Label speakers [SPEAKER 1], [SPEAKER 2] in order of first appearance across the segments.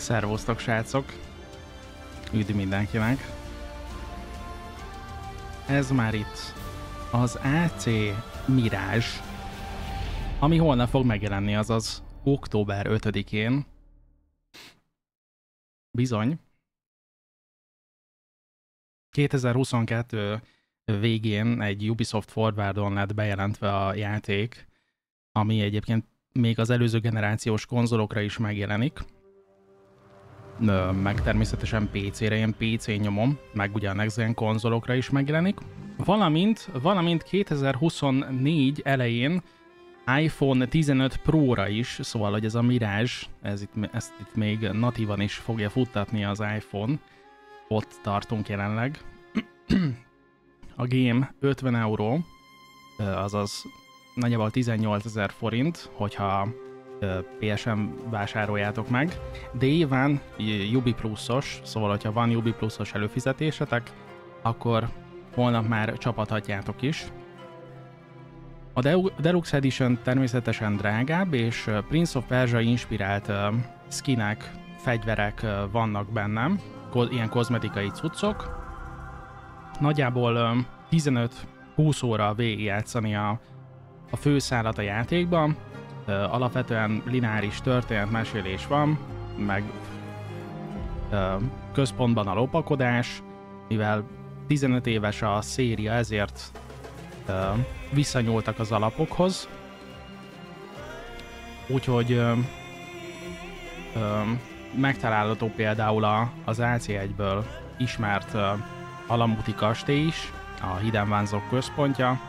[SPEAKER 1] Szervusztok srácok! Üdv mindenkinek! Ez már itt az AC Mirage, ami holnap fog megjelenni, azaz október 5-én. Bizony. 2022 végén egy Ubisoft Forwardon lett bejelentve a játék, ami egyébként még az előző generációs konzolokra is megjelenik, meg természetesen PC-re, én PC nyomom, meg ugye a Next Gen konzolokra is megjelenik. Valamint, valamint 2024 elején iPhone 15 Pro-ra is, szóval hogy ez a Mirage, ez itt, ezt itt még natívan is fogja futtatni az iPhone. Ott tartunk jelenleg. a game 50 euró, azaz nagyjából 18 ezer forint, hogyha PSN vásároljátok meg, de nyilván Ubi Plusos, szóval hogyha van Ubi Plusos előfizetésetek, akkor holnap már csapathatjátok is. A Deluxe Edition természetesen drágább, és Prince of Persia inspirált skinek, fegyverek vannak bennem, ilyen kozmetikai cuccok. Nagyjából 15-20 óra végigjátszani a, a főszállat a játékban, alapvetően lineáris történetmesélés van, meg központban a lopakodás, mivel 15 éves a széria, ezért visszanyúltak az alapokhoz. Úgyhogy megtalálható például a, az AC1-ből ismert Alamuti kastély is, a Hidden központja,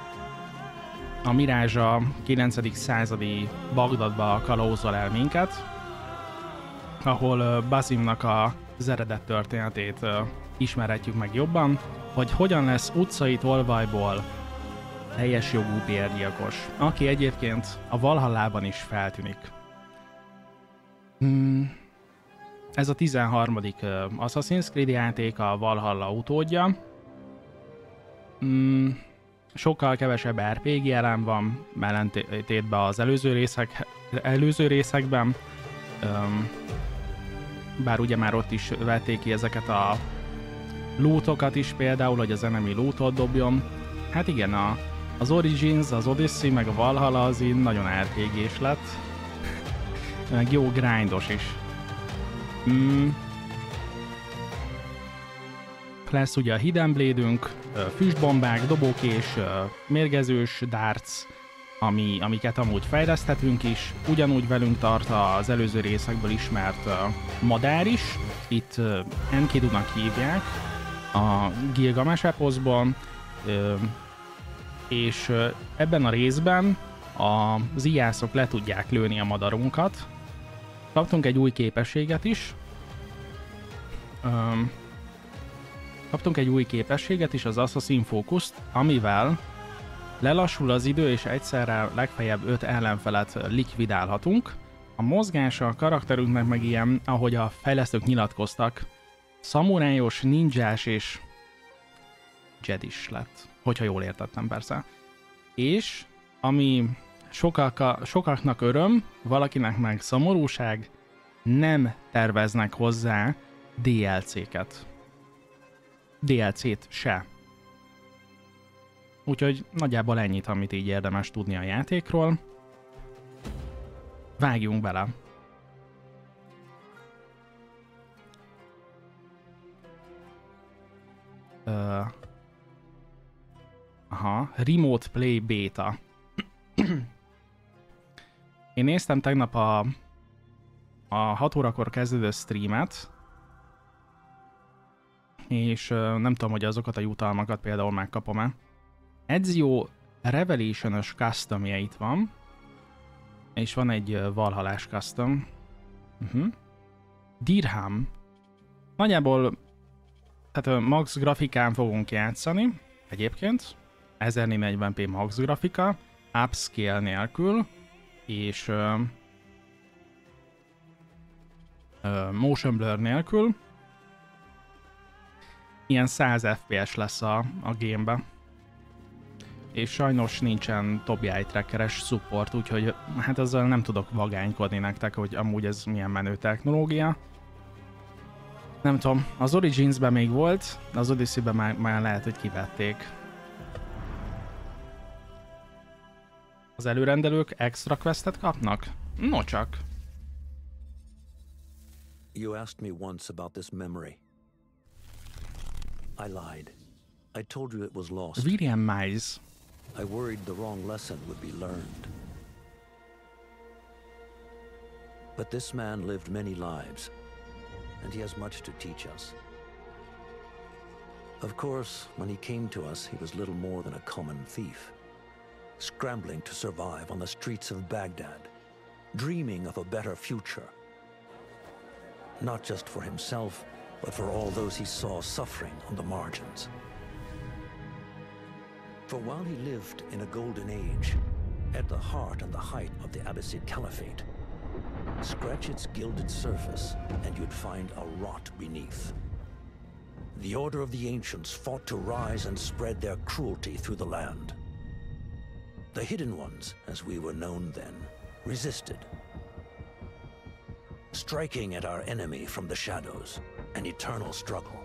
[SPEAKER 1] a Mirázs a 9. századi Bagdadba kalózol el minket, ahol Basimnak a eredet történetét ismerhetjük meg jobban, hogy hogyan lesz utcai tolvajból teljes jogú bérgyilkos, aki egyébként a Valhallában is feltűnik. Hmm. Ez a 13. Assassin's Creed játék, a Valhalla utódja. Hmm sokkal kevesebb RPG jelen van, ellentétben az előző, részek, előző részekben. Um, bár ugye már ott is vették ki ezeket a lootokat is például, hogy az enemy lootot dobjon. Hát igen, a, az Origins, az Odyssey, meg a Valhalla az így nagyon rpg lett. meg jó grindos is. Mm, lesz ugye a Hidden Blade-ünk, füstbombák, dobók és mérgezős darts, ami, amiket amúgy fejleszthetünk is. Ugyanúgy velünk tart az előző részekből ismert madár is, itt Enkidu-nak hívják, a Gilgamesh eposzban, és ebben a részben az ijászok le tudják lőni a madarunkat. Kaptunk egy új képességet is, Kaptunk egy új képességet is, az Assassin focus amivel lelassul az idő, és egyszerre legfeljebb 5 ellenfelet likvidálhatunk. A mozgása a karakterünknek meg ilyen, ahogy a fejlesztők nyilatkoztak, szamurájos, ninjás és jedis lett. Hogyha jól értettem persze. És ami sokaka, sokaknak öröm, valakinek meg szomorúság, nem terveznek hozzá DLC-ket. DLC-t se. Úgyhogy nagyjából ennyit, amit így érdemes tudni a játékról. Vágjunk bele. Uh, aha, Remote Play Beta. Én néztem tegnap a, a 6 órakor kezdődő streamet, és nem tudom, hogy azokat a jutalmakat például megkapom-e. Ezio Revelation-ös customja itt van, és van egy Valhalás custom. Uh-huh. Dirham. Nagyjából tehát max grafikán fogunk játszani, egyébként. 1440p max grafika, upscale nélkül, és uh, motion blur nélkül, ilyen 100 FPS lesz a, a gamebe. És sajnos nincsen Tobi Eye Trackeres support, úgyhogy hát ezzel nem tudok vagánykodni nektek, hogy amúgy ez milyen menő technológia. Nem tudom, az Origins-ben még volt, de az Odyssey-ben már, már lehet, hogy kivették. Az előrendelők extra questet kapnak? No.
[SPEAKER 2] You asked me once about this memory. I lied. I told you it was lost.
[SPEAKER 1] William Mize.
[SPEAKER 2] I worried the wrong lesson would be learned. But this man lived many lives, and he has much to teach us. Of course, when he came to us, he was little more than a common thief, scrambling to survive on the streets of Baghdad, dreaming of a better future. Not just for himself, but for all those he saw suffering on the margins. For while he lived in a golden age, at the heart and the height of the Abbasid Caliphate, scratch its gilded surface and you'd find a rot beneath. The Order of the Ancients fought to rise and spread their cruelty through the land. The Hidden Ones, as we were known then, resisted, striking at our enemy from the shadows, an eternal struggle.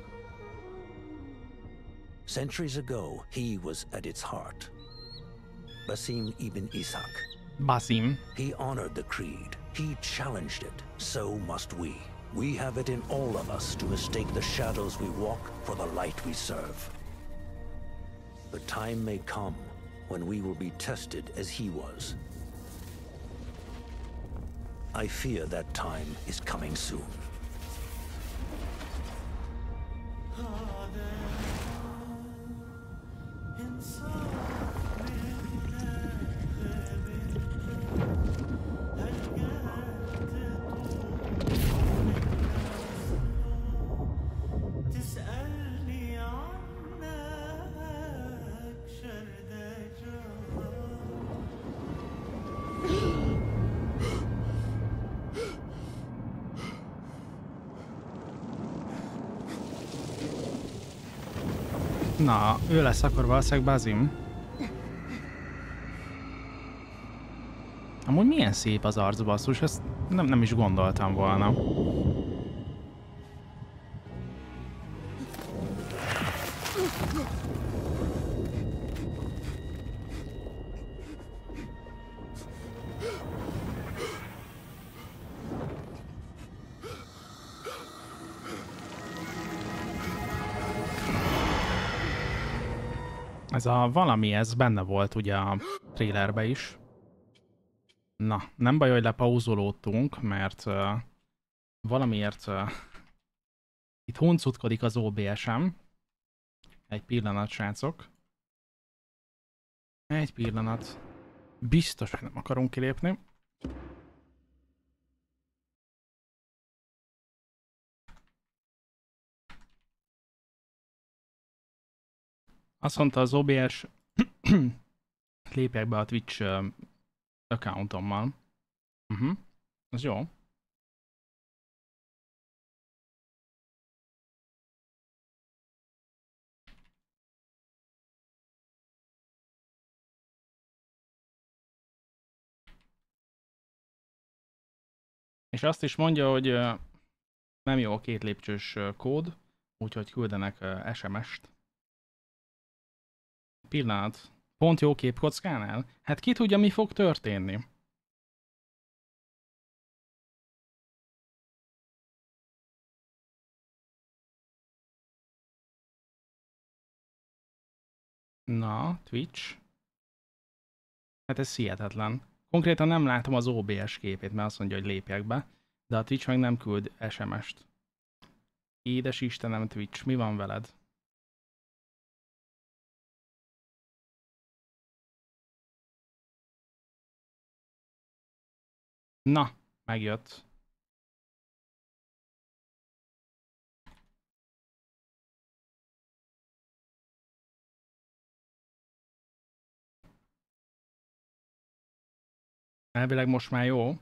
[SPEAKER 2] Centuries ago, he was at its heart. Basim ibn Ishaq.
[SPEAKER 1] Basim.
[SPEAKER 2] He honored the creed. He challenged it. So must we. We have it in all of us to mistake the shadows we walk for the light we serve. The time may come when we will be tested as he was. I fear that time is coming soon.
[SPEAKER 3] harder inside.
[SPEAKER 1] Na, ő lesz akkor valószínűleg Bazim. Amúgy milyen szép az arc basszus, ezt nem, nem is gondoltam volna. Ez a valami, ez benne volt ugye a trailerbe is. Na, nem baj, hogy lepauzolódtunk, mert uh, valamiért uh, itt huncutkodik az OBS-em. Egy pillanat, srácok. Egy pillanat. Biztos, hogy nem akarunk kilépni. Azt mondta az OBS, lépjek be a Twitch uh, accountommal. Uh-huh. Az jó. És azt is mondja, hogy nem jó a két lépcsős kód, úgyhogy küldenek SMS-t. Pillanat. Pont jó képkockánál? Hát ki tudja, mi fog történni? Na, Twitch. Hát ez hihetetlen. Konkrétan nem látom az OBS képét, mert azt mondja, hogy lépjek be, de a Twitch meg nem küld SMS-t. Édes Istenem, Twitch, mi van veled? Na, megjött. Elvileg most már jó.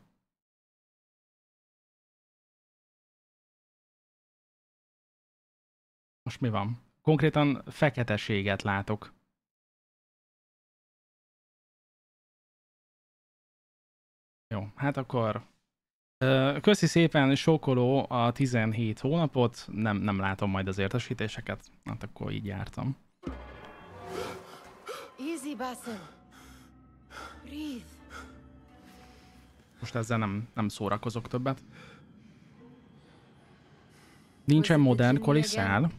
[SPEAKER 1] Most mi van? Konkrétan feketeséget látok. Jó, hát akkor Köszi szépen, sokkoló a 17 hónapot, nem, nem látom majd az értesítéseket, hát akkor így jártam.
[SPEAKER 4] Easy, Basim. Breathe.
[SPEAKER 1] Most ezzel nem, nem szórakozok többet. Nincsen modern koliszál.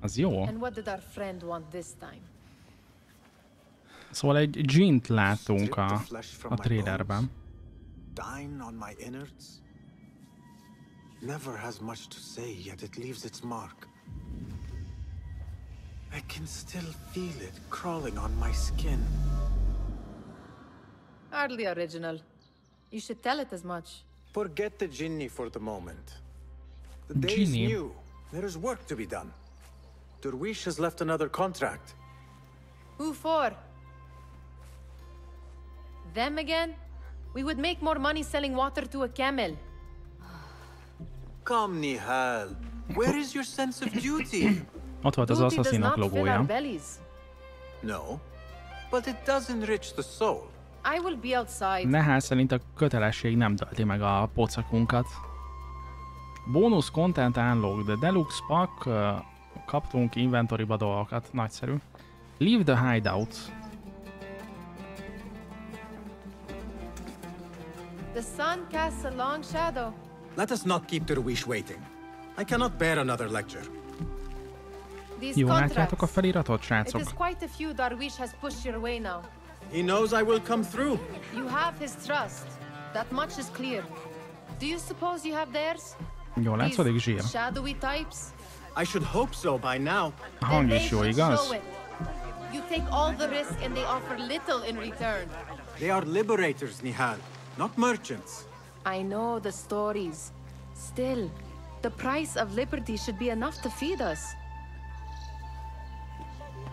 [SPEAKER 1] Az jó.
[SPEAKER 4] And what did our friend want this time?
[SPEAKER 1] Szóval egy gint látunk
[SPEAKER 5] Strip
[SPEAKER 1] a,
[SPEAKER 5] flesh from
[SPEAKER 1] a
[SPEAKER 5] my
[SPEAKER 1] trailerben.
[SPEAKER 5] Dine on my innards? Never has much to say, yet it leaves its mark. I can still feel it crawling on my skin.
[SPEAKER 4] Hardly original. You should tell it as much.
[SPEAKER 5] Forget the Jinni for the moment. The day
[SPEAKER 1] Jinni?
[SPEAKER 5] is new. There is work to be done. Derwish has left another contract.
[SPEAKER 4] Who for? Them again? We would make more money selling water to a camel.
[SPEAKER 5] Come, Nihal. Where is your sense of duty?
[SPEAKER 1] Ott volt az
[SPEAKER 4] Duty does
[SPEAKER 1] asszaszinok
[SPEAKER 4] not fill our
[SPEAKER 1] logója.
[SPEAKER 4] bellies.
[SPEAKER 5] no, but it does enrich the soul.
[SPEAKER 4] I will be outside.
[SPEAKER 1] Nehál szerint a kötelesség nem tölti meg a pocakunkat. Bónusz content unlock, de deluxe pack, kaptunk inventoryba dolgokat, nagyszerű. Leave the hideout.
[SPEAKER 4] The sun casts a long shadow.
[SPEAKER 5] Let us not keep Derwish waiting. I cannot bear another lecture.
[SPEAKER 4] These
[SPEAKER 1] Jól látjátok a
[SPEAKER 4] contracts.
[SPEAKER 1] feliratot,
[SPEAKER 4] It
[SPEAKER 1] srácok?
[SPEAKER 4] is quite a few Darwish has pushed your way now.
[SPEAKER 5] He knows I will come through.
[SPEAKER 4] You have his trust. That much is clear. Do you suppose you have theirs?
[SPEAKER 1] Jól látszódik, zsír.
[SPEAKER 4] These shadowy types?
[SPEAKER 5] I should hope so by now.
[SPEAKER 1] A hang is
[SPEAKER 4] they
[SPEAKER 1] jó, igaz?
[SPEAKER 4] You take all the risk and they offer little in return.
[SPEAKER 5] They are liberators, Nihal, not merchants.
[SPEAKER 4] I know the stories. Still, the price of liberty should be enough to feed us.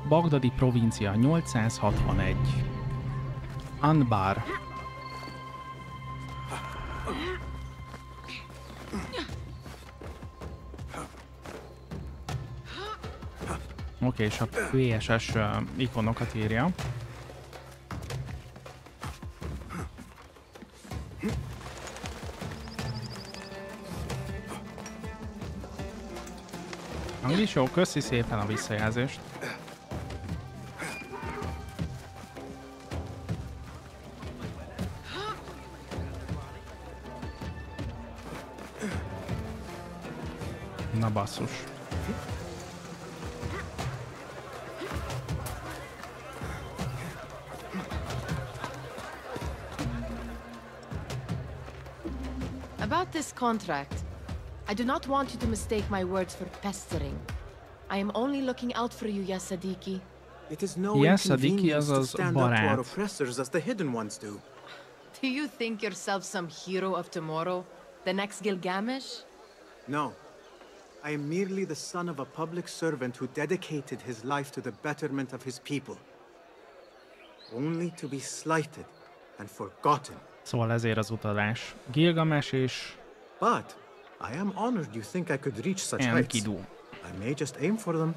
[SPEAKER 1] Bagdadi provincia 861. Anbar. Oké, és a VSS uh, ikonokat írja. Hangis jó, köszi szépen a visszajelzést. Na basszus.
[SPEAKER 4] About this contract, I do not want you to mistake my words for pestering. I am only looking out for you, Yasadiki.
[SPEAKER 5] It is no
[SPEAKER 1] Yes, Sadiki
[SPEAKER 5] inconvenience to
[SPEAKER 1] azaz
[SPEAKER 5] stand up to our
[SPEAKER 1] barát.
[SPEAKER 5] oppressors as the hidden ones do.
[SPEAKER 4] Do you think yourself some hero of tomorrow? The next Gilgamesh?
[SPEAKER 5] No. I am merely the son of a public servant who dedicated his life to the betterment of his people. Only to be slighted and forgotten.
[SPEAKER 1] Szóval ezért az utalás. Gilgamesh és
[SPEAKER 5] But I am honored you think I could reach such heights.
[SPEAKER 1] Enkidu.
[SPEAKER 5] I may just aim for them.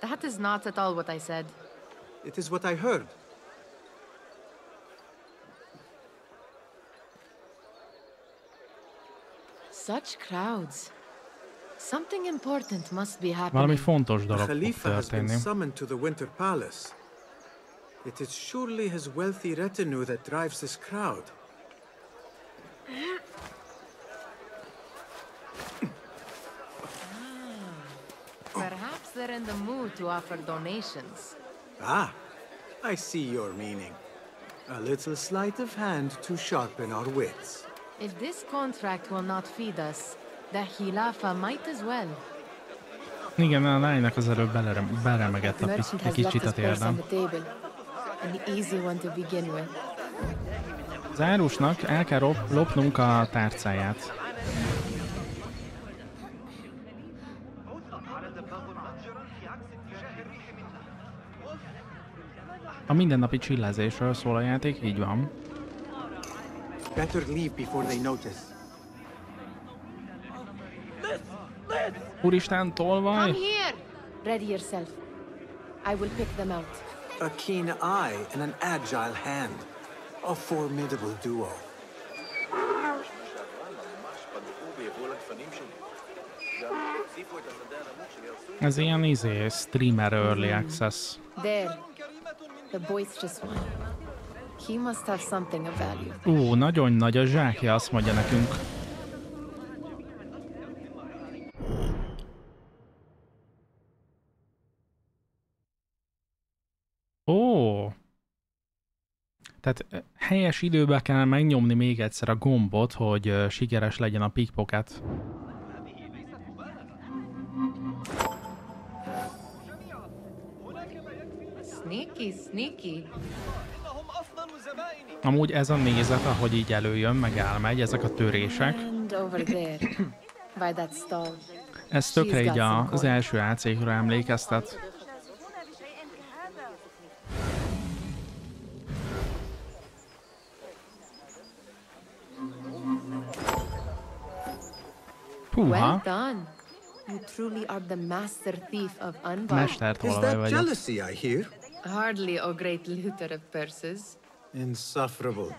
[SPEAKER 4] That is not at all what I said.
[SPEAKER 5] It is what I heard.
[SPEAKER 4] Such crowds. Something important must be happening.
[SPEAKER 5] The Khalifa has been summoned to the Winter Palace. It is surely his wealthy retinue that drives this crowd.
[SPEAKER 4] they're in the mood to offer donations.
[SPEAKER 5] Ah, I see your meaning. A little sleight of hand to sharpen our wits.
[SPEAKER 4] If this contract will not feed us, the Khilafa might as well.
[SPEAKER 1] Igen, a lánynak az előbb belere- belemegett
[SPEAKER 4] The
[SPEAKER 1] a egy kicsit a térdem.
[SPEAKER 4] the table. An easy one to begin with.
[SPEAKER 1] Az árusnak el kell lop- lopnunk a tárcáját. A mindennapi csillázésről szól a játék, így van.
[SPEAKER 5] Better leave before they notice.
[SPEAKER 1] Úristen, tolvaj!
[SPEAKER 4] Come here! Ready yourself. I will pick them out.
[SPEAKER 5] A keen eye and an agile hand. A formidable duo.
[SPEAKER 1] Ez ilyen izé, streamer early access.
[SPEAKER 4] There. The boisterous one. He must have something of value.
[SPEAKER 1] Ú, nagyon nagy a zsákja, azt mondja nekünk. Ó. Tehát ö, helyes időben kell megnyomni még egyszer a gombot, hogy ö, sikeres legyen a pickpocket.
[SPEAKER 4] Sneaky, sneaky.
[SPEAKER 1] Amúgy ez a nézet, ahogy így előjön, meg elmegy, ezek a törések.
[SPEAKER 4] And over there. By that stall.
[SPEAKER 1] Ez tökre így a, az első AC-ra emlékeztet.
[SPEAKER 4] Well
[SPEAKER 1] Húha,
[SPEAKER 4] done. You truly are the master thief of Anvar.
[SPEAKER 1] mestertolvaj
[SPEAKER 5] Is that
[SPEAKER 1] vagyok.
[SPEAKER 5] jealousy I hear?
[SPEAKER 4] Hardly, O great looter of purses.
[SPEAKER 5] Insufferable.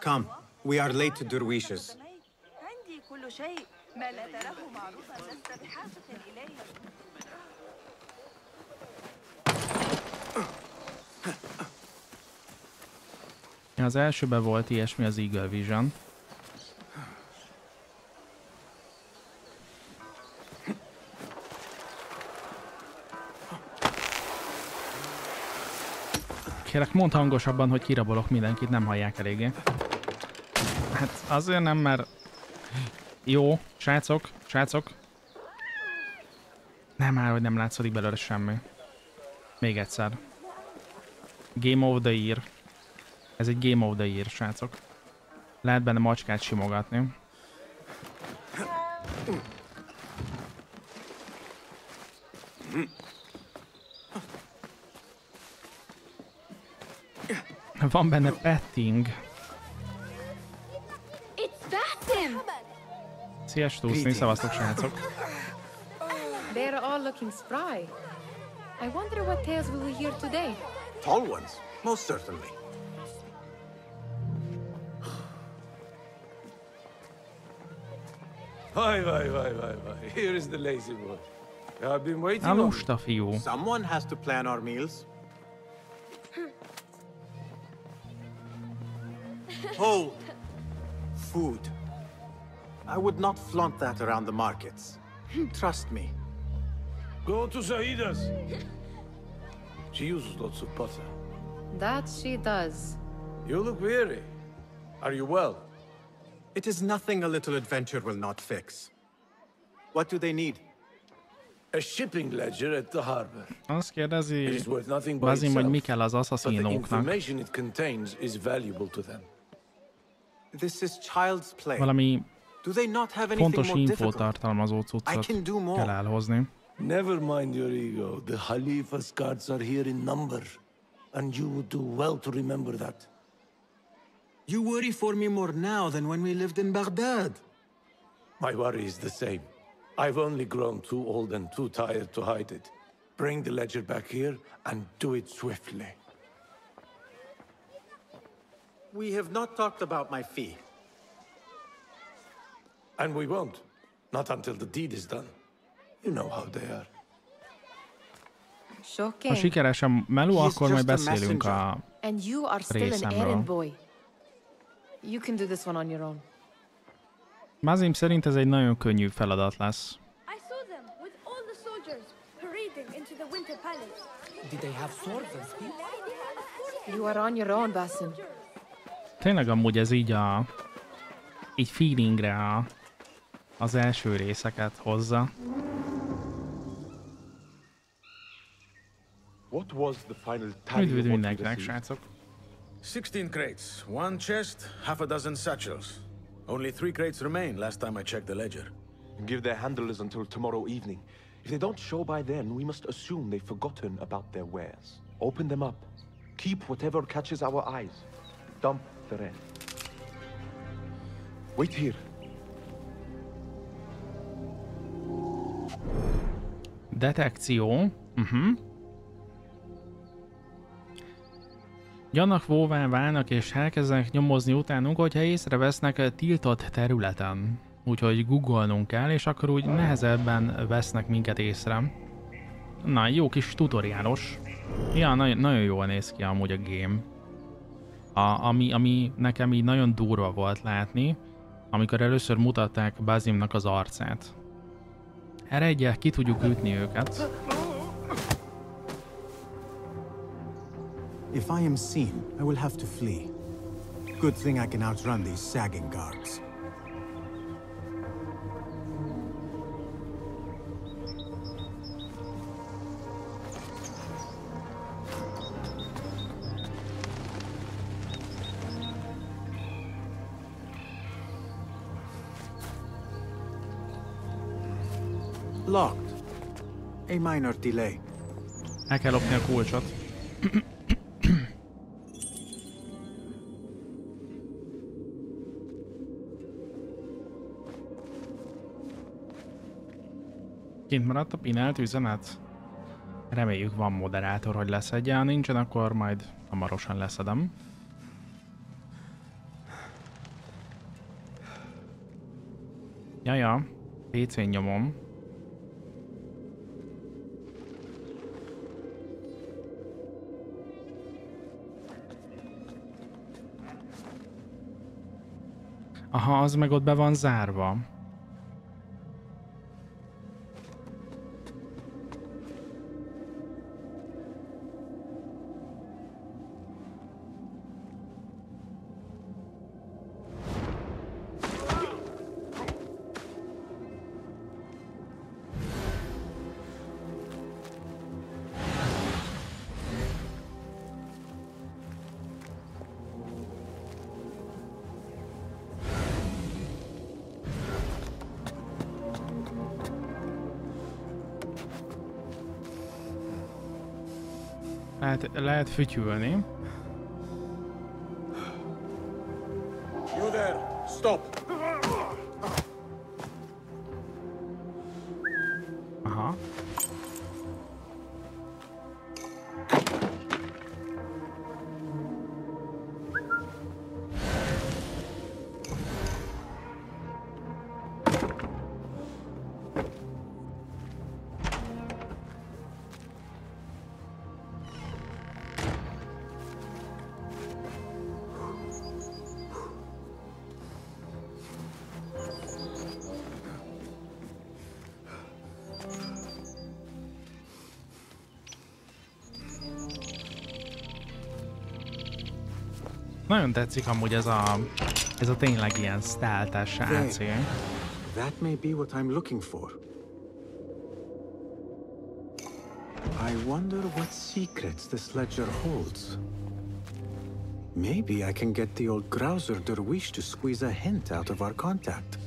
[SPEAKER 5] Come, we are late to
[SPEAKER 6] Durwishes.
[SPEAKER 1] Az elsőben volt ilyesmi az Eagle Vision. Kérlek, mondd hangosabban, hogy kirabolok mindenkit, nem hallják eléggé. Hát azért nem, mert... Jó, srácok, srácok. Nem már, hogy nem látszik belőle semmi. Még egyszer. Game of the Year. Ez egy Game of the Year, srácok. Lehet benne macskát simogatni. Van benne petting.
[SPEAKER 6] It's Basim!
[SPEAKER 1] Szia, Stúszni, szevasztok, srácok.
[SPEAKER 4] They're all looking spry. I wonder what tales we will hear today.
[SPEAKER 5] Tall ones, most certainly.
[SPEAKER 7] Vai, vai, vai, vai, vai. Here is the lazy boy. I've been waiting
[SPEAKER 1] A
[SPEAKER 7] on you.
[SPEAKER 1] lusta fiú.
[SPEAKER 5] Someone has to plan our meals. Hold. Food. I would not flaunt that around the markets. Trust me.
[SPEAKER 7] Go to Zaida's. She uses lots of butter.
[SPEAKER 4] That she does.
[SPEAKER 7] You look weary. Are you well?
[SPEAKER 5] It is nothing a little adventure will not fix. What do they need?
[SPEAKER 7] A shipping ledger at the harbor.
[SPEAKER 1] Azt
[SPEAKER 7] It
[SPEAKER 1] kérdezi
[SPEAKER 7] is worth nothing by
[SPEAKER 1] Bazin, hogy
[SPEAKER 7] itself,
[SPEAKER 1] mi kell az
[SPEAKER 7] but the
[SPEAKER 1] asszaszínóknak.
[SPEAKER 7] information it contains is valuable to them.
[SPEAKER 5] This is child's play.
[SPEAKER 1] Valami
[SPEAKER 5] Do they not have anything
[SPEAKER 1] fontos
[SPEAKER 5] more
[SPEAKER 1] infót
[SPEAKER 5] difficult?
[SPEAKER 1] tartalmazó
[SPEAKER 5] I
[SPEAKER 1] cuccot
[SPEAKER 5] can do
[SPEAKER 1] kell
[SPEAKER 5] more.
[SPEAKER 1] elhozni.
[SPEAKER 7] Never mind your ego. The Khalifa's guards are here in number. And you would do well to remember that.
[SPEAKER 5] You worry for me more now than when we lived in Baghdad.
[SPEAKER 7] My worry is the same. I've only grown too old and too tired to hide it. Bring the ledger back here and do it swiftly.
[SPEAKER 5] We have not talked about my fee.
[SPEAKER 7] And we won't. Not until the deed is done. You know how they are.
[SPEAKER 1] Ha sikeres a meló,
[SPEAKER 5] He's
[SPEAKER 1] akkor majd
[SPEAKER 5] just a
[SPEAKER 1] beszélünk
[SPEAKER 5] messenger.
[SPEAKER 1] a...
[SPEAKER 4] And you are still an errand boy. You can do this one on your own.
[SPEAKER 1] Mazim szerint ez egy nagyon könnyű feladat lesz.
[SPEAKER 6] I saw them with all the soldiers parading into the Winter Palace.
[SPEAKER 8] Did they have swords and spears?
[SPEAKER 4] You are on your own, Basim.
[SPEAKER 1] Tényleg amúgy ez így a... Így feelingre a, az első részeket hozza.
[SPEAKER 9] What was the final tally
[SPEAKER 1] Üdv
[SPEAKER 9] of what we
[SPEAKER 1] mindenkinek, srácok.
[SPEAKER 10] 16 crates, one chest, half a dozen satchels. Only three crates remain last time I checked the ledger.
[SPEAKER 9] Give their handlers until tomorrow evening. If they don't show by then, we must assume they've forgotten about their wares. Open them up. Keep whatever catches our eyes. Dump the rest. Wait here.
[SPEAKER 1] Detekció. Uh-huh. Gyanakvóvá válnak és elkezdenek nyomozni utánunk, hogyha észrevesznek tiltott területen. úgyhogy googolnunk kell, és akkor úgy nehezebben vesznek minket észre. Na, jó kis tutoriálos. Ja, nagyon, nagyon jól néz ki amúgy a game. A, ami, ami nekem így nagyon durva volt látni, amikor először mutatták Bazimnak az arcát. Erre egyel ki tudjuk ütni őket.
[SPEAKER 5] If I am seen, I will have to flee. Good thing I can outrun these sagging guards. Locked. A minor delay.
[SPEAKER 1] El kell lopni a kulcsot. Kint maradt a pinált üzenet? Reméljük van moderátor, hogy leszedje, ha nincsen, akkor majd hamarosan leszedem. Jaja, PC-n nyomom. Aha, az meg ott be van zárva. Lehet, lehet fütyülni. Nagyon tetszik amúgy ez a, ez a tényleg ilyen stealth-es AC.
[SPEAKER 5] That may be what I'm looking for. I wonder what secrets this ledger holds. Maybe I can get the old Grouser Derwish to squeeze a hint out of our contact.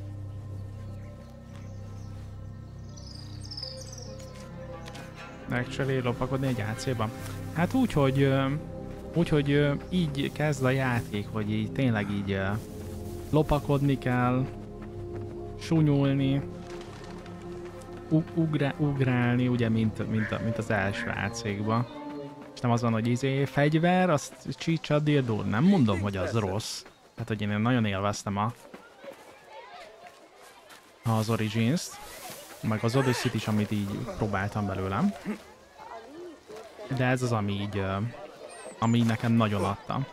[SPEAKER 1] Actually lopakodni egy AC-ba. Hát úgy, hogy, ö, úgy, hogy ö, így kezd a játék, hogy így tényleg így lopakodni kell, sunyulni, ugrá, ugrálni, ugye, mint, mint, mint az első AC-kba. És nem az van, hogy izé fegyver, azt csícsa dildó. Nem mondom, hogy az rossz. Hát, hogy én nagyon élveztem a az Origins-t, meg az Odyssey-t is, amit így próbáltam belőlem. De ez az, ami így, ami nekem nagyon adta.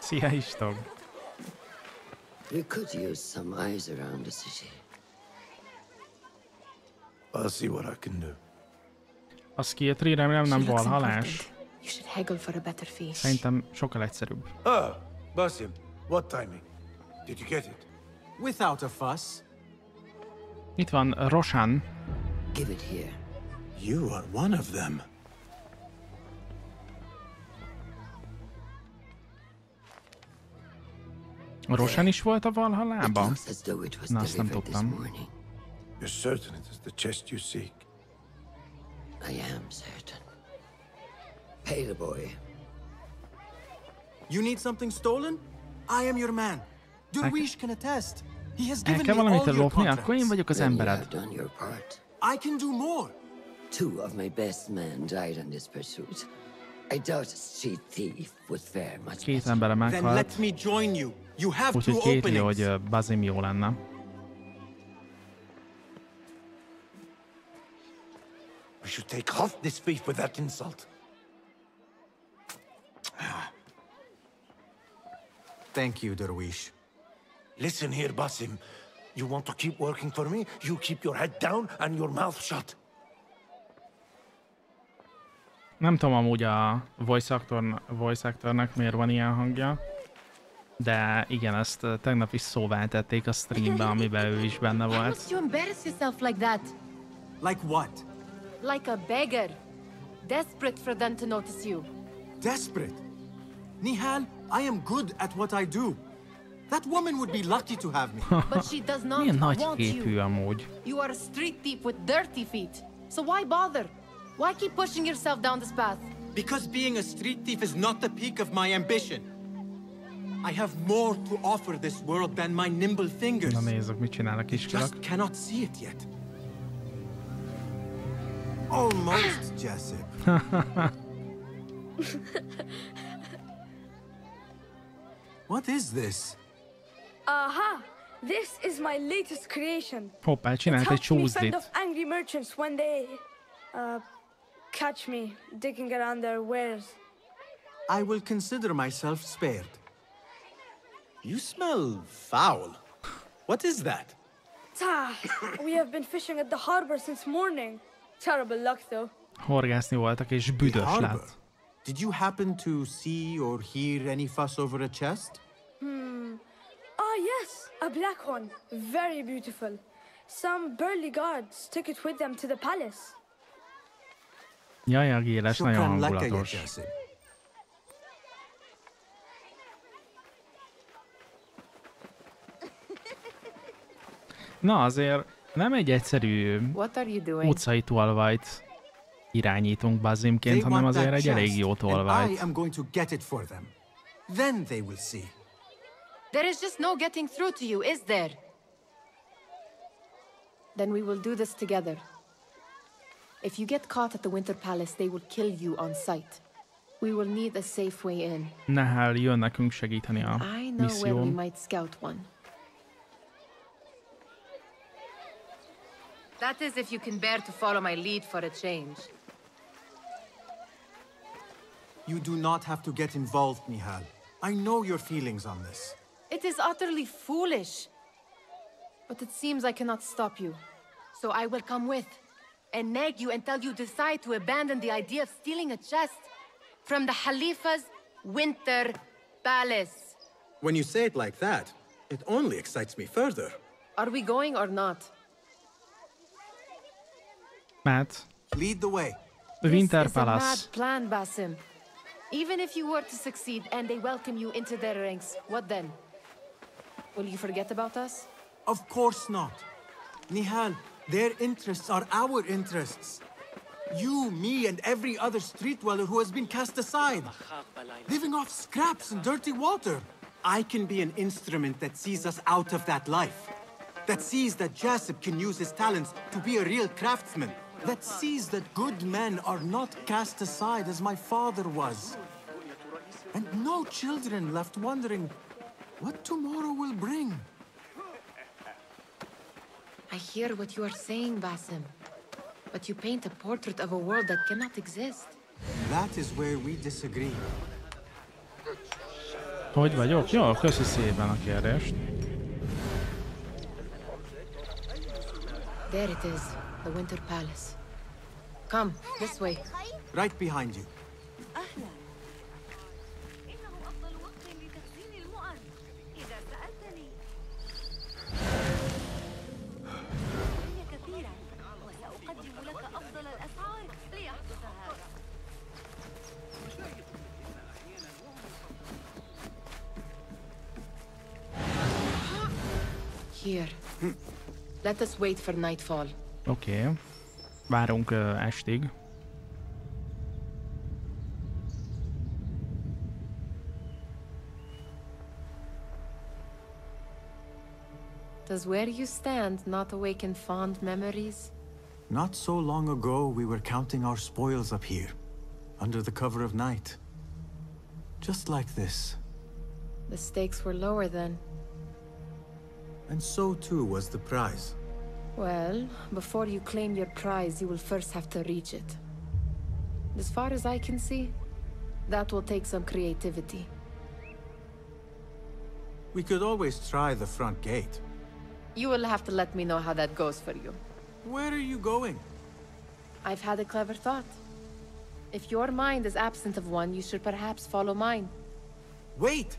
[SPEAKER 1] Szia Istog!
[SPEAKER 11] We could use some eyes around the city.
[SPEAKER 7] I'll see what I can do.
[SPEAKER 1] A skill tree remélem nem valhalás.
[SPEAKER 4] important. You should haggle for a better fee.
[SPEAKER 1] Szerintem sokkal egyszerűbb.
[SPEAKER 7] Ah, Basim, what timing? Did you get it?
[SPEAKER 5] Without a fuss.
[SPEAKER 1] Itt van Roshan.
[SPEAKER 11] Give it here.
[SPEAKER 5] You are one of them.
[SPEAKER 1] Roshan is volt a Valhallában? Na, azt nem tudtam.
[SPEAKER 7] You're certain it is the chest you seek?
[SPEAKER 11] I am certain. Pale boy,
[SPEAKER 5] You need something stolen? I am your man. Derwish can attest. He has
[SPEAKER 1] El
[SPEAKER 5] given
[SPEAKER 1] kell
[SPEAKER 5] me all
[SPEAKER 1] valamit
[SPEAKER 5] your
[SPEAKER 1] lopni, akkor én
[SPEAKER 5] contracts.
[SPEAKER 1] vagyok az embered.
[SPEAKER 11] Have done your part.
[SPEAKER 5] I can do more.
[SPEAKER 11] Two of my best men died in this pursuit. I doubt a street thief would fare much
[SPEAKER 1] Két
[SPEAKER 11] better.
[SPEAKER 1] embere
[SPEAKER 5] Then
[SPEAKER 1] meghalt,
[SPEAKER 5] let me join you. You have two
[SPEAKER 1] úgyhogy kétli,
[SPEAKER 5] openings.
[SPEAKER 1] hogy ö, Bazim jó lenne.
[SPEAKER 7] We should take half this thief with that insult.
[SPEAKER 5] Thank you, Derwish.
[SPEAKER 7] Listen here, Basim. You want to keep working for me? You keep your head down and your mouth shut.
[SPEAKER 1] Nem tudom amúgy a voice, actor, voice actornak miért van ilyen hangja, de igen, ezt tegnap is szóvá tették a streamben, amiben ő is benne volt.
[SPEAKER 4] you embarrass yourself like that?
[SPEAKER 5] Like what?
[SPEAKER 4] Like a beggar. Desperate for them to notice you.
[SPEAKER 5] Desperate. Nihal, I am good at what I do. That woman would be lucky to have me.
[SPEAKER 4] But she does not
[SPEAKER 1] Milyen nagy
[SPEAKER 4] want
[SPEAKER 1] képű
[SPEAKER 4] you.
[SPEAKER 1] amúgy.
[SPEAKER 4] You are a street thief with dirty feet. So why bother? Why keep pushing yourself down this path?
[SPEAKER 5] Because being a street thief is not the peak of my ambition. I have more to offer this world than my nimble fingers.
[SPEAKER 1] Na nézzük, mit csinál a kiskorok.
[SPEAKER 5] Just cannot see it yet. Almost, Jessup. what is this?
[SPEAKER 12] Aha! This is my latest creation.
[SPEAKER 1] Hoppá,
[SPEAKER 12] It
[SPEAKER 1] csinált egy
[SPEAKER 12] helps me fend
[SPEAKER 1] csúzdit.
[SPEAKER 12] off angry merchants when they uh, catch me digging around their wares.
[SPEAKER 5] I will consider myself spared. You smell foul. What is that?
[SPEAKER 12] Ta, we have been fishing at the harbor since morning. Terrible luck, though.
[SPEAKER 1] Horgászni voltak, és büdös
[SPEAKER 5] harbor?
[SPEAKER 1] lett.
[SPEAKER 5] Did you happen to see or hear any fuss over a chest?
[SPEAKER 12] Hmm. Ah, yes, a black one. Very beautiful. Some burly guards took it with them to the palace.
[SPEAKER 1] Jaj, a géles, nagyon hangulatos. Na azért nem egy egyszerű
[SPEAKER 4] What are you doing?
[SPEAKER 1] utcai tolvajt irányítunk Bazimként, hanem azért egy elég jó tolvajt.
[SPEAKER 5] Then they will see.
[SPEAKER 4] There is just no getting through to you, is there? Then we will do this together. If you get caught at the Winter Palace, they will kill you on sight. We will need a safe way in.
[SPEAKER 1] Nehel jön nekünk segíteni a
[SPEAKER 4] I know where we might scout one. That is if you can bear to follow my lead for a change.
[SPEAKER 5] You do not have to get involved, Nihal. I know your feelings on this.
[SPEAKER 4] It is utterly foolish. But it seems I cannot stop you. So I will come with and nag you until you decide to abandon the idea of stealing a chest from the Khalifa's winter palace.
[SPEAKER 5] When you say it like that, it only excites me further.
[SPEAKER 4] Are we going or not?
[SPEAKER 1] Matt,
[SPEAKER 5] Lead the way.
[SPEAKER 1] Winter
[SPEAKER 4] this is a mad plan, Basim. Even if you were to succeed and they welcome you into their ranks, what then? Will you forget about us?
[SPEAKER 5] Of course not. Nihal, their interests are our interests. You, me, and every other street dweller who has been cast aside. Living off scraps and dirty water. I can be an instrument that sees us out of that life. That sees that Jasip can use his talents to be a real craftsman. That sees that good men are not cast aside as my father was. And no children left wondering what tomorrow will bring.
[SPEAKER 4] I hear what you are saying, Basim. But you paint a portrait of a world that cannot exist.
[SPEAKER 5] That is where we disagree.
[SPEAKER 1] Hogy vagyok? Jó, köszi szépen a kérdést.
[SPEAKER 4] There it is, the Winter Palace. Come, this way.
[SPEAKER 5] Right behind you.
[SPEAKER 4] Here. Let us wait for nightfall.
[SPEAKER 1] Oké. Okay. Várunk uh, estig.
[SPEAKER 4] Does where you stand not awaken fond memories?
[SPEAKER 5] Not so long ago, we were counting our spoils up here. under the cover of night. Just like this.
[SPEAKER 4] The stakes were lower then.
[SPEAKER 5] And so too was the prize.
[SPEAKER 4] Well, before you claim your prize, you will first have to reach it. As far as I can see, that will take some creativity.
[SPEAKER 5] We could always try the front gate.
[SPEAKER 4] You will have to let me know how that goes for you.
[SPEAKER 5] Where are you going?
[SPEAKER 4] I've had a clever thought. If your mind is absent of one, you should perhaps follow mine.
[SPEAKER 5] Wait!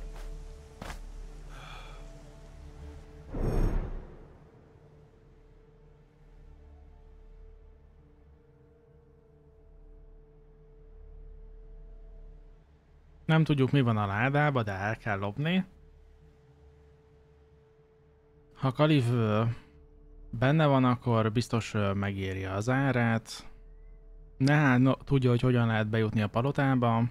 [SPEAKER 1] Nem tudjuk mi van a ládába, de el kell lopni. Ha Kalif benne van, akkor biztos megéri az árát. Ne no, tudja, hogy hogyan lehet bejutni a palotába.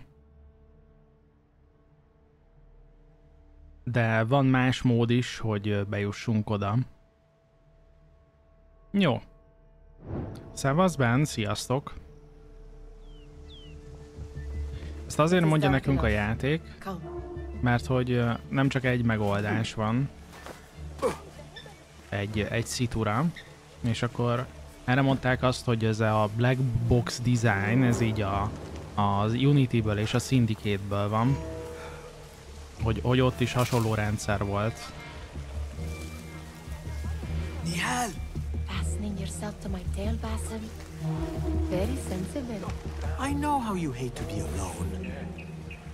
[SPEAKER 1] De van más mód is, hogy bejussunk oda. Jó. Szevasz, Ben, sziasztok! Ezt azért mondja nekünk a játék, mert hogy nem csak egy megoldás van, egy, egy szitura, és akkor erre mondták azt, hogy ez a black box design, ez így a, az Unity-ből és a Syndicate-ből van, hogy, hogy ott is hasonló rendszer volt.
[SPEAKER 5] Nihal!
[SPEAKER 4] Fastening yourself to my tail, Basim. Very sensible.
[SPEAKER 5] I know how you hate to be alone.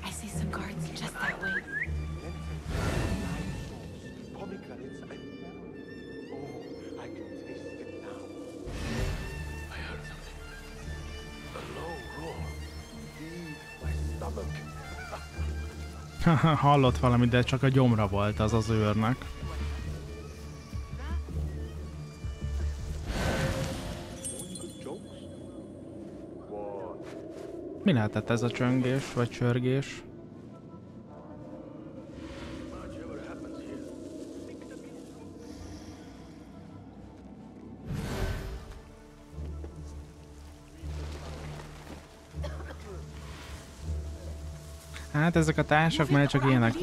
[SPEAKER 4] I see some guards just that way.
[SPEAKER 1] Hallott valamit, de csak a gyomra volt az az őrnek. Mi lehetett ez a csöngés, vagy csörgés? Hát ezek a társak már csak ilyenek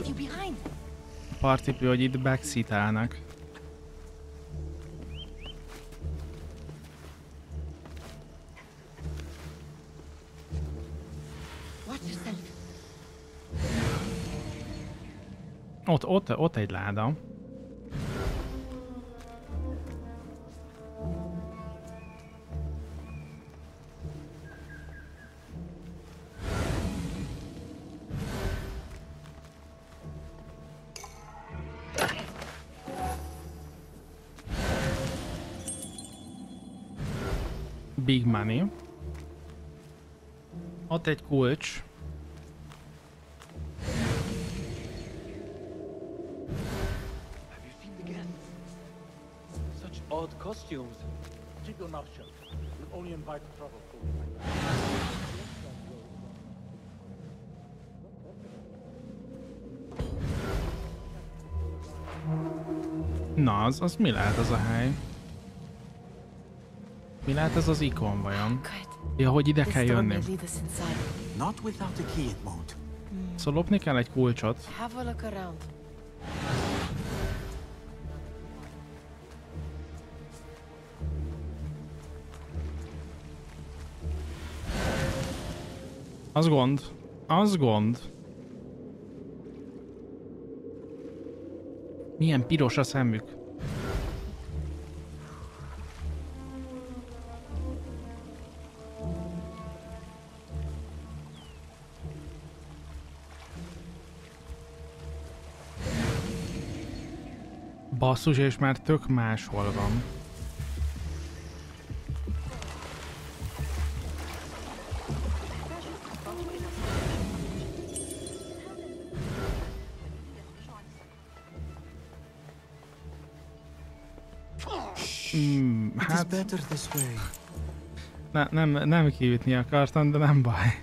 [SPEAKER 1] partipő, hogy itt backseat Ott, ott, ott egy láda. Big money. Ott egy kulcs.
[SPEAKER 8] Odd costumes.
[SPEAKER 7] Keep your mouth shut. You'll only invite trouble.
[SPEAKER 1] Na, az, az mi lehet az a hely? Mi lehet ez az ikon vajon? Ja, hogy ide kell jönni. Szóval lopni kell egy kulcsot. Az gond. Az gond. Milyen piros a szemük. Basszus, és már tök máshol van.
[SPEAKER 5] Better this way.
[SPEAKER 1] ne, nem, nem kiütni akartam, de nem baj.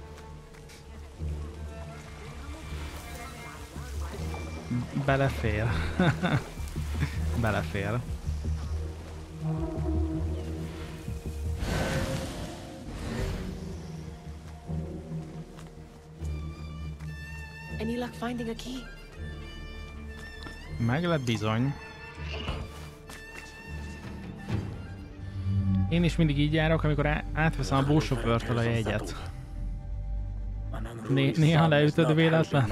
[SPEAKER 1] Belefér. Belefér.
[SPEAKER 4] Any luck finding a key?
[SPEAKER 1] Meg lett bizony. Én is mindig így járok, amikor átveszem a buszsofőrtől a jegyet. Né- néha leütöd véletlen.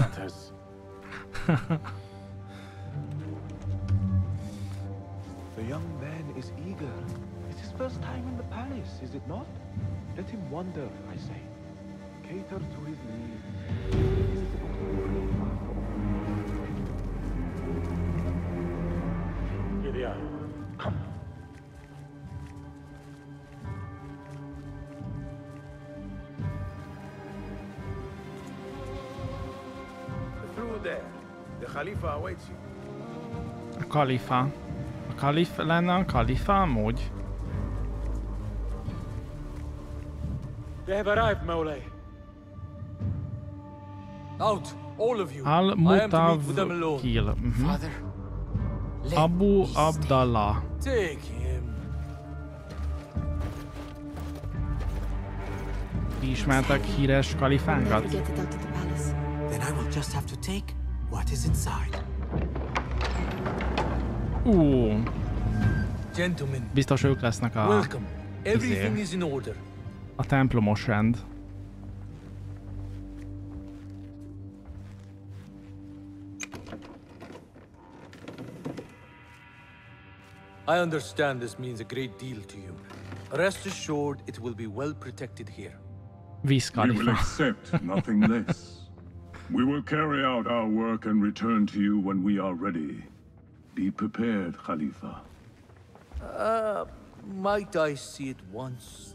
[SPEAKER 9] Is it not? Let him wander, I say. Cater to his needs.
[SPEAKER 1] A kalifa. A kalif lenne a kalifa amúgy?
[SPEAKER 8] They have arrived, Maulay.
[SPEAKER 5] Out, all of you.
[SPEAKER 1] Al
[SPEAKER 5] I am to meet
[SPEAKER 1] Mutav. Kil. Mhm.
[SPEAKER 5] Father, let
[SPEAKER 1] Abu. Abdallah.
[SPEAKER 5] Take him.
[SPEAKER 1] Ismertek híres kalifánkat?
[SPEAKER 5] Then I will just have to take what is inside.
[SPEAKER 1] Ú,
[SPEAKER 5] Gentlemen,
[SPEAKER 1] biztos ők lesznek a,
[SPEAKER 5] welcome. Everything is in order.
[SPEAKER 1] a templomos rend.
[SPEAKER 5] I understand this means a great deal to you. Rest assured, it will be well protected here.
[SPEAKER 1] Víz
[SPEAKER 13] We will accept nothing less. We will carry out our work and return to you when we are ready. Be prepared, Khalifa.
[SPEAKER 5] Uh, might I see it once?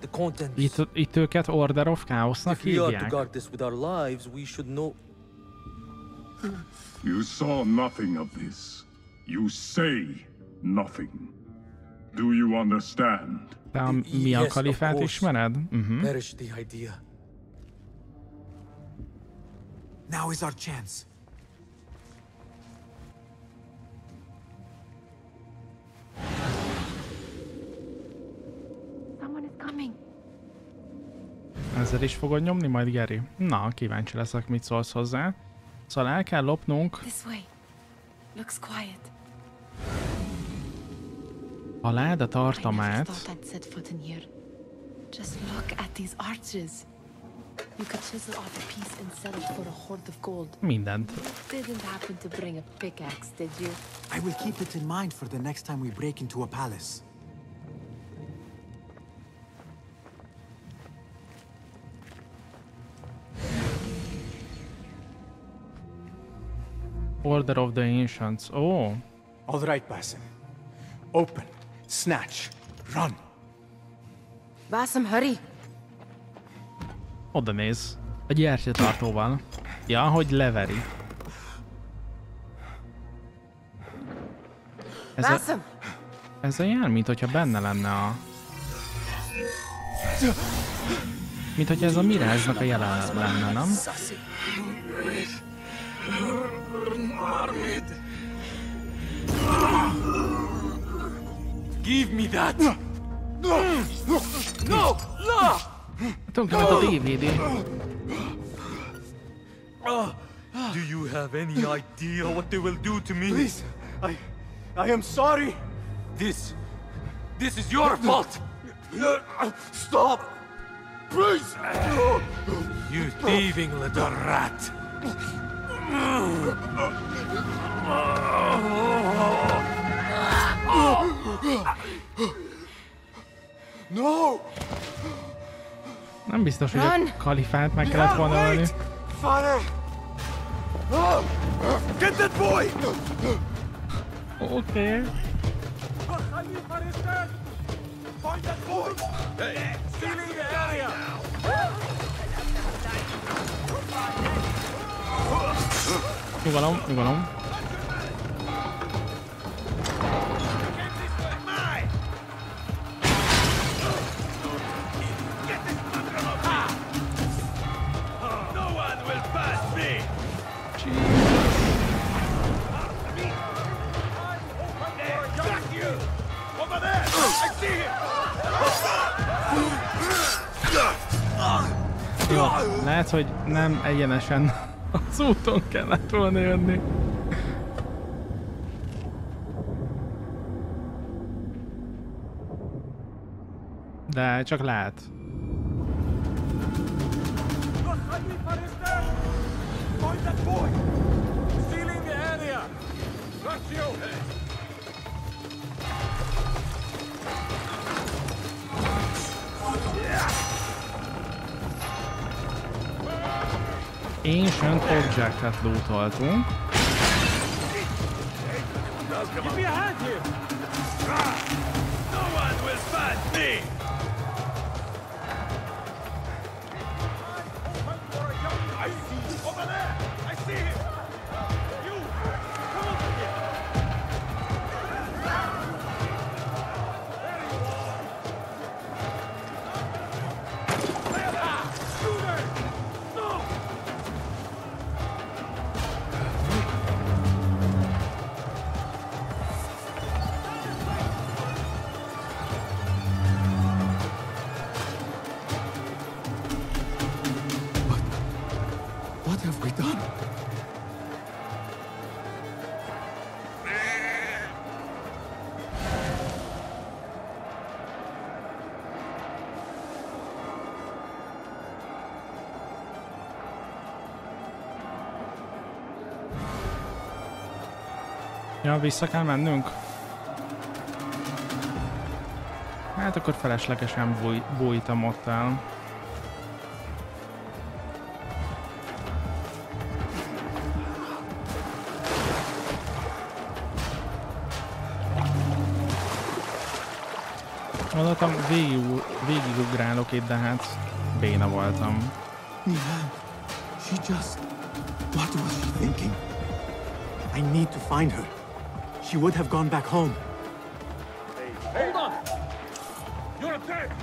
[SPEAKER 5] The contents.
[SPEAKER 1] Itt, itt őket Order of Chaosnak
[SPEAKER 5] If we are to guard this with our lives, we should know.
[SPEAKER 13] You saw nothing of this. You say nothing. Do you understand?
[SPEAKER 1] Te a, mi a
[SPEAKER 5] Yes, of
[SPEAKER 1] kalifát
[SPEAKER 5] course.
[SPEAKER 1] ismered? Mhm.
[SPEAKER 5] Perish the idea. Now is our chance.
[SPEAKER 4] Someone is coming.
[SPEAKER 1] Ezzel is fogod nyomni majd, Geri? Na, kíváncsi leszek, mit szólsz hozzá. Szóval el kell lopnunk
[SPEAKER 4] This way. Looks quiet.
[SPEAKER 1] a láda
[SPEAKER 4] I never
[SPEAKER 1] tartomát.
[SPEAKER 4] thought I'd set foot in here. Just look at these arches. You could chisel off a piece and sell it for a hoard of gold.
[SPEAKER 1] Mean Mindent.
[SPEAKER 4] Didn't happen to bring a pickaxe, did you?
[SPEAKER 5] I will keep it in mind for the next time we break into a palace.
[SPEAKER 1] Order of the Ancients. Oh.
[SPEAKER 5] All right, Basim. Open, snatch, run.
[SPEAKER 4] Basim, hurry.
[SPEAKER 1] Oda néz. A gyertyatartóval. Ja, hogy leveri. Ez a, ez olyan, mint hogyha benne lenne a... Mint hogyha ez a Miráznak a jelen lenne, nem?
[SPEAKER 5] Give me that! No! No! No! No!
[SPEAKER 1] Tulajdonképpen a DVD.
[SPEAKER 5] Do you have any idea what they will do to me? Please, I, I am sorry. This, this is your fault. Stop, please. You thieving little rat. No!
[SPEAKER 1] Nem biztos, hogy a kalifát meg kellett volna ölni.
[SPEAKER 5] Father! Get that boy!
[SPEAKER 1] Okay.
[SPEAKER 5] Find that boy! Hey, stealing the area!
[SPEAKER 1] Nyugalom, nyugalom. Jó, lehet, hogy nem egyenesen Az úton kellett volna jönni. De csak lehet.
[SPEAKER 3] Find that boy! Stealing the area! Ratio!
[SPEAKER 1] Ancient Object-et lootoltunk.
[SPEAKER 3] Give me a hand here!
[SPEAKER 1] Ja, vissza kell mennünk? Hát akkor feleslegesen búj, bújtam ott el. Gondoltam, végig, végigugrálok itt, de hát béna voltam.
[SPEAKER 5] Nihal, she just... What was she thinking? I need to find her. She would have gone back home.
[SPEAKER 3] Hold on! You're dead!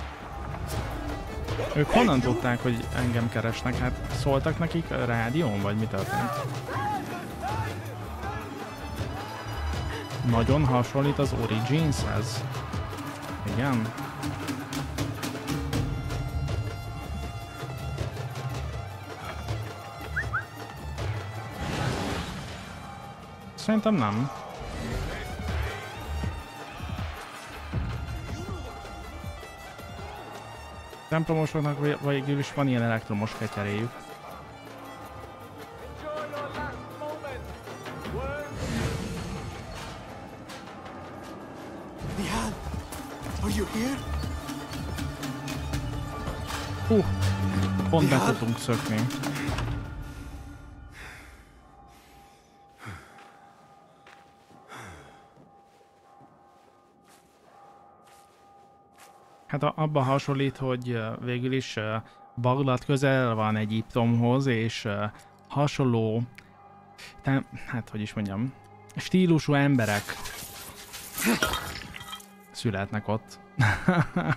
[SPEAKER 1] Ők honnan tudták, hogy engem keresnek? Hát szóltak nekik a rádión, vagy mi történt? Nagyon hasonlít az Originshez. Igen. Szerintem nem. Templomosoknak vagy- végül is van ilyen elektromos ketyeréjük.
[SPEAKER 5] Nihal, are you here?
[SPEAKER 1] Hú, pont be tudtunk szökni. Hát a- abba hasonlít, hogy végül is Bagdad közel van Egyiptomhoz, és hasonló, te, hát hogy is mondjam, stílusú emberek születnek ott.
[SPEAKER 5] No!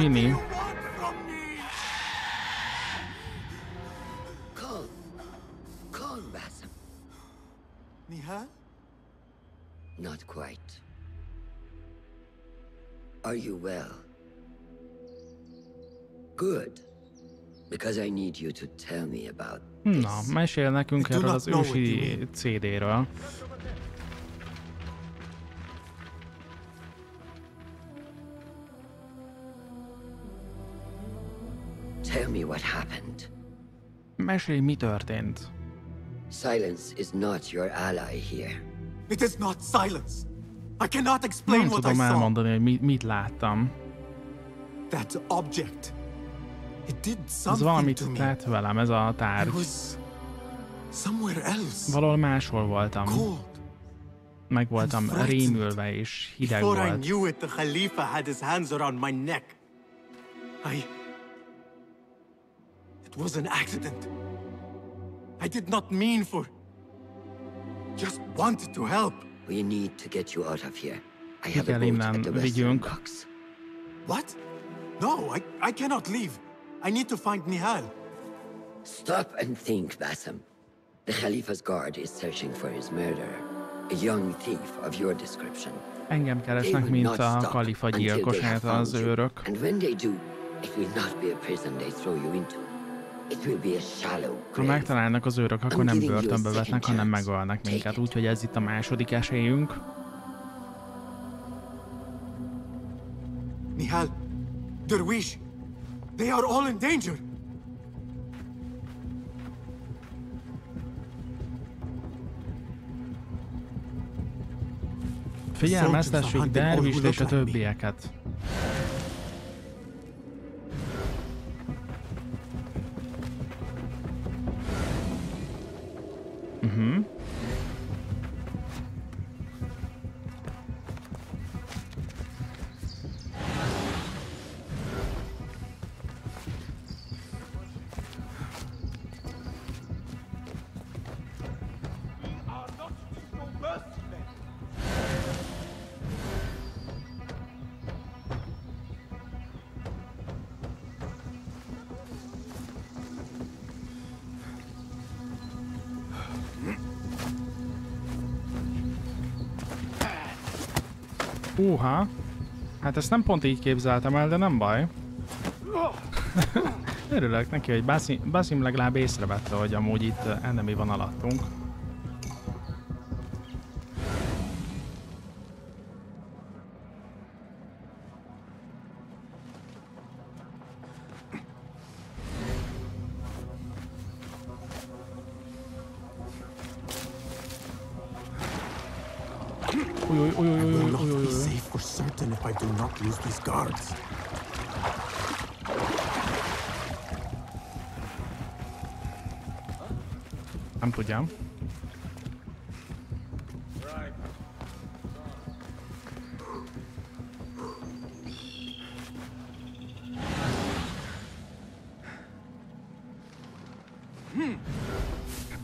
[SPEAKER 1] A Genie.
[SPEAKER 11] Calm. Calm, Basim.
[SPEAKER 5] Nihal?
[SPEAKER 11] Not quite. Are you well? Good. Because I need you to tell me about this.
[SPEAKER 1] Na, mesél nekünk
[SPEAKER 5] I do
[SPEAKER 1] erről
[SPEAKER 5] not
[SPEAKER 1] az
[SPEAKER 5] know what you
[SPEAKER 1] ősi CD-ről.
[SPEAKER 11] Me what happened.
[SPEAKER 1] Mesélj, mi történt.
[SPEAKER 11] Silence is not your ally here.
[SPEAKER 5] It is not silence! I cannot explain
[SPEAKER 1] Nem
[SPEAKER 5] what I
[SPEAKER 1] tudom
[SPEAKER 5] saw.
[SPEAKER 1] elmondani, hogy mit, mit láttam.
[SPEAKER 5] That object. It did
[SPEAKER 1] Ez
[SPEAKER 5] something
[SPEAKER 1] valamit
[SPEAKER 5] to me.
[SPEAKER 1] tett velem, ez a
[SPEAKER 5] I
[SPEAKER 1] tárgy.
[SPEAKER 5] somewhere else.
[SPEAKER 1] Valahol máshol voltam.
[SPEAKER 5] Cold.
[SPEAKER 1] Meg voltam rémülve, és hideg
[SPEAKER 5] Before I
[SPEAKER 1] volt.
[SPEAKER 5] knew it, the Khalifa had his hands around my neck. I. It was an accident. I did not mean for. just wanted to help.
[SPEAKER 11] We need to get you out of here. I have a boat at the western docks.
[SPEAKER 5] What? No, I, I cannot leave. I need to find Nihal.
[SPEAKER 11] Stop and think, Bassam. The Khalifa's guard is searching for his murderer. A young thief of your description.
[SPEAKER 1] Engem
[SPEAKER 11] They
[SPEAKER 1] keresnek,
[SPEAKER 11] will
[SPEAKER 1] mint
[SPEAKER 11] not
[SPEAKER 1] a
[SPEAKER 11] stop
[SPEAKER 1] kalifa
[SPEAKER 11] until they have
[SPEAKER 1] gyilkosát az
[SPEAKER 11] you.
[SPEAKER 1] őrök.
[SPEAKER 11] And when they do, it will not be a prison they throw you into.
[SPEAKER 1] Ha megtalálnak az őrök, akkor nem börtönbe vetnek, hanem megölnek minket. Úgyhogy ez itt a második esélyünk.
[SPEAKER 5] Nihal, Derwish, they are all in danger.
[SPEAKER 1] Figyelmeztessük Dervist és a többieket. Húha. Hát ezt nem pont így képzeltem el, de nem baj. Örülök neki, hogy Basim, Basim legalább észrevette, hogy amúgy itt eh, enemy van alattunk. Tudjam.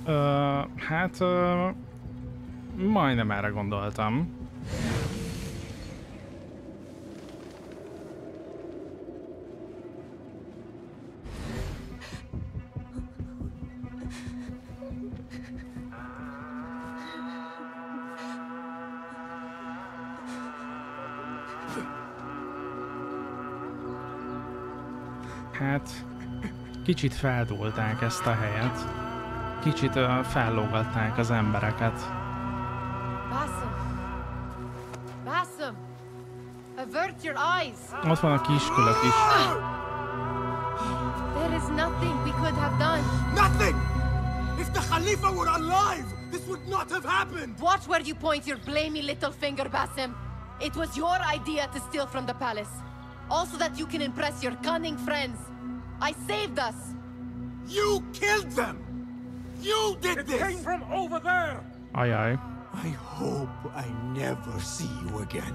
[SPEAKER 1] Ö, hát ö, majdnem erre gondoltam. Kicsit feldúlták ezt a helyet. Kicsit ö, fellógatták az embereket.
[SPEAKER 4] Basim! Basim! Avert your eyes!
[SPEAKER 1] Ott van a kiskülök is.
[SPEAKER 4] There is nothing we could have done.
[SPEAKER 5] Nothing! If the Khalifa were alive, this would not have happened!
[SPEAKER 4] Watch where you point your blamey little finger, Basim. It was your idea to steal from the palace. Also that you can impress your cunning friends. I saved us.
[SPEAKER 5] You killed them! You did
[SPEAKER 3] It
[SPEAKER 5] this!
[SPEAKER 3] came from over there!
[SPEAKER 1] Ajaj.
[SPEAKER 5] I hope I never see you again.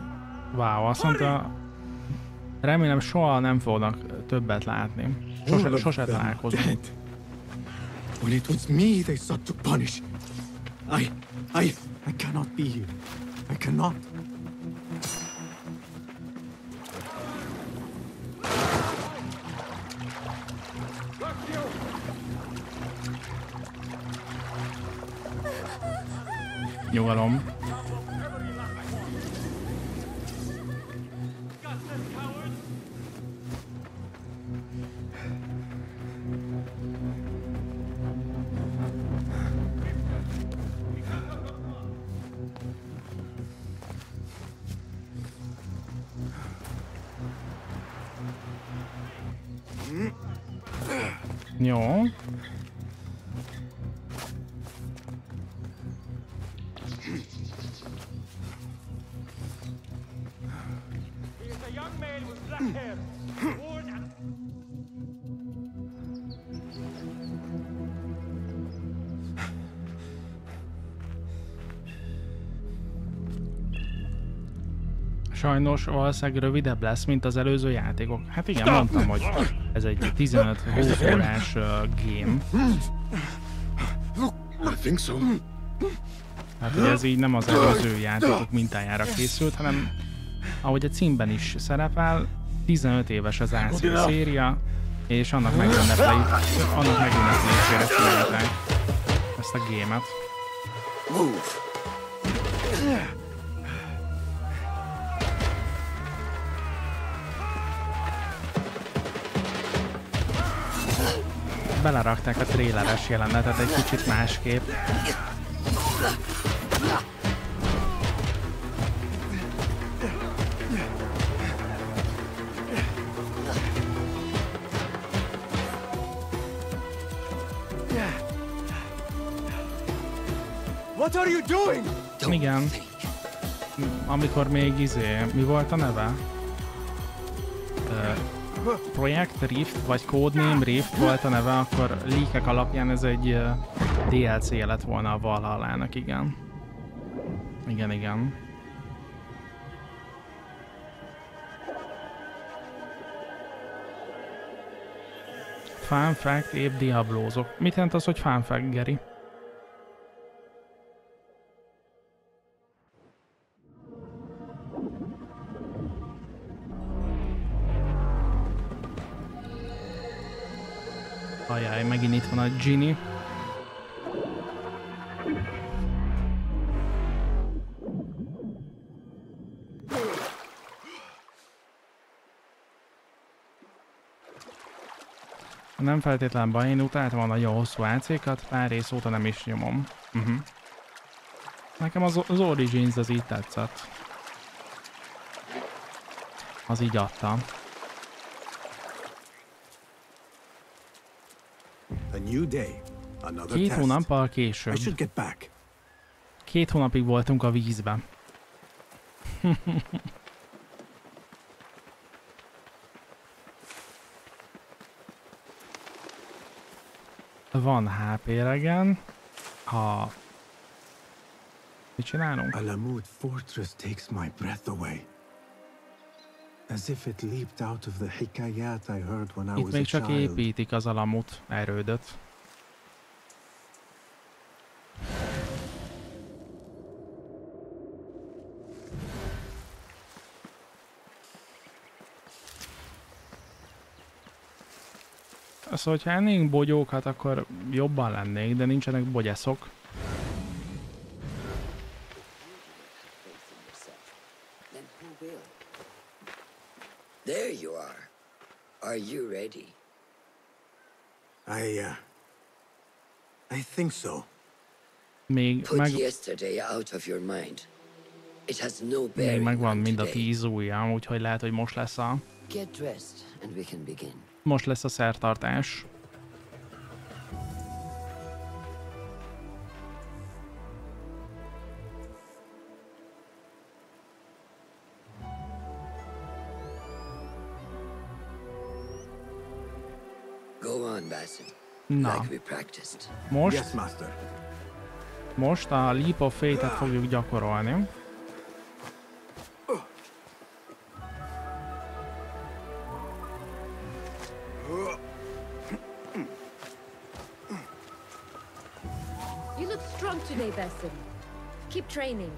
[SPEAKER 1] Wow, azt mondta... Remélem soha nem fognak többet látni. Sose, sose találkozunk.
[SPEAKER 5] When it was me they sought to punish. I, I, I cannot be here. I cannot.
[SPEAKER 1] Nyugalom. Sajnos valószínűleg rövidebb lesz, mint az előző játékok. Hát igen, mondtam, hogy ez egy 15-20 órás uh, game.
[SPEAKER 5] I think so.
[SPEAKER 1] Hát ugye ez így nem az előző játékok mintájára készült, hanem ahogy a címben is szerepel, 15 éves az AC széria, és annak megünneplei, annak megünneplésére csinálták ezt a gémet. Belerakták a tréleres jelenetet egy kicsit másképp.
[SPEAKER 5] What are you doing?
[SPEAKER 1] Igen. Amikor még izé, mi volt a neve? Projekt Rift, vagy Codename Rift volt a neve, akkor leakek alapján ez egy DLC lett volna a Valhallának, igen. Igen, igen. Fun fact, épp diablózok. Mit jelent az, hogy fun fact, Geri? Ajaj, megint itt van a Ginny. Nem feltétlen baj, én utáltam a nagyon hosszú AC-kat, pár rész óta nem is nyomom. Uh-huh. Nekem az, az Origins az így tetszett. Az így adta.
[SPEAKER 5] A new day, another
[SPEAKER 1] Két hónappal
[SPEAKER 5] I
[SPEAKER 1] később.
[SPEAKER 5] should get back.
[SPEAKER 1] Két hónapig voltunk a vízben. Van HP regen. Ha... Mit csinálunk?
[SPEAKER 5] Alamut Fortress takes my breath away.
[SPEAKER 1] Itt még csak építik az alamut erődöt. Szóval, hogyha ennénk bogyókat, akkor jobban lennék, de nincsenek bogyeszok.
[SPEAKER 11] Then who will? There you are. Are you ready?
[SPEAKER 5] I, uh, I think so.
[SPEAKER 1] Még,
[SPEAKER 11] Put
[SPEAKER 1] meg,
[SPEAKER 11] yesterday out of your mind. It has no
[SPEAKER 1] még
[SPEAKER 11] bearing
[SPEAKER 1] megvan
[SPEAKER 11] on
[SPEAKER 1] mind a tíz ujjam, úgyhogy lehet, hogy most lesz a,
[SPEAKER 11] Get dressed and we can begin.
[SPEAKER 1] most lesz a szertartás. Na, most, most a Leap of Fate-et fogjuk gyakorolni.
[SPEAKER 14] You look strong today, Basim. Keep training.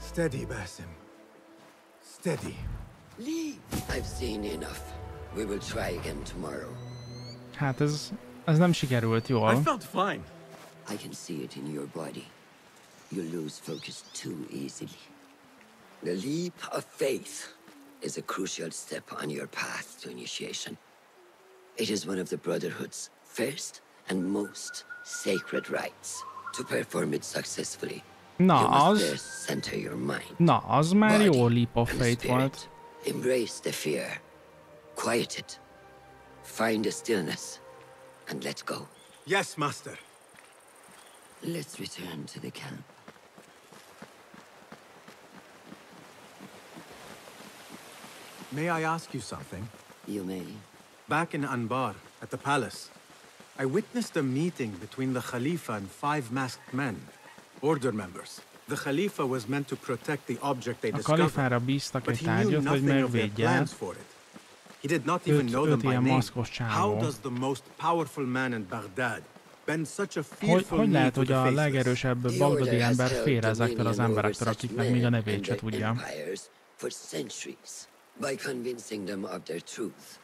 [SPEAKER 5] Steady, Basim. Steady.
[SPEAKER 11] Lee, I've seen enough. We will try again tomorrow.
[SPEAKER 1] Hát ez, ez nem sikerült jól.
[SPEAKER 10] felt fine.
[SPEAKER 11] I can see it in your body. You lose focus too easily. The leap of faith is a crucial step on your path to initiation. It is one of the Brotherhood's first and most sacred rites. To perform it successfully,
[SPEAKER 1] Na,
[SPEAKER 11] you must
[SPEAKER 1] az,
[SPEAKER 11] first center your mind.
[SPEAKER 1] na, az már jó Leap of
[SPEAKER 11] and
[SPEAKER 1] Fate
[SPEAKER 11] spirit.
[SPEAKER 1] volt.
[SPEAKER 11] Embrace the fear. Quiet it. Find the stillness. And let's go.
[SPEAKER 5] Yes, master.
[SPEAKER 11] Let's return to the camp.
[SPEAKER 5] May I ask you something?
[SPEAKER 11] You may.
[SPEAKER 5] Back in Anbar, at the palace, I witnessed a meeting between the Khalifa and five masked men, order members. The Khalifa was meant to protect the object they
[SPEAKER 1] A
[SPEAKER 5] discovered, but he knew
[SPEAKER 1] tárgyat, hogy
[SPEAKER 5] nothing of their
[SPEAKER 1] megvédje.
[SPEAKER 5] plans for it. He did not even
[SPEAKER 1] Öt-
[SPEAKER 5] know
[SPEAKER 1] öt
[SPEAKER 5] them by
[SPEAKER 1] ilyen
[SPEAKER 5] name.
[SPEAKER 1] maszkos
[SPEAKER 5] How
[SPEAKER 1] csávó.
[SPEAKER 5] does the most powerful man in Baghdad
[SPEAKER 1] Hogy, hogy lehet, hogy a legerősebb bagdadi ember fél ezektől az emberektől, akiknek még a nevét se tudja?
[SPEAKER 11] For centuries, by convincing them of their truth,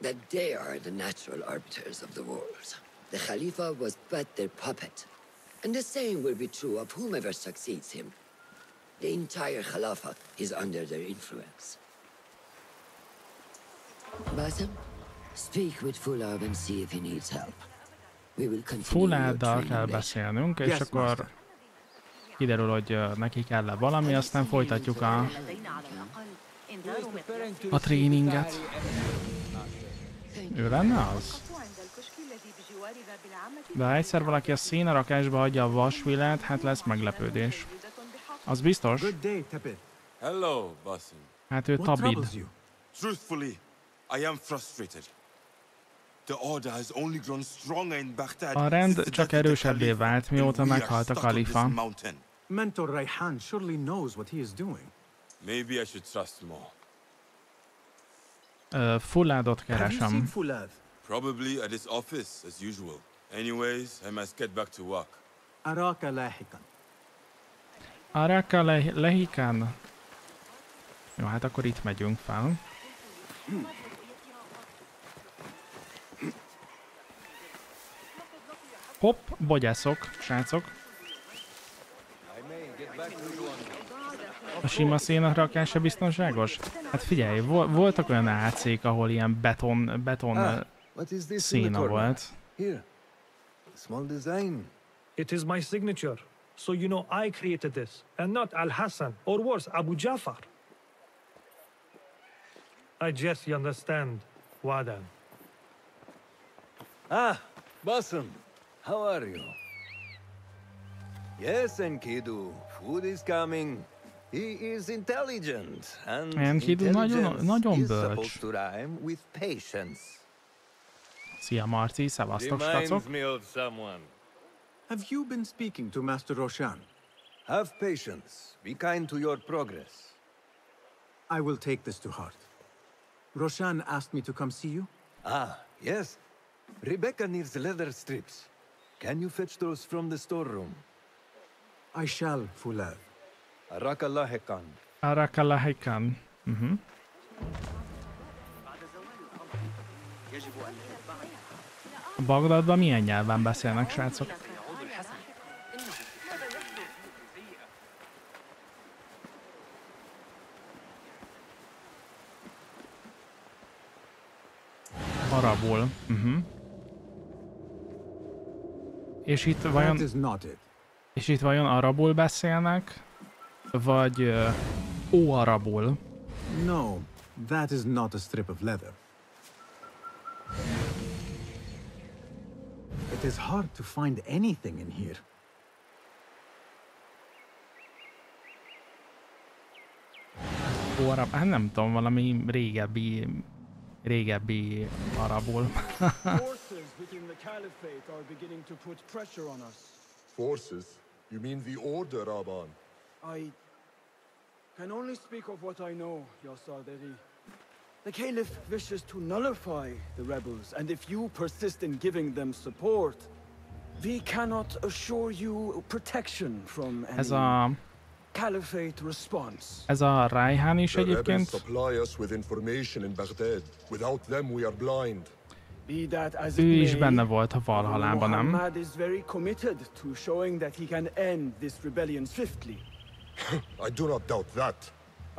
[SPEAKER 11] that they are the natural arbiters of the world. The Khalifa was but their puppet, and the same will be true of whomever succeeds him. The entire Khalifa is under their influence. Basim, speak with Fulab and see if he needs help.
[SPEAKER 1] Fuláddal kell beszélnünk, és akkor kiderül, hogy neki kell -e valami, aztán folytatjuk a, a tréninget. Ő lenne az? De ha egyszer valaki a szénarakásba hagyja a vasvilát, hát lesz meglepődés. Az biztos.
[SPEAKER 3] Hello, Basim.
[SPEAKER 1] Hát ő Tabid.
[SPEAKER 3] Truthfully, I am frustrated.
[SPEAKER 1] A rend csak erősebbé vált, mióta meghalt a kalifa.
[SPEAKER 5] Mentor Raihan surely knows what he is doing.
[SPEAKER 3] Maybe I should trust more.
[SPEAKER 1] Uh, Fulladot keresem.
[SPEAKER 3] Probably at his office, as usual. Anyways, I must get back to work.
[SPEAKER 5] Araka lahikan.
[SPEAKER 1] Araka lehikan. Jó, hát akkor itt megyünk fel. Hopp, bogyászok, srácok. A sima szénarakása biztonságos? Hát figyelj, voltak olyan AC-k, ahol ilyen beton, beton ah, széna volt.
[SPEAKER 15] Here, small design. It is my signature. So you know I created this, and not Al-Hassan, or worse, Abu Jafar. I you understand, Wadan.
[SPEAKER 16] Ah, Basim. How are you? Yes, Enkidu. Food is coming. He is intelligent, and
[SPEAKER 1] Enkidu nagyon, nagyon bölcs.
[SPEAKER 16] to rhyme with patience.
[SPEAKER 1] Szia Marci, szevasztok srácok.
[SPEAKER 5] Have you been speaking to Master Roshan?
[SPEAKER 16] Have patience. Be kind to your progress.
[SPEAKER 5] I will take this to heart. Roshan asked me to come see you?
[SPEAKER 16] Ah, yes. Rebecca needs leather strips. Can you fetch those from the storeroom?
[SPEAKER 5] I shall, Fulad.
[SPEAKER 16] Arakalahekan.
[SPEAKER 1] Arakalahekan. Mhm. Bagdadban milyen nyelven beszélnek, srácok? Arabul. Mhm. Uh -huh. És itt vajon... És itt vajon arabul beszélnek? Vagy uh, ó-arabul?
[SPEAKER 5] No, that is not a strip of leather. It is hard to find anything in here.
[SPEAKER 1] Ó-arab, hát nem tudom, valami régebbi régebbi arabul.
[SPEAKER 17] Forces within the caliphate are beginning to put pressure on us.
[SPEAKER 18] Forces? You mean the order, Aban?
[SPEAKER 17] I can only speak of what I know, Yasaderi. The Caliph wishes to nullify the rebels, and if you persist in giving them support, we cannot assure you protection from any...
[SPEAKER 1] Ez a um,
[SPEAKER 17] Caliphate response.
[SPEAKER 1] Ez a Raihan is egyébként.
[SPEAKER 18] supply us with information in Baghdad. Without them we are blind.
[SPEAKER 1] Ő is benne volt a Valhalában, nem?
[SPEAKER 17] Muhammad is very committed to showing that he can end this rebellion swiftly.
[SPEAKER 18] I do not doubt that.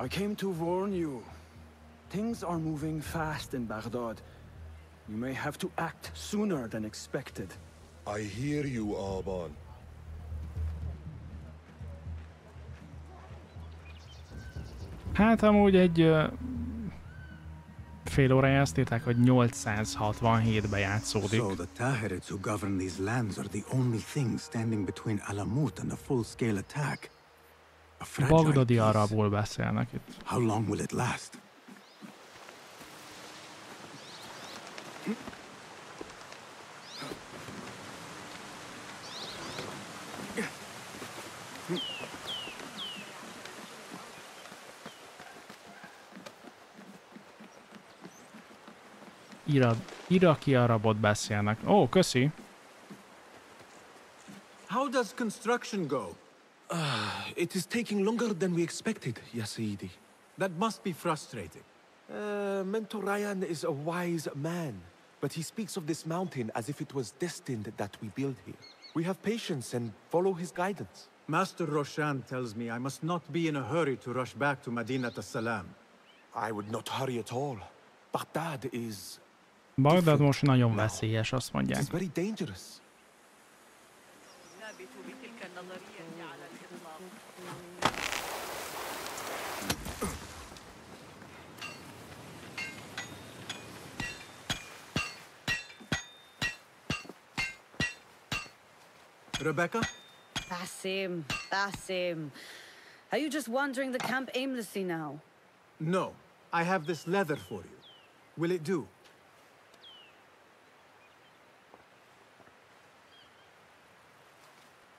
[SPEAKER 17] I came to warn you. Things are moving fast in Baghdad. You may have to act sooner than expected.
[SPEAKER 18] I hear you, Aban.
[SPEAKER 1] Hát amúgy egy uh, fél órája azt írták, hogy 867-be játszódik.
[SPEAKER 5] So the Tahirids who govern these lands are the only thing standing between Alamut and a full-scale attack.
[SPEAKER 1] Bagdadi arabul beszélnek itt.
[SPEAKER 5] How long will it last?
[SPEAKER 1] Ira, iraki arabot beszélnek. Ó, köszi.
[SPEAKER 5] How does construction go?
[SPEAKER 9] Uh, it is taking longer than we expected, Yasidi.
[SPEAKER 5] That must be frustrating.
[SPEAKER 9] Uh, Mentor Ryan is a wise man, but he speaks of this mountain as if it was destined that we build here. We have patience and follow his guidance.
[SPEAKER 5] Master Roshan tells me I must not be in a hurry to rush back to Madinat as-Salam.
[SPEAKER 9] I would not hurry at all. Baghdad is...
[SPEAKER 1] Bagdad most nagyon veszélyes, azt mondják.
[SPEAKER 5] Rebecca?
[SPEAKER 19] Basim, Basim. Are you just wandering the camp aimlessly now?
[SPEAKER 5] No. I have this leather for you. Will it do?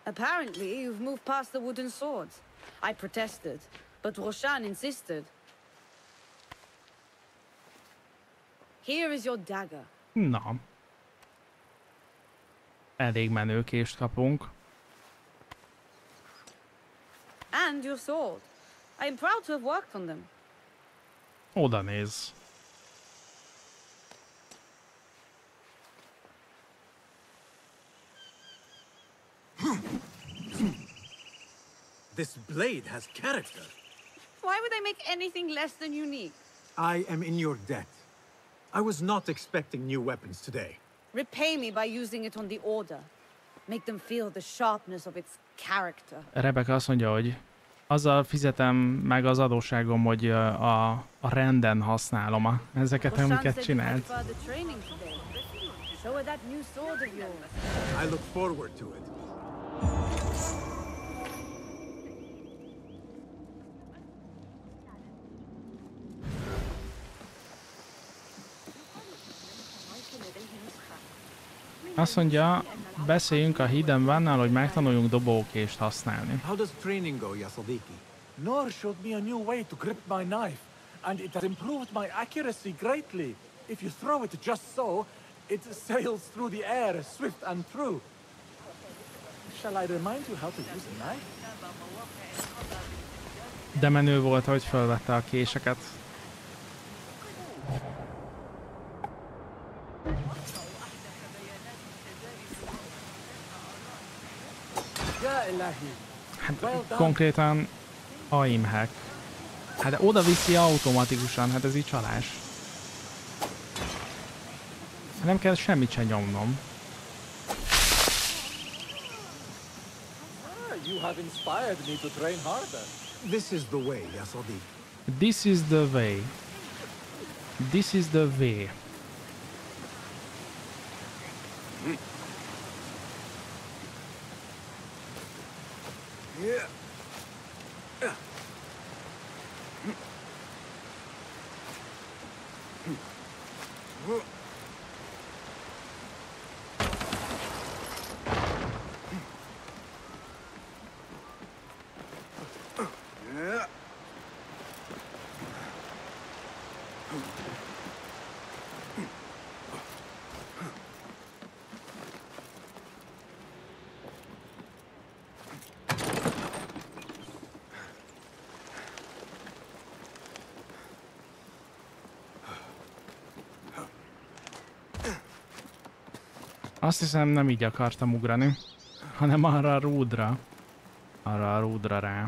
[SPEAKER 19] Apparently, you've moved past the wooden swords. I protested, but Roshan insisted. Here is your dagger.
[SPEAKER 1] Na. Elég menő kést kapunk.
[SPEAKER 19] And your sword. I am proud to have worked on them.
[SPEAKER 1] Oda néz.
[SPEAKER 5] This blade has character.
[SPEAKER 19] Why would I make anything less than unique?
[SPEAKER 5] I am in your debt. I was not expecting new weapons today.
[SPEAKER 19] Repay me by using it on the Order. Make them feel the sharpness of its character.
[SPEAKER 1] Rebecca azt mondja, hogy azzal fizetem meg az adósságom, hogy a, a renden használom a, ezeket, amiket csinált.
[SPEAKER 5] I look forward to it.
[SPEAKER 1] Azt mondja, beszéljünk a Hidden Vannál, hogy megtanuljunk dobókést használni.
[SPEAKER 5] How does training go, Yasadiki?
[SPEAKER 3] Nor showed me a new way to grip my knife, and it has improved my accuracy greatly. If you throw it just so, it sails through the air, swift and true. Shall I remind you how to use a knife?
[SPEAKER 1] De menő volt, hogy felvette a késeket. Hát konkrétan aimhack. Hát oda viszi automatikusan, hát ez így csalás. Nem kell semmit sem nyomnom.
[SPEAKER 3] You have inspired me to train harder.
[SPEAKER 5] This is the way, Yasadiki.
[SPEAKER 1] This is the way. This is the way.
[SPEAKER 5] Yeah.
[SPEAKER 1] Azt hiszem nem így akartam ugrani, hanem arra a rúdra. Arra a rúdra rá.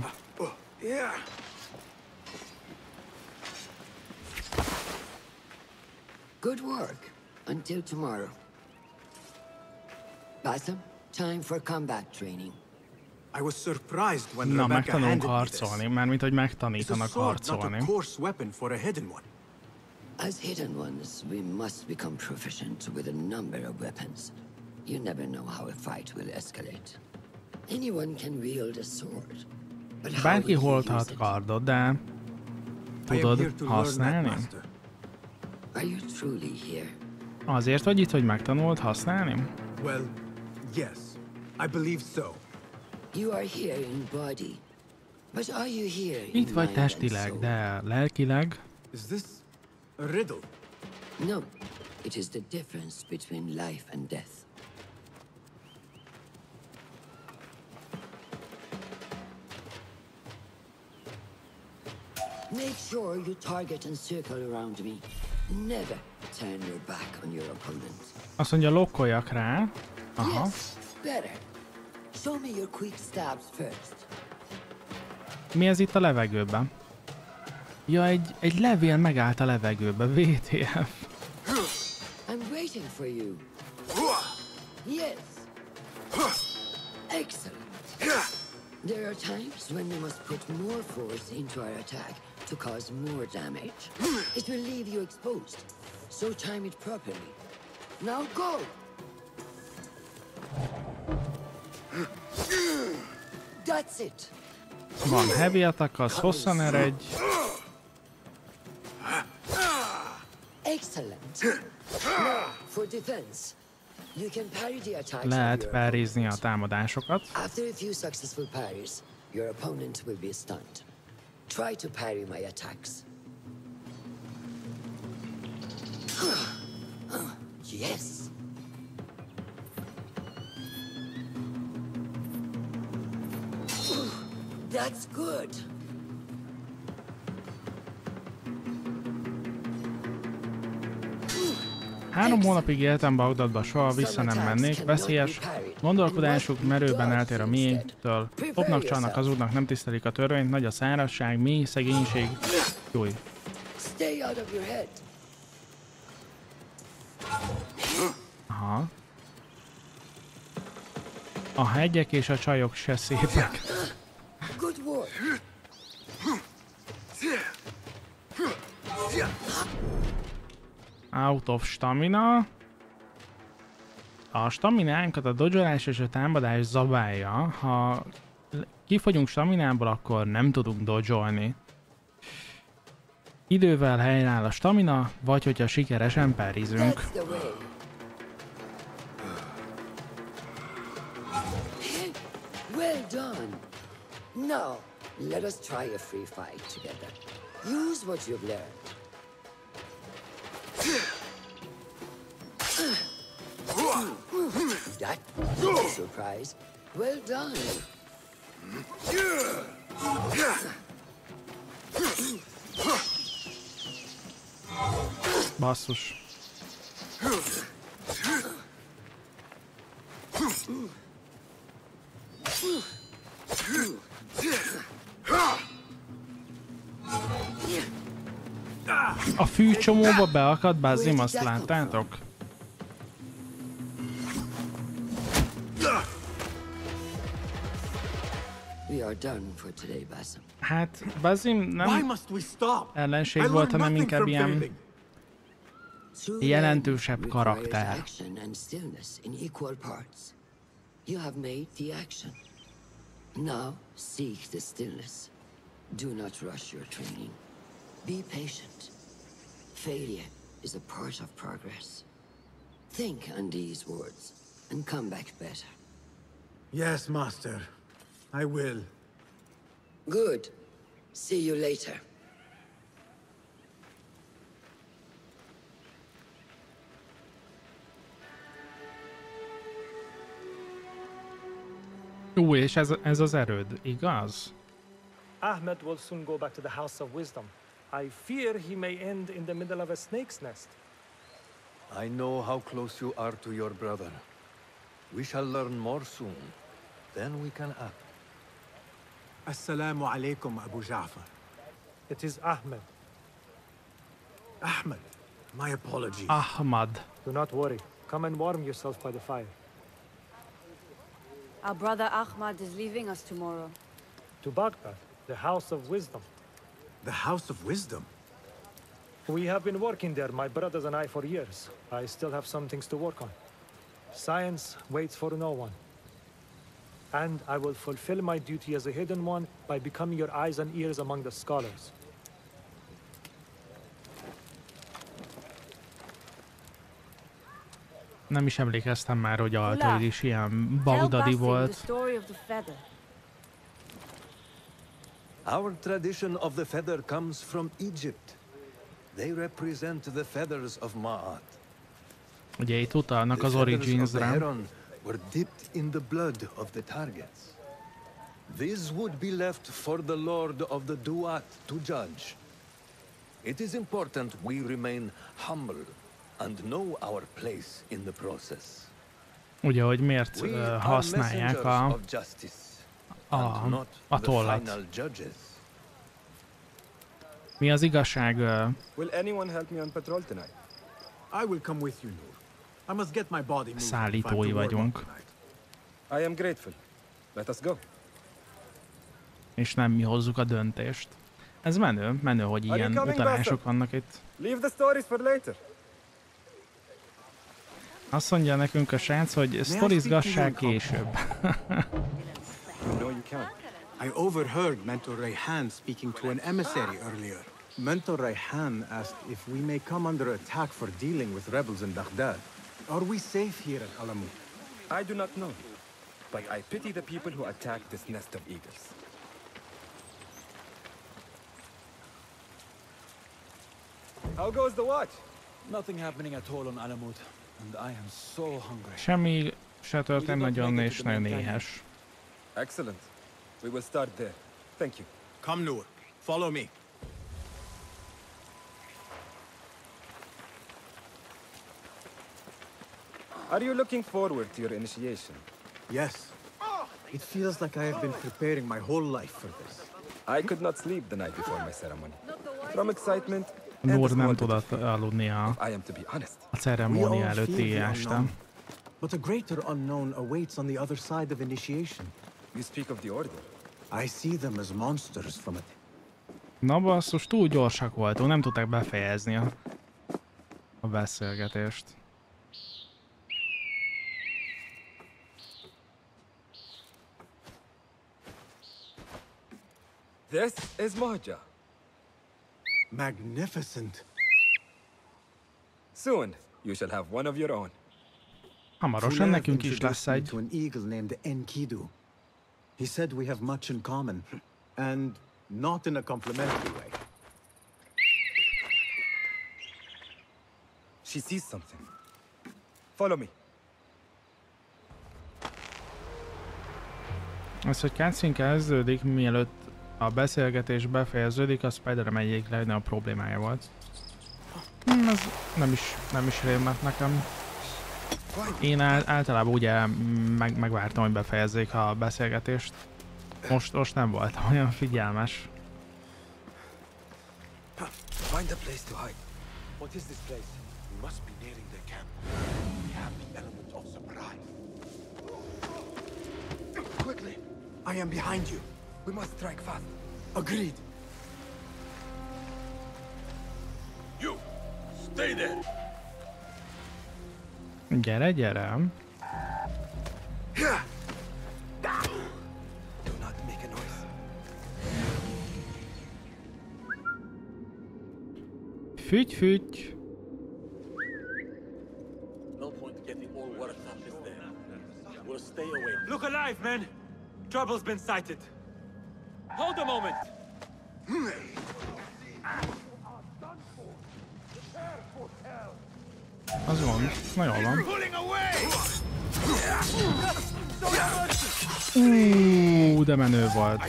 [SPEAKER 11] Good work. Until tomorrow. Basim, time for combat training.
[SPEAKER 5] I was surprised when
[SPEAKER 1] Na,
[SPEAKER 5] Rebecca
[SPEAKER 1] megtanulunk harcolni, mármint, hogy
[SPEAKER 5] It's a
[SPEAKER 1] megtanítanak
[SPEAKER 5] sword, not a
[SPEAKER 1] harcolni.
[SPEAKER 5] coarse weapon for a hidden one.
[SPEAKER 11] As hidden ones, we must become proficient with a number of weapons. You never know how a fight will escalate. Anyone can wield a sword. But how
[SPEAKER 1] Bárki hordhat kardot, de tudod
[SPEAKER 5] here to learn that,
[SPEAKER 1] használni?
[SPEAKER 11] Are you truly here?
[SPEAKER 1] Azért vagy itt, hogy megtanult használni?
[SPEAKER 5] Well, yes. I believe so.
[SPEAKER 11] You are here in body. But are you here in
[SPEAKER 1] Itt vagy testileg, de lelkileg
[SPEAKER 5] Is this A riddle?
[SPEAKER 11] No. It is the difference between life and death. Make sure you target and circle around me. Never turn your back on your opponent.
[SPEAKER 1] Azt mondja, lokkoljak rá.
[SPEAKER 11] Yes, better. Show me your quick stabs first.
[SPEAKER 1] Mi ez itt a levegőben? Ja, egy, egy levél megállt a levegőbe. VTF.
[SPEAKER 11] I'm waiting for you. Yes. Excellent. There are times when we must put more force into our attack to cause more damage. It will leave you exposed, so time it properly. Now go! That's it!
[SPEAKER 1] Van heavy attack, az hosszan eredj.
[SPEAKER 11] Excellent. Now, for defense, you can parry the attacks
[SPEAKER 1] Lehet felrézni a támadásokat.
[SPEAKER 11] After a few successful parries, your opponent will be stunned. Try to parry my attacks. yes. That's good.
[SPEAKER 1] Három hónapig éltem Bagdadba, soha vissza nem mennék. Veszélyes, gondolkodásuk merőben eltér a miénktől. Lopnak, csalnak, hazudnak, nem tisztelik a törvényt, nagy a szárazság, mély szegénység. Júj. Aha. A hegyek és a csajok se szépek.
[SPEAKER 11] Good.
[SPEAKER 1] Out of stamina. A staminánkat a dodgelás és a támadás zabálja. Ha kifogyunk staminából, akkor nem tudunk dodgelni. Idővel helyreáll a stamina, vagy hogyha sikeresen perizünk.
[SPEAKER 11] Well done. Now, let us try a free fight together. Use what you've learned. That was a surprise. Well done.
[SPEAKER 1] Basszus. A fűcsomóba beakad Bazim, azt láttátok? Hát Bazim nem ellenség volt, hanem inkább ilyen jelentősebb karakter.
[SPEAKER 11] You have made the action. Now seek the stillness. Do not rush your training. Be patient. Failure is a part of progress. Think on these words and come back better.
[SPEAKER 5] Yes, Master. I will.
[SPEAKER 11] Good. See you later.
[SPEAKER 1] Ú, és ez, ez az erőd, igaz?
[SPEAKER 15] Ahmed will soon go back to the House of Wisdom. I fear he may end in the middle of a snake's nest.
[SPEAKER 16] I know how close you are to your brother. We shall learn more soon. Then we can act.
[SPEAKER 5] Assalamu alaikum, Abu Ja'far.
[SPEAKER 15] It is Ahmed.
[SPEAKER 5] Ahmed, my apologies.
[SPEAKER 1] Ahmad.
[SPEAKER 15] Do not worry. Come and warm yourself by the fire.
[SPEAKER 19] Our brother Ahmad is leaving us tomorrow.
[SPEAKER 15] To Baghdad, the House of Wisdom.
[SPEAKER 5] The House of Wisdom?
[SPEAKER 15] We have been working there, my brothers and I, for years. I still have some things to work on. Science waits for no one. And I will fulfill my duty as a hidden one by becoming your eyes and ears among the scholars.
[SPEAKER 1] Nem is emlékeztem már, hogy Altair is ilyen
[SPEAKER 19] Tell
[SPEAKER 1] bagdadi
[SPEAKER 19] the
[SPEAKER 1] volt.
[SPEAKER 19] story of the feather.
[SPEAKER 16] Our tradition of the feather comes from Egypt. They represent the feathers of Ma'at.
[SPEAKER 1] Ugye itt utalnak
[SPEAKER 16] The
[SPEAKER 1] az
[SPEAKER 16] feathers of the
[SPEAKER 1] Origins-re.
[SPEAKER 16] were dipped in the blood of the targets. These would be left for the Lord of the Duat to judge. It is important we remain humble and know our place in the process.
[SPEAKER 1] Ugye, hogy miért uh, használják a,
[SPEAKER 16] of justice,
[SPEAKER 1] a, a tollat. Mi az igazság?
[SPEAKER 20] Will anyone help me on patrol tonight?
[SPEAKER 5] I will come with you, Noor. I must get my body moving. if I'm
[SPEAKER 1] szállítói vagyunk,
[SPEAKER 5] tonight.
[SPEAKER 20] I am grateful. Let us go.
[SPEAKER 1] és nem mi hozzuk a döntést. Ez menő, menő, hogy ilyen utalások vannak itt.
[SPEAKER 20] Leave the stories for later.
[SPEAKER 1] Azt mondja nekünk a srác, hogy sztorizgassák később.
[SPEAKER 5] No. I overheard Mentor Rayhan speaking to an emissary earlier. Mentor Rayhan asked if we may come under attack for dealing with rebels in Baghdad. Are we safe here at Alamut?
[SPEAKER 20] I do not know, but I pity the people who attack this nest of eagles. How goes the watch?
[SPEAKER 3] Nothing happening at all on Alamut, and I am so hungry.
[SPEAKER 1] Semmi se történt nagyon, és nagyon éhes.
[SPEAKER 20] Excellent. We will start there. Thank you.
[SPEAKER 5] Come, Noor. Follow me.
[SPEAKER 20] Are you looking forward to your initiation?
[SPEAKER 5] Yes. It feels like I have been preparing my whole life for this.
[SPEAKER 20] I could not sleep the night before my ceremony. From excitement
[SPEAKER 1] Nór nem tudott aludni a,
[SPEAKER 20] I am to be honest.
[SPEAKER 1] a ceremónia előtti
[SPEAKER 5] feel the
[SPEAKER 1] este.
[SPEAKER 5] unknown. But a greater unknown awaits on the other side of initiation.
[SPEAKER 20] You speak of the Order.
[SPEAKER 5] I see them as monsters from it.
[SPEAKER 1] Na basszus, túl gyorsak voltunk, nem tudták befejezni a, a beszélgetést.
[SPEAKER 20] This is Mahja.
[SPEAKER 5] Magnificent.
[SPEAKER 20] Soon, you shall have one of your own.
[SPEAKER 1] Hamarosan nekünk is lesz egy.
[SPEAKER 5] He said we have much in common, and not in a complimentary way.
[SPEAKER 20] She sees something. Follow me.
[SPEAKER 1] Az, hogy cutscene kezdődik, mielőtt a beszélgetés befejeződik, az Spider-Man egyik legnagyobb problémája volt. Hm, ez nem is, nem is rémlett nekem. Én ál- általában ugye meg, megvártam, hogy befejezzék a beszélgetést. Most, most nem voltam olyan figyelmes.
[SPEAKER 20] Find a place to hide.
[SPEAKER 7] What is this place? We must be nearing the camp. We have the element of surprise.
[SPEAKER 5] Quickly! I am behind you.
[SPEAKER 20] We must strike fast.
[SPEAKER 5] Agreed.
[SPEAKER 7] You! Stay there!
[SPEAKER 1] Gyere, gyere.
[SPEAKER 20] Do not make a noise.
[SPEAKER 1] Füty, füty.
[SPEAKER 7] No point getting all worked up, is there? We'll stay away.
[SPEAKER 3] Look alive, men! Trouble's been sighted. Hold a moment!
[SPEAKER 1] Az gond. Na jól van. Ú, de menő volt.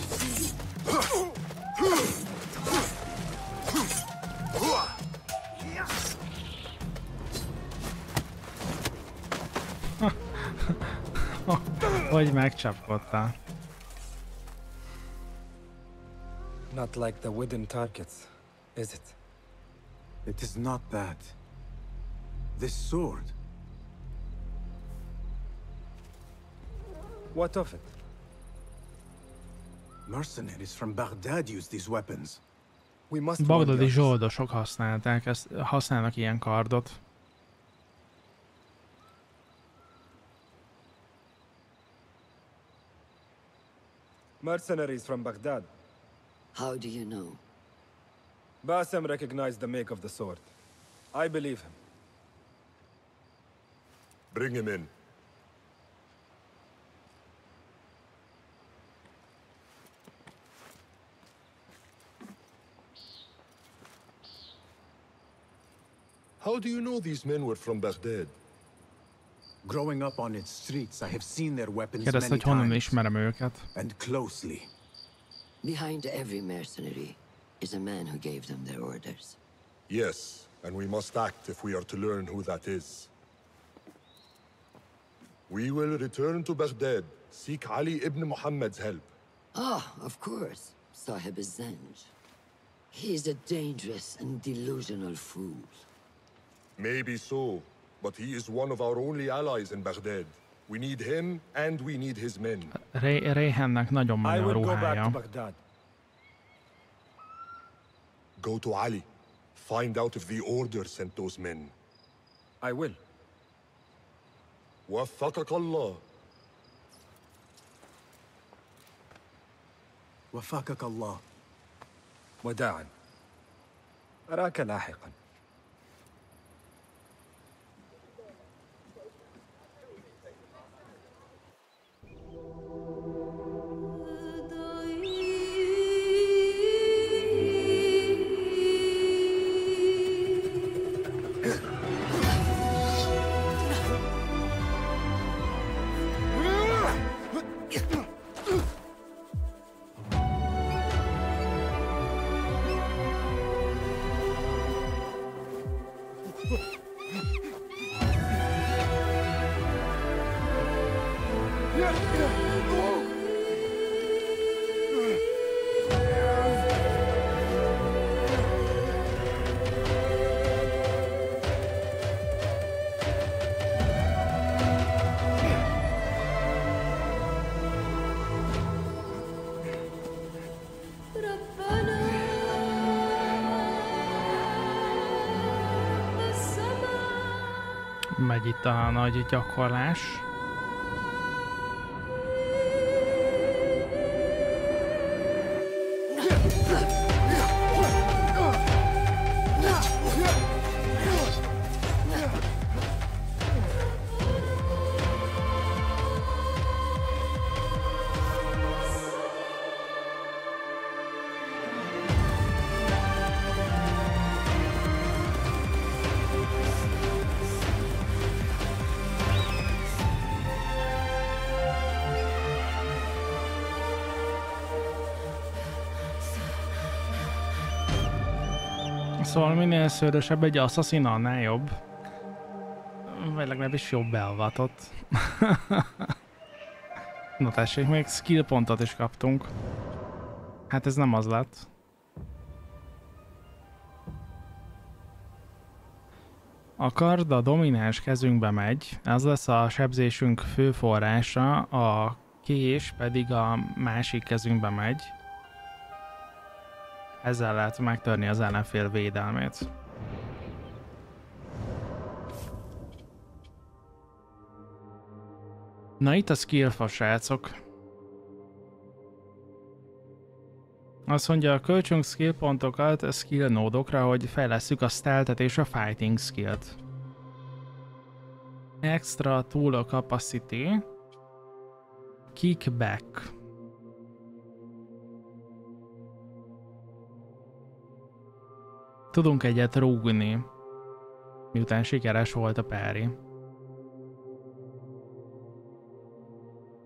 [SPEAKER 1] Hogy megcsapkodtál.
[SPEAKER 20] Not like the wooden targets, is it?
[SPEAKER 5] It is not that. This sword.
[SPEAKER 20] What of it?
[SPEAKER 5] Mercenaries from Baghdad use these weapons.
[SPEAKER 20] We must warn
[SPEAKER 1] Bagdadi
[SPEAKER 20] the others.
[SPEAKER 1] zsoldosok használták, ezt, használnak ilyen kardot.
[SPEAKER 20] Mercenaries from Baghdad.
[SPEAKER 11] How do you know?
[SPEAKER 20] Bassem recognized the make of the sword. I believe him.
[SPEAKER 18] Bring him in. How do you know these men were from Baghdad?
[SPEAKER 5] Growing up on its streets, I have seen their weapons
[SPEAKER 1] Kérdezte,
[SPEAKER 5] many times,
[SPEAKER 1] ismerem
[SPEAKER 5] and closely.
[SPEAKER 11] Behind every mercenary is a man who gave them their orders.
[SPEAKER 18] Yes, and we must act if we are to learn who that is. We will return to Baghdad, seek Ali ibn Muhammad's help.
[SPEAKER 11] Ah, of course. Sahib Zanj. He's a dangerous and delusional fool.
[SPEAKER 18] Maybe so, but he is one of our only allies in Baghdad. We need him, and we need his men.
[SPEAKER 1] Ray Rayhennek nagyon
[SPEAKER 15] I
[SPEAKER 1] menő a
[SPEAKER 15] will go back to. Baghdad.
[SPEAKER 18] Go to Ali. Find out if the Order sent those men.
[SPEAKER 20] I will.
[SPEAKER 18] وفقك الله.
[SPEAKER 5] وفقك الله.
[SPEAKER 20] وداعا أراك لاحقا
[SPEAKER 1] A nagy gyakorlás. Szóval minél szőrösebb egy assassin, annál jobb. Vagy legalábbis jobb beavatott. Na tessék, még skill pontot is kaptunk. Hát ez nem az lett. A kard a domináns kezünkbe megy, ez lesz a sebzésünk fő forrása, a kés pedig a másik kezünkbe megy. Ezzel lehet megtörni az ellenfél védelmét. Na itt a skillfa, srácok. Azt mondja, költsünk skill pontokat a skill nódokra, hogy fejlesszük a stealth és a fighting skillt. Extra tool capacity. Kickback. Tudunk egyet rúgni, miután sikeres volt a pári.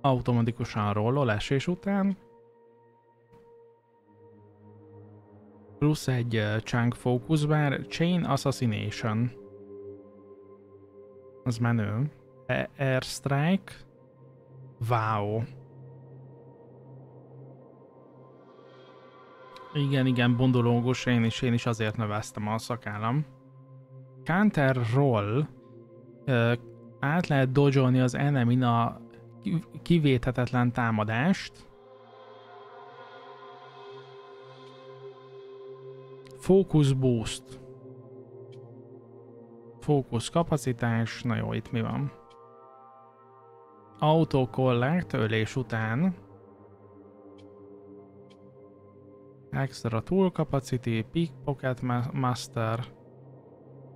[SPEAKER 1] Automatikusan rollol esés után. Plusz egy chunk focus bar, chain assassination. Az menő. E- airstrike. Wow. Igen, igen, bondológos, én is, én is azért növeztem a szakállam. Counter roll. Ö, át lehet dodge az enemy a ki- kivéthetetlen támadást. Focus boost. Focus kapacitás. Na jó, itt mi van? Auto collect, ölés után. Extra tool capacity, pickpocket ma- master,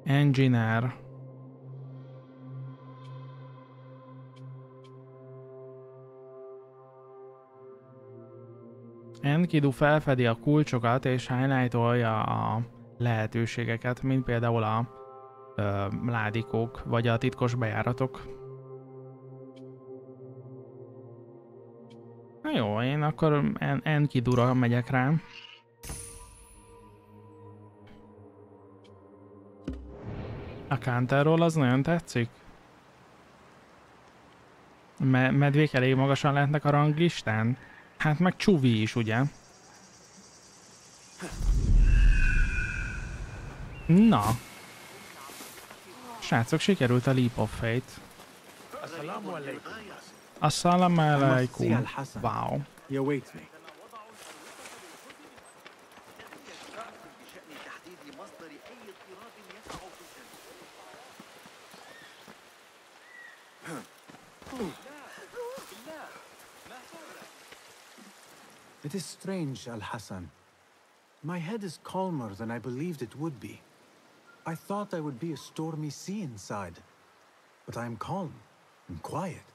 [SPEAKER 1] engineer. Enkidu felfedi a kulcsokat és highlightolja a lehetőségeket, mint például a ö, ládikók vagy a titkos bejáratok. Na jó, én akkor en- Enkidura megyek rá. A Counterról az nagyon tetszik? Me medvék elég magasan lehetnek a ranglistán? Hát meg Csuvi is, ugye? Na. Srácok, sikerült a Leap of Fate. Assalamu alaikum. Wow.
[SPEAKER 5] It is strange, Al Hassan. My head is calmer than I believed it would be. I thought I would be a stormy sea inside. But I am calm and quiet.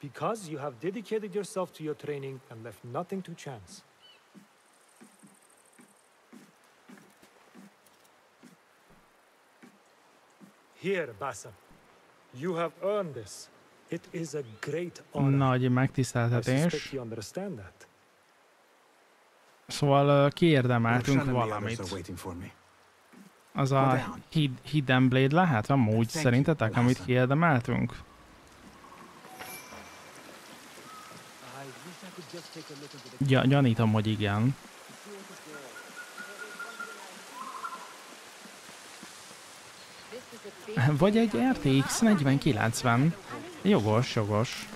[SPEAKER 15] Because you have dedicated yourself to your training and left nothing to chance. Here, Bassam. You have earned this. It is a great honor.
[SPEAKER 1] Nagy
[SPEAKER 15] I
[SPEAKER 1] megtiszteltetés.
[SPEAKER 15] suspect you understand that.
[SPEAKER 1] Szóval kiérdemeltünk valamit. Az a hid, Hidden Blade lehet amúgy szerintetek, amit kiérdemeltünk? Gy- gyanítom, hogy igen. Vagy egy RTX 4090. Jogos, jogos.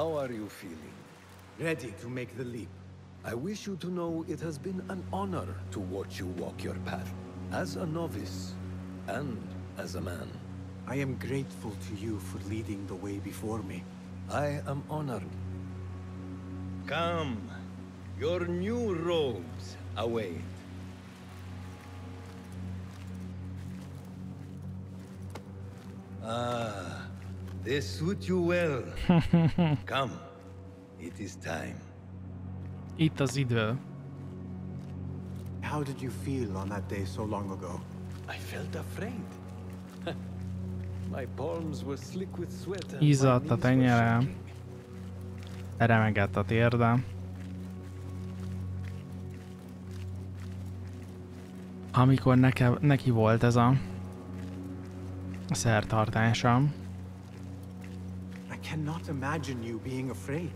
[SPEAKER 16] How are you feeling?
[SPEAKER 5] Ready to make the leap.
[SPEAKER 16] I wish you to know it has been an honor to watch you walk your path. As a novice, and as a man.
[SPEAKER 5] I am grateful to you for leading the way before me.
[SPEAKER 16] I am honored. Come, your new robes await. Ah, they suit you well. Come, it is time.
[SPEAKER 1] Itt az idő.
[SPEAKER 5] How did you feel on that day so long ago?
[SPEAKER 16] I felt afraid. My palms were slick with sweat
[SPEAKER 1] Izzadt a
[SPEAKER 16] knees were
[SPEAKER 1] tenyere.
[SPEAKER 16] shaking.
[SPEAKER 1] Remegett a térde. Amikor neke, neki volt ez a szertartása.
[SPEAKER 5] I cannot imagine you being afraid.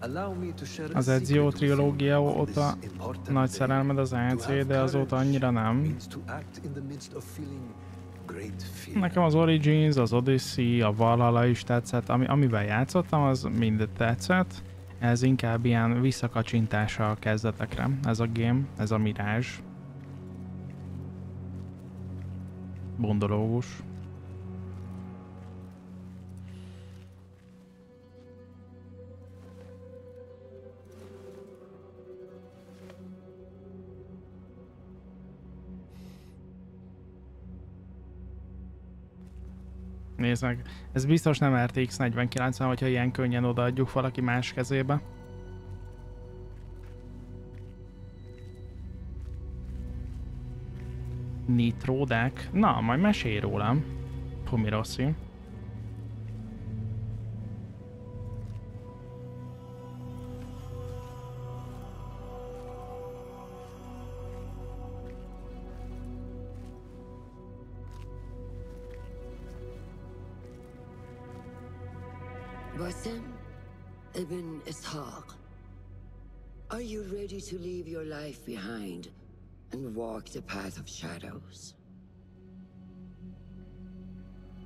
[SPEAKER 16] Allow me to share a
[SPEAKER 1] Az
[SPEAKER 16] secret
[SPEAKER 1] Ezio
[SPEAKER 16] with you
[SPEAKER 1] trilógia óta
[SPEAKER 16] this important
[SPEAKER 1] nagy szerelmed az
[SPEAKER 16] have
[SPEAKER 1] de azóta
[SPEAKER 16] courage
[SPEAKER 1] annyira nem.
[SPEAKER 16] means to act in the midst of feeling great fear.
[SPEAKER 1] Nekem az Origins, az Odyssey, a Valhalla is tetszett, ami, amivel játszottam, az mind tetszett. Ez inkább ilyen visszakacsintása a kezdetekre, ez a game, ez a Mirage. Bondológus. Nézd meg, ez biztos nem RTX 4090, hogyha ilyen könnyen odaadjuk valaki más kezébe. Nitro deck? Na, majd mesélj rólam. Pomirossi.
[SPEAKER 11] Basim ibn Ishaq, are you ready to leave your life behind and walk the path of shadows?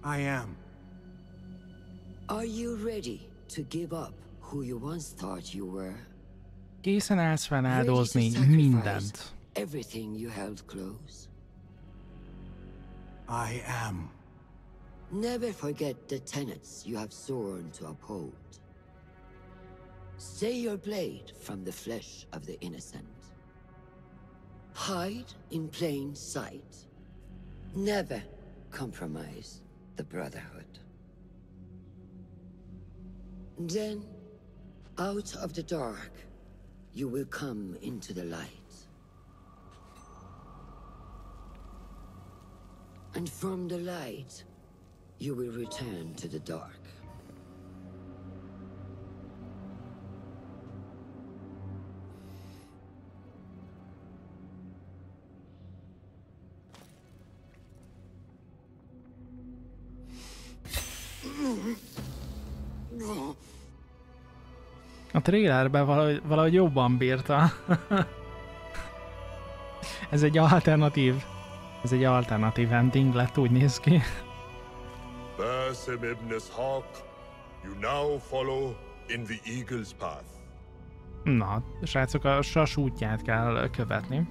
[SPEAKER 5] I am.
[SPEAKER 11] Are you ready to give up who you once thought you were?
[SPEAKER 1] Készen állsz
[SPEAKER 11] Ready to
[SPEAKER 1] feláldozni
[SPEAKER 11] sacrifice
[SPEAKER 1] mindent.
[SPEAKER 11] everything you held close?
[SPEAKER 5] I am.
[SPEAKER 11] Never forget the tenets you have sworn to uphold. Stay your blade from the flesh of the innocent. Hide in plain sight. Never compromise the Brotherhood. Then, out of the dark, you will come into the light. And from the light, you will return to the dark.
[SPEAKER 1] A trailerben valahogy, valahogy jobban bírta. ez egy alternatív, ez egy alternatív ending lett, úgy néz ki.
[SPEAKER 18] Basim ibn Ishaq, you now follow in the Eagle's path.
[SPEAKER 1] Na, srácok, a sas útját kell követni.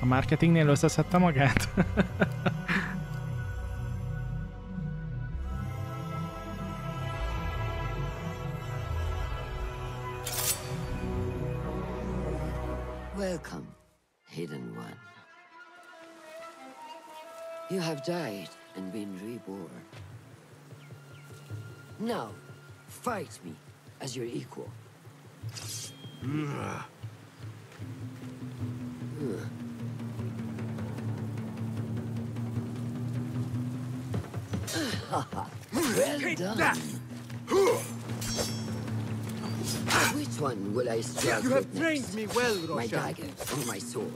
[SPEAKER 1] A marketingnél összeszedte magát?
[SPEAKER 11] have died and been reborn. Now, fight me as your equal. Ugh. well done. Which one will I strike
[SPEAKER 5] You have
[SPEAKER 11] with
[SPEAKER 5] trained me well,
[SPEAKER 11] My dagger or my sword?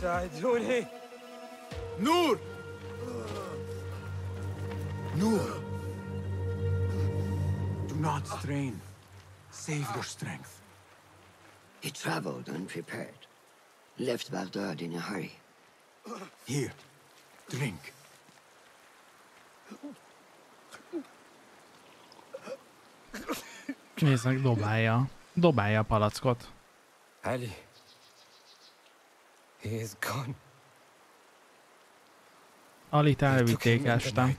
[SPEAKER 5] ساعدوني نور Noor. Do not strain. Save your strength.
[SPEAKER 11] He traveled unprepared. Left Baghdad in a hurry.
[SPEAKER 5] Here, drink.
[SPEAKER 1] Nézzek, dobálja. Dobálja a palackot.
[SPEAKER 20] Ali. He is gone.
[SPEAKER 1] Alit elvitték este.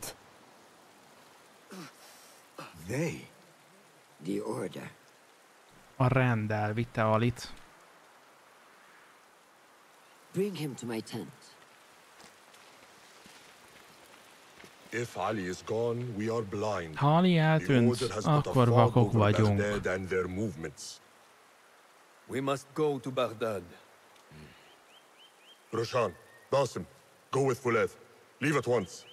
[SPEAKER 5] They?
[SPEAKER 11] The order.
[SPEAKER 1] A rend elvitte Alit.
[SPEAKER 11] Bring him to my tent.
[SPEAKER 18] If Ali is gone, we are blind.
[SPEAKER 1] Ha Ali
[SPEAKER 18] The
[SPEAKER 1] eltűnt,
[SPEAKER 18] Order has got a
[SPEAKER 1] akkor
[SPEAKER 18] fog
[SPEAKER 1] vakok
[SPEAKER 18] over
[SPEAKER 1] vagyunk.
[SPEAKER 18] And their movements.
[SPEAKER 16] We must go to Baghdad. Hmm.
[SPEAKER 18] Roshan, Basim, go with Fuleth. Leave at once.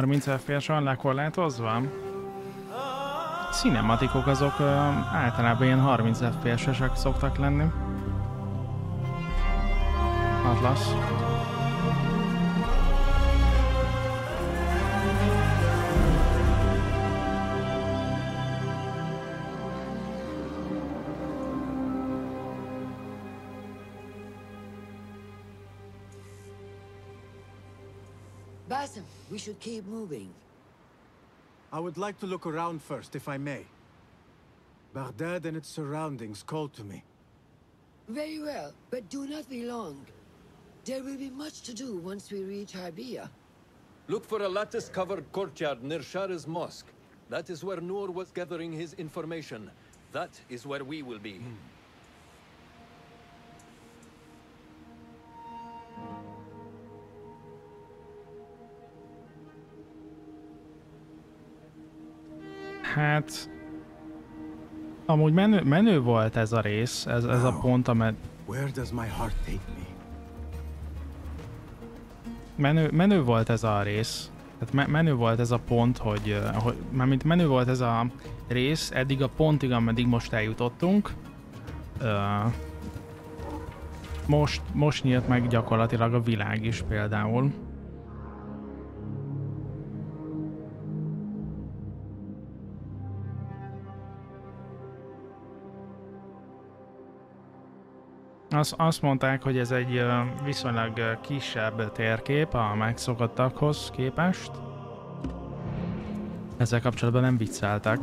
[SPEAKER 1] ...30 FPS van lekorlátozva? Cinematikok azok általában ilyen 30 FPS-esek szoktak lenni. Atlas.
[SPEAKER 11] Should keep moving.
[SPEAKER 5] I would like to look around first, if I may. Baghdad and its surroundings call to me.
[SPEAKER 11] Very well, but do not be long. There will be much to do once we reach Harbiya.
[SPEAKER 16] Look for a lattice-covered courtyard near Shah's mosque. That is where Noor was gathering his information. That is where we will be. Hmm.
[SPEAKER 1] Hát... Amúgy menő, menő volt ez a rész, ez, ez a pont,
[SPEAKER 5] me?
[SPEAKER 1] menő, menő volt ez a rész. Tehát me, menő volt ez a pont, hogy, hogy mármint menő volt ez a rész, eddig a pontig, ameddig most eljutottunk. Ö, most, most nyílt meg gyakorlatilag a világ is például. Azt, azt mondták, hogy ez egy viszonylag kisebb térkép a megszokottakhoz képest. Ezzel kapcsolatban nem vicceltek.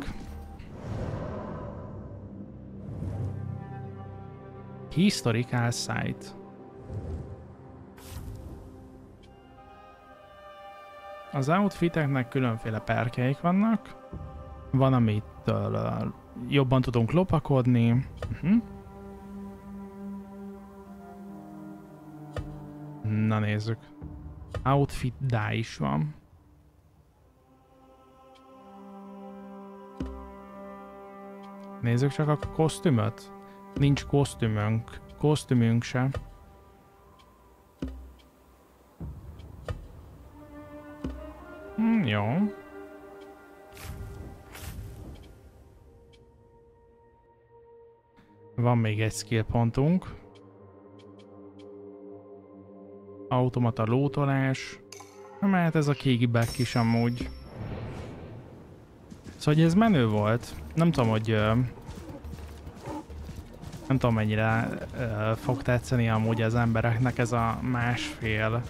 [SPEAKER 1] Historical site. Az outfiteknek különféle perkeik vannak. Van, amitől jobban tudunk lopakodni. Uh-huh. Na nézzük. Outfit die is van. Nézzük csak a kosztümöt. Nincs kosztümünk. Kosztümünk se. Hm, jó. Van még egy skill pontunk. Automata lótolás. Mert ez a kickback is amúgy. Szóval ez menő volt. Nem tudom, hogy... Nem tudom mennyire fog tetszeni amúgy az embereknek ez a másfél,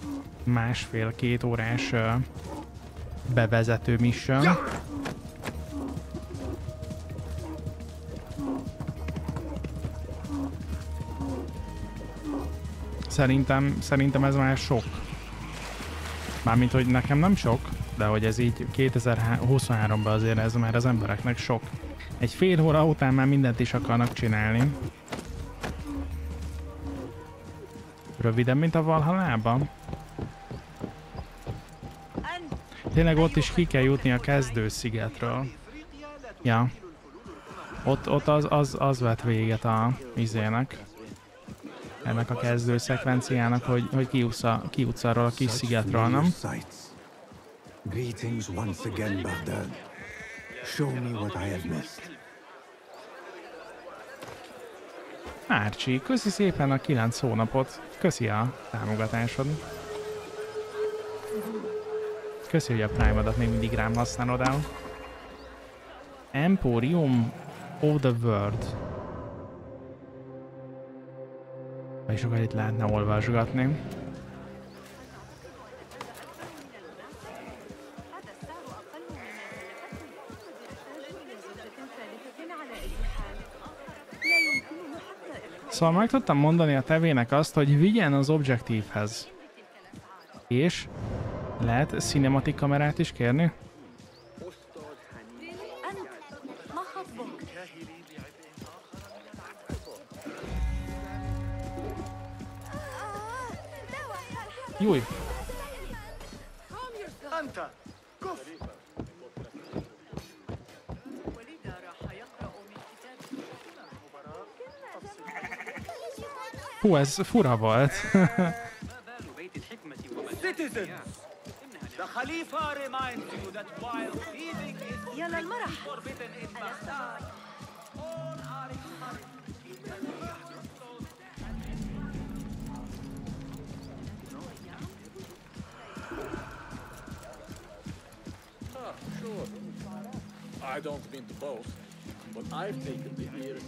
[SPEAKER 1] másfél-két órás bevezető mission. Szerintem, szerintem ez már sok. Mármint, hogy nekem nem sok, de hogy ez így 2023-ban azért ez már az embereknek sok. Egy fél óra után már mindent is akarnak csinálni. Röviden, mint a Valhallában. Tényleg ott is ki kell jutni a kezdőszigetről. Ja. Ott, ott az, az, az vett véget a izének. Ennek a kezdő szekvenciának, hogy, hogy kijutsz, a, kijutsz arról a kis szigetről, nem?
[SPEAKER 5] Greetings once again, Baghdad. Show me what I have missed.
[SPEAKER 1] Árcsi, köszi szépen a 9 hónapot. Köszi a támogatásod. Köszi, hogy a Prime-odat még mindig rám használod el. Emporium of the World. Vagy sokat itt lehetne olvasgatni. Szóval meg tudtam mondani a tevének azt, hogy vigyen az objektívhez. És lehet cinematic kamerát is kérni? يوي.
[SPEAKER 17] أنت. كف.
[SPEAKER 1] هو ez fura volt.
[SPEAKER 6] يلا المرح.
[SPEAKER 3] Sure. I don't mean to boast, but I've taken the years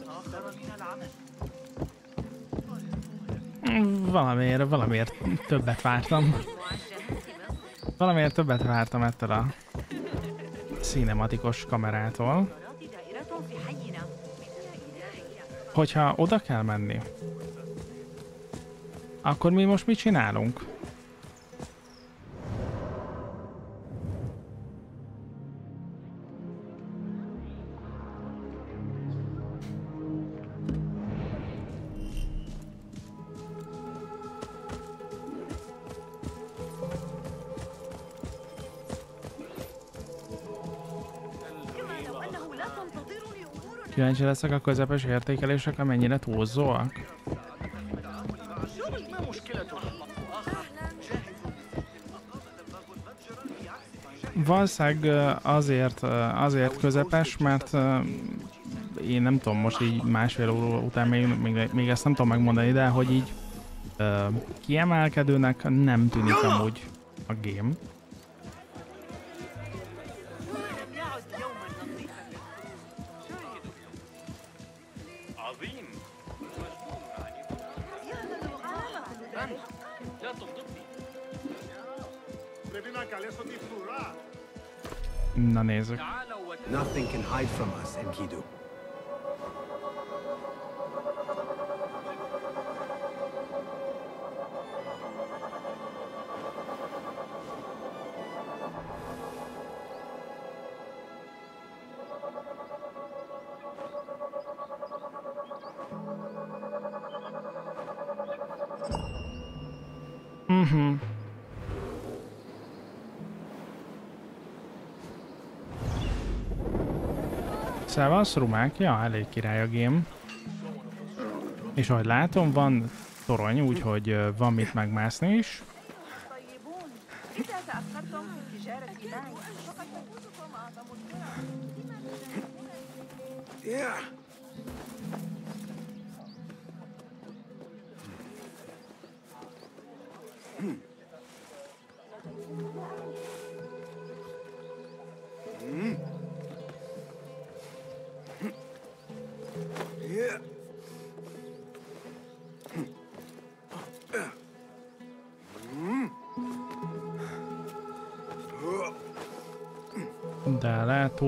[SPEAKER 1] Valamiért, valamiért többet vártam. Valamiért többet vártam ettől a cinematikus kamerától. Hogyha oda kell menni, akkor mi most mit csinálunk? Kíváncsi leszek a közepes értékelések, mennyire túlzóak. Valószínűleg azért, azért közepes, mert én nem tudom, most így másfél óra után még, még, még ezt nem tudom megmondani, de hogy így kiemelkedőnek nem tűnik amúgy a game. Na.
[SPEAKER 5] Nothing can hide from us, Enkidu.
[SPEAKER 1] Szevasz, rumák. Ja, elég király a game. És ahogy látom, van torony, úgyhogy van mit megmászni is.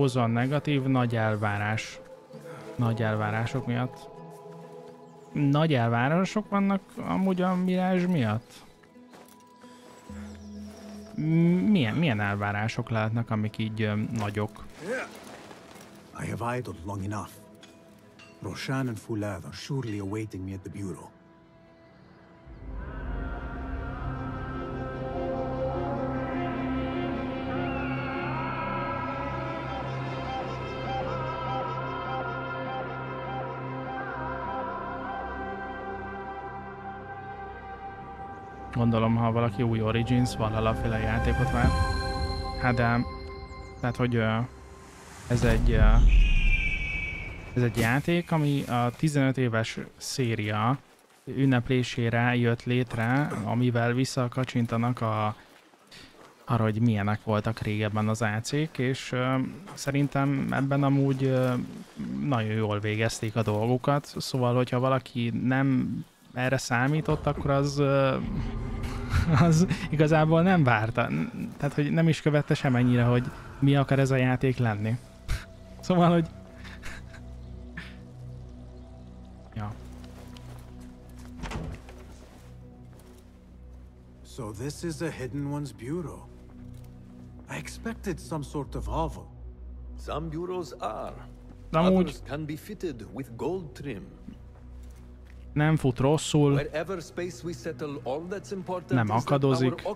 [SPEAKER 1] Túlzóan negatív, nagy elvárás. Nagy elvárások miatt. Nagy elvárások vannak amúgy a Mirage miatt? Milyen, milyen elvárások lehetnek, amik így ö, nagyok?
[SPEAKER 5] I have idled long enough. Roshan and Foulad are surely awaiting me at the bureau.
[SPEAKER 1] Gondolom, ha valaki új Origins, valahol játékot vár. Hát de, tehát hogy ez egy, ez egy játék, ami a 15 éves széria ünneplésére jött létre, amivel visszakacsintanak a arra, hogy milyenek voltak régebben az AC-k, és ö, szerintem ebben amúgy ö, nagyon jól végezték a dolgokat, szóval, hogyha valaki nem erre számított, akkor az, az igazából nem várta. Tehát, hogy nem is követte semennyire, hogy mi akar ez a játék lenni. Szóval, hogy... Ja.
[SPEAKER 5] So this is a Hidden One's bureau. I expected some sort of hovel.
[SPEAKER 16] Some bureaus are.
[SPEAKER 1] Amúgy-
[SPEAKER 16] Others can be fitted with gold trim.
[SPEAKER 1] Nem fut rosszul, nem akadozik.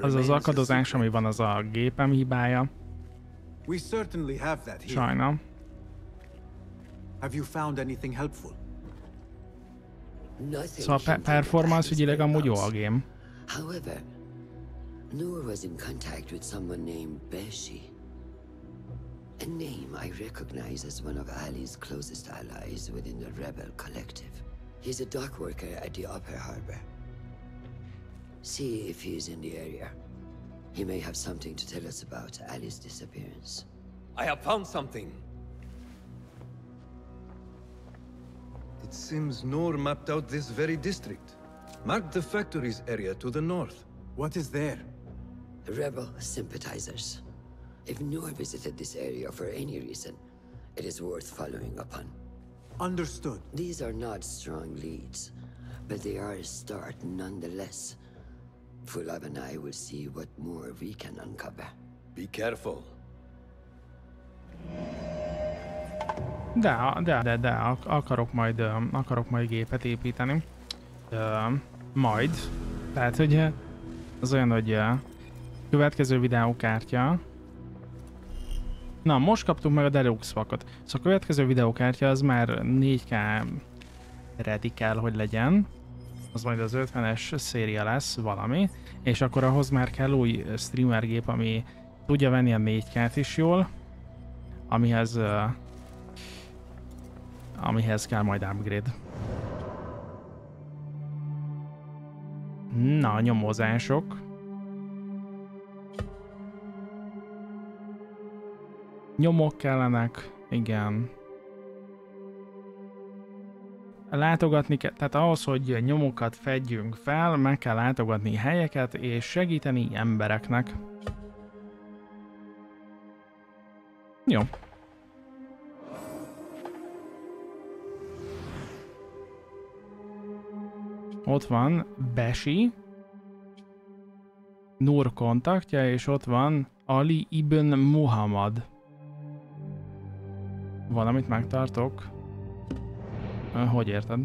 [SPEAKER 1] Az az akadozás, ami van, az a gépem hibája.
[SPEAKER 11] Nothing
[SPEAKER 1] Szóval a pe- performance ügyileg amúgy jó a game.
[SPEAKER 11] However, Noor was in contact with someone named Beshi. A name I recognize as one of Ali's closest allies within the rebel collective. He's a dock worker at the Upper Harbor. See if he's in the area. He may have something to tell us about Ali's disappearance.
[SPEAKER 16] I have found something.
[SPEAKER 21] It seems Noor mapped out this very district. Marked the factories area to the north.
[SPEAKER 5] What is there?
[SPEAKER 11] Rebel sympathizers. If Noor visited this area for any reason, it is worth following upon.
[SPEAKER 5] Understood.
[SPEAKER 11] These are not strong leads, but they are a start nonetheless. Fulab and I will see what more we can uncover.
[SPEAKER 16] Be careful.
[SPEAKER 1] De, de, de, de, ak- akarok majd, akarok majd gépet építeni. Ö, majd. Tehát, hogy az olyan, hogy ö, következő videókártya Na, most kaptuk meg a Deluxe vakot. Szóval a következő videókártya az már 4K ready kell, hogy legyen. Az majd az 50-es széria lesz valami. És akkor ahhoz már kell új streamer gép, ami tudja venni a 4K-t is jól. Amihez... Uh, amihez kell majd upgrade. Na, nyomozások. Nyomok kellenek, igen. Látogatni kell, tehát ahhoz, hogy nyomokat fedjünk fel, meg kell látogatni helyeket és segíteni embereknek. Jó. Ott van Besi, Nur kontaktja, és ott van Ali ibn Muhammad. Valamit megtartok? Hogy érted?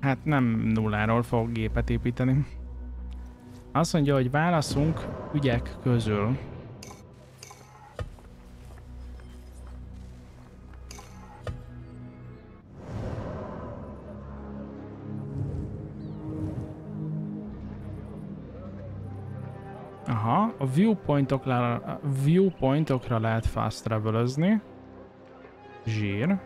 [SPEAKER 1] Hát nem nulláról fog gépet építeni. Azt mondja, hogy válaszunk ügyek közül. Aha, a viewpointokra, viewpointokra lehet fast travelözni. Zsír.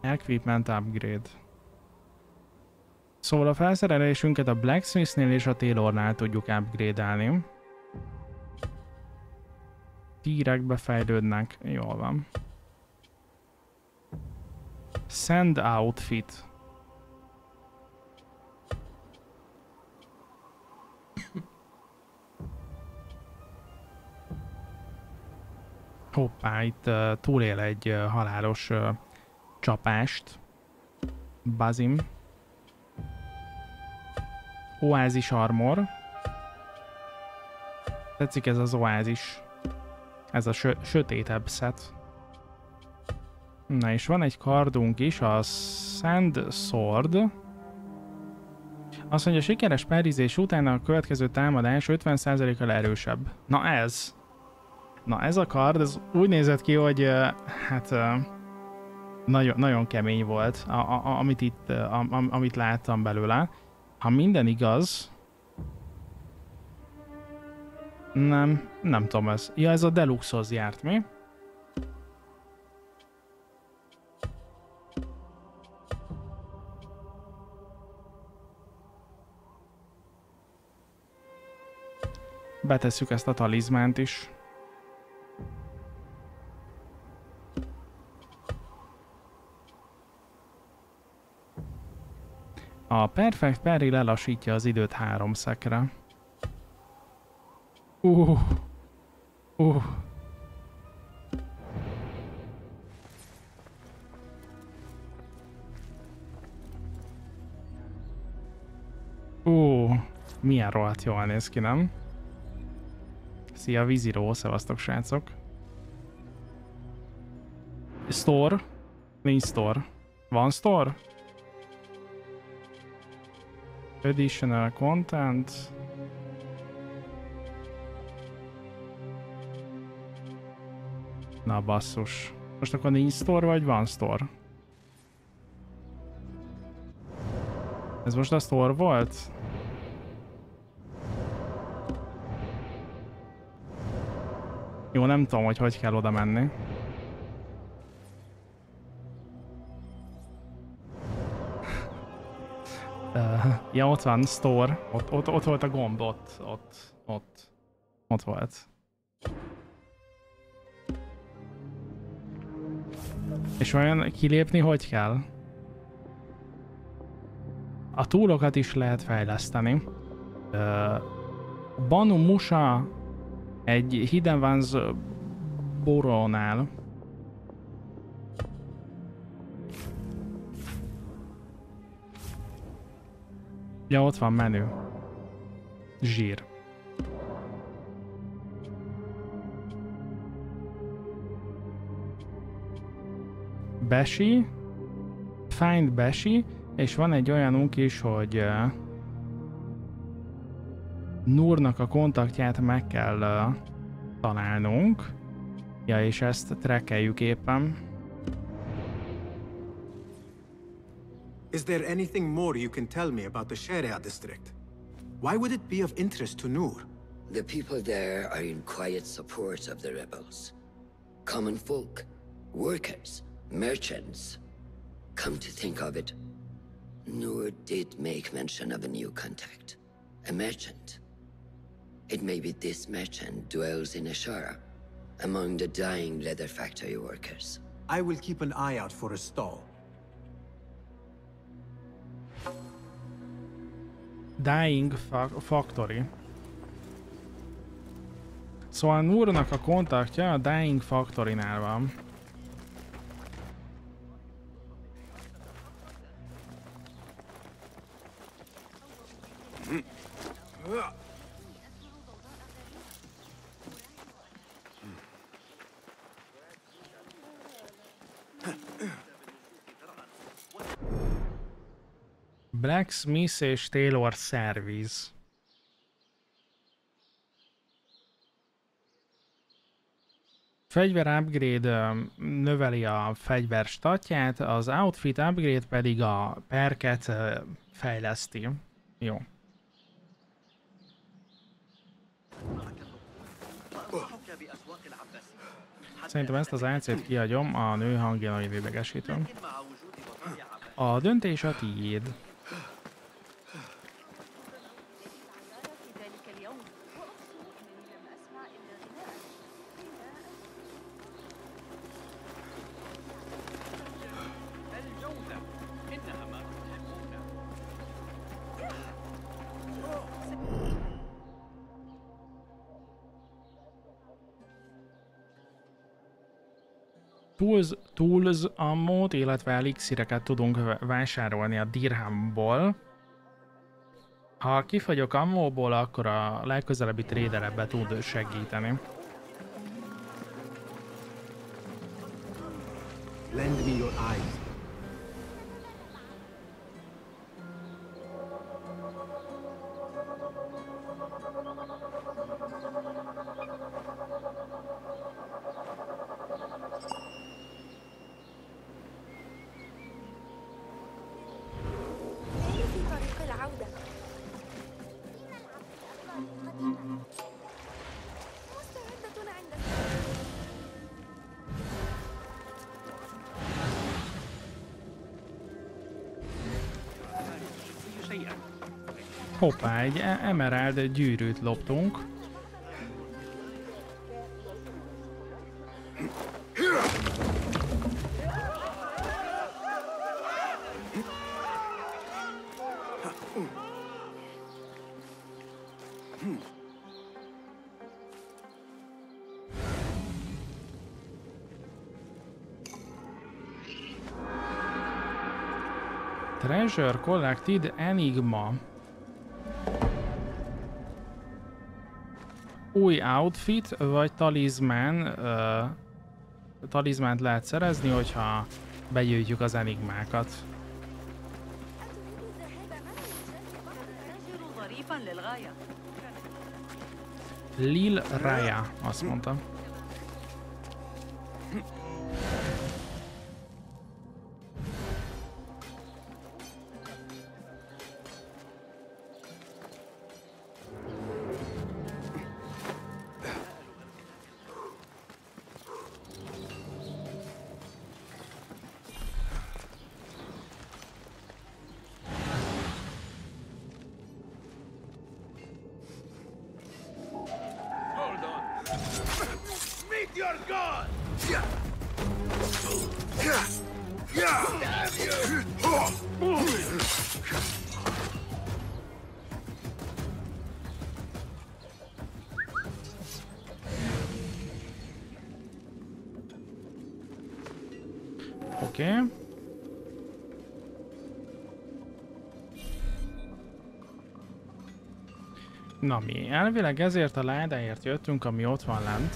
[SPEAKER 1] Equipment upgrade. Szóval a felszerelésünket a Blacksmithnél és a Taylornál tudjuk upgrade-elni. Tírek befejlődnek, jól van. Send outfit. Hoppá, itt túlél egy halálos csapást. Bazim. Oázis armor. Tetszik ez az oázis. Ez a sö sötétebb set. Na és van egy kardunk is, a Sand Sword. Azt mondja, sikeres perizés után a következő támadás 50%-kal erősebb. Na ez. Na ez a kard, ez úgy nézett ki, hogy hát nagyon, nagyon kemény volt, a, a, amit itt, a, a, amit láttam belőle. Ha minden igaz... Nem, nem tudom ez. Ja, ez a Deluxe-hoz járt, mi? Betesszük ezt a talizmánt is. A Perfect Perry lelassítja az időt három szekre. Uh. Uh. Uh. Milyen rohadt jól néz ki, nem? Szia, víziró, szevasztok srácok. Store? Nincs store. Van store? Additional content. Na basszus. Most akkor nincs store vagy van store? Ez most a store volt? Jó, nem tudom, hogy hogy kell oda menni. Ja, ott van, store. Ott, ott, ott volt a gomb, ott, ott, ott. Ott volt. És olyan kilépni hogy kell? A túlokat is lehet fejleszteni. Banu Musa egy Hidden Ones borónál Ja, ott van menü. Zsír. Besi. Find Besi. És van egy olyanunk is, hogy... Uh, Nurnak a kontaktját meg kell uh, találnunk. Ja, és ezt trackeljük éppen.
[SPEAKER 5] Is there anything more you can tell me about the Sharia district? Why would it be of interest to Nur?
[SPEAKER 11] The people there are in quiet support of the rebels. Common folk, workers, merchants. Come to think of it, Nur did make mention of a new contact. A merchant. It may be this merchant dwells in Ashara, among the dying leather factory workers.
[SPEAKER 5] I will keep an eye out for a stall.
[SPEAKER 1] Dying fa Factory. Szóval Nurnak a kontaktja a Dying Factory-nál van. Blacksmith és Taylor Service. Fegyver upgrade növeli a fegyver statját, az outfit upgrade pedig a perket fejleszti. Jó. Szerintem ezt az AC-t kiadjom, a nő hangja nagyon idegesítő. A döntés a tiéd. Tools, tools ammót, illetve elixireket tudunk vásárolni a dirhamból. Ha kifagyok ammóból, akkor a legközelebbi trader ebbe tud segíteni. Hoppá, egy emerald gyűrűt loptunk. Treasure collected Enigma. új outfit, vagy talizmán, uh, talizmánt lehet szerezni, hogyha begyűjtjük az enigmákat. Lil Raya, azt mondtam. Na mi? Elvileg ezért a ládáért jöttünk, ami ott van lent.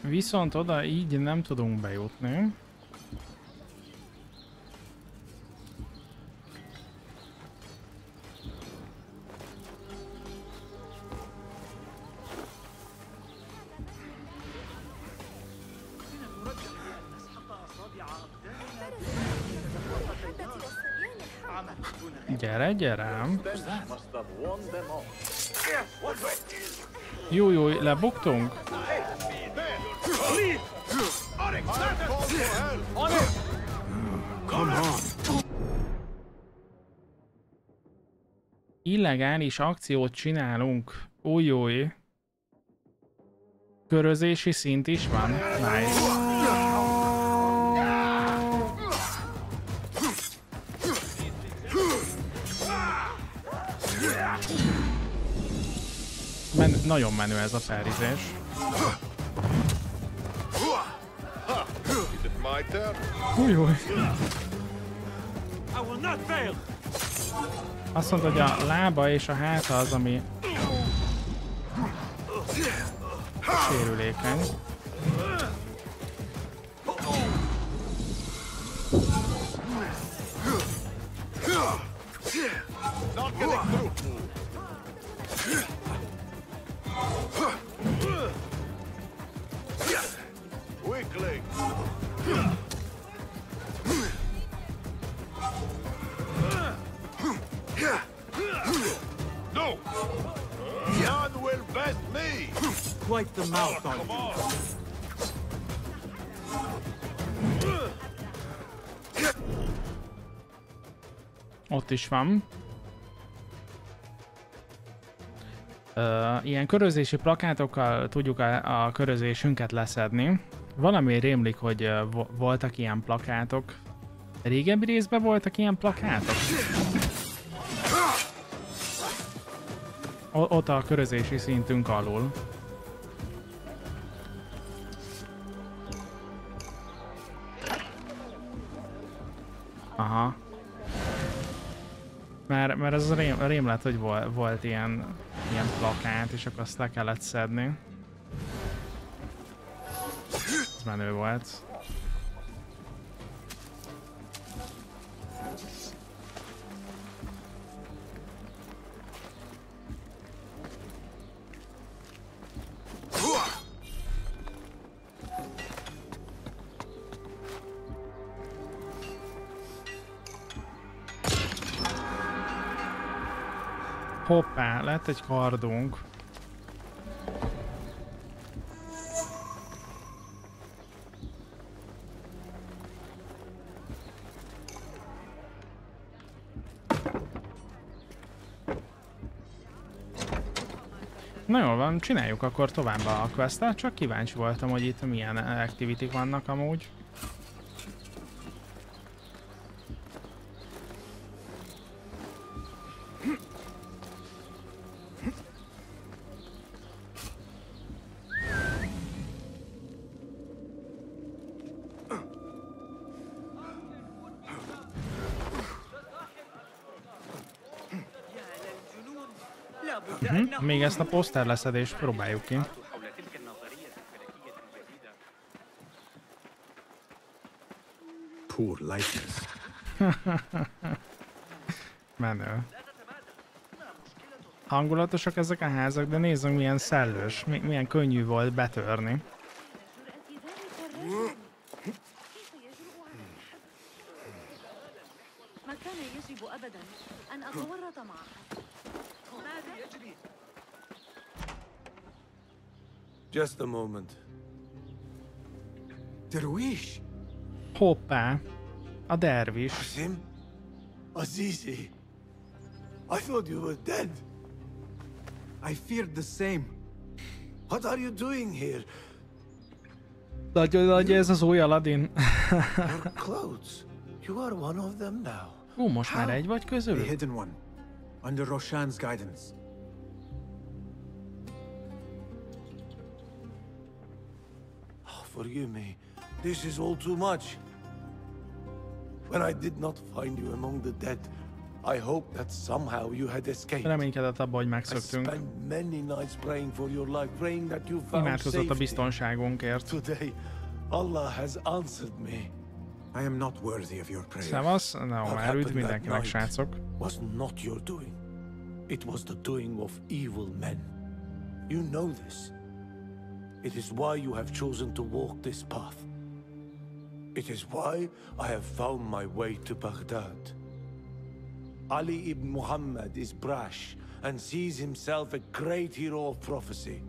[SPEAKER 1] Viszont oda így nem tudunk bejutni. Gyere! Jó, jó, lebuktunk? Illegális akciót csinálunk. Új, új. Körözési szint is van. Nice. Men nagyon menő ez a felrizés. Új, új. Azt mondta, hogy a lába és a háta az, ami sérülékeny. Is van. Ilyen körözési plakátokkal tudjuk a, körözésünket leszedni. Valami rémlik, hogy voltak ilyen plakátok. Régebbi részben voltak ilyen plakátok? O ott a körözési szintünk alul. Mert, mert az rém, rémlet, hogy volt, volt ilyen, ilyen plakát, és akkor azt le kellett szedni. Ez menő volt. Hoppá, lett egy kardunk. Na jól van, csináljuk akkor tovább a questet, csak kíváncsi voltam, hogy itt milyen activity vannak amúgy. Még ezt a poszter leszedést próbáljuk ki.
[SPEAKER 5] Poor likeness.
[SPEAKER 1] Menő. Hangulatosak ezek a házak, de nézzünk milyen szellős, milyen könnyű volt betörni.
[SPEAKER 7] Just a moment.
[SPEAKER 5] Derwish!
[SPEAKER 1] Hoppá! A dervis.
[SPEAKER 7] Azim? Azizi! I thought you were dead.
[SPEAKER 5] I feared the same.
[SPEAKER 7] What are you doing here?
[SPEAKER 1] Nagyon nagy ez az új Aladdin.
[SPEAKER 7] Your clothes. You are one of them now.
[SPEAKER 1] Ú, most már egy vagy
[SPEAKER 5] The
[SPEAKER 1] közülük?
[SPEAKER 5] hidden one. Under Roshan's guidance.
[SPEAKER 7] Forgive me. This is all too much. When I did not find you among the dead, I hope that somehow you had escaped.
[SPEAKER 1] Reménykedett abban, hogy
[SPEAKER 7] I
[SPEAKER 1] megszöktünk.
[SPEAKER 7] spent many nights praying for your life, praying that you found
[SPEAKER 1] Imádkozott a
[SPEAKER 7] safety.
[SPEAKER 1] biztonságunkért.
[SPEAKER 7] Today, Allah has answered me.
[SPEAKER 5] I am not worthy of your prayers.
[SPEAKER 1] Szevasz, no, már üdv
[SPEAKER 7] happened that
[SPEAKER 1] mindenkinek,
[SPEAKER 7] night
[SPEAKER 1] srácok.
[SPEAKER 7] was not your doing. It was the doing of evil men. You know this. It is why you have chosen to walk this path. It is why I have found my way to Baghdad. Ali ibn Muhammad is brash and sees himself a great hero of prophecy.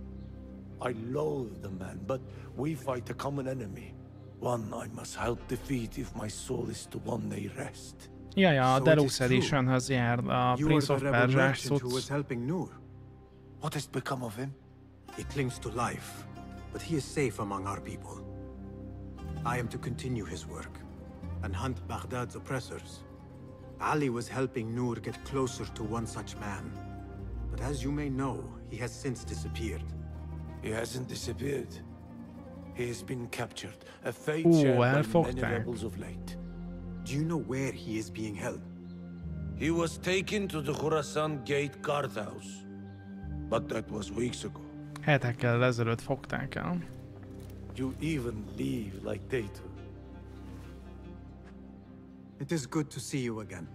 [SPEAKER 7] I loathe the man, but we fight a common enemy. One I must help defeat if my soul is to one day rest.
[SPEAKER 1] Ja, ja, a
[SPEAKER 5] So
[SPEAKER 1] Deluxe jár a
[SPEAKER 5] You
[SPEAKER 1] Prince of Persia
[SPEAKER 5] merchant who
[SPEAKER 1] cucc.
[SPEAKER 5] was helping Noor.
[SPEAKER 7] What has become of him?
[SPEAKER 5] He clings to life, but he is safe among our people. I am to continue his work and hunt Baghdad's oppressors. Ali was helping Noor get closer to one such man. But as you may know, he has since disappeared.
[SPEAKER 7] He hasn't disappeared. He has been captured. A fate
[SPEAKER 5] Ooh,
[SPEAKER 7] shared by many
[SPEAKER 5] elfogták.
[SPEAKER 7] rebels of late.
[SPEAKER 5] Do you know where he is being held?
[SPEAKER 7] He was taken to the Khorasan Gate guardhouse. But that was weeks ago.
[SPEAKER 1] Hetekkel ezelőtt fogták el.
[SPEAKER 7] You even leave like they do.
[SPEAKER 5] It is good to see you again.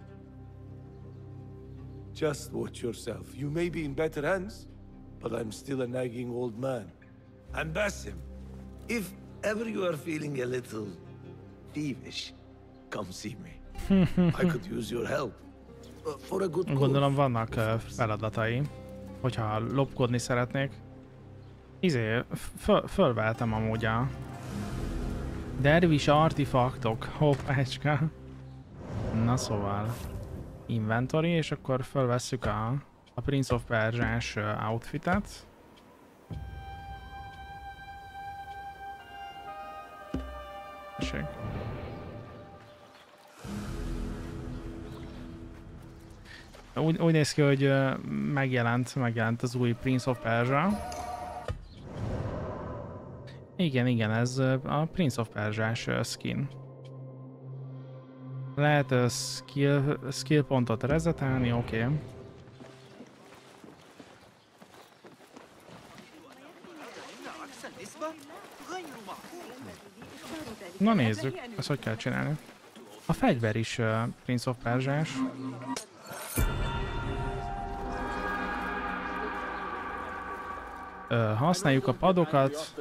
[SPEAKER 7] Just watch yourself. You may be in better hands, but I'm still a nagging old man. And Basim, if ever you are feeling a little peevish, come see me. I could use your help. Uh, For a good cause.
[SPEAKER 1] Gondolom vannak ö, feladatai, hogyha lopkodni szeretnék. Izé, föl, fölveltem amúgy a dervis artifaktok, hoppácska. Na szóval, inventory, és akkor fölvesszük a, a Prince of Persia-s ö, outfitet. Tessék. Úgy, úgy néz ki, hogy megjelent, megjelent az új Prince of Persia. Igen, igen, ez a Prince of Persia-s skin. Lehet skill, skill pontot rezetálni, oké. Okay. Na nézzük, ezt hogy kell csinálni. A fegyver is uh, Prince of Persia-s. Ö, használjuk a padokat.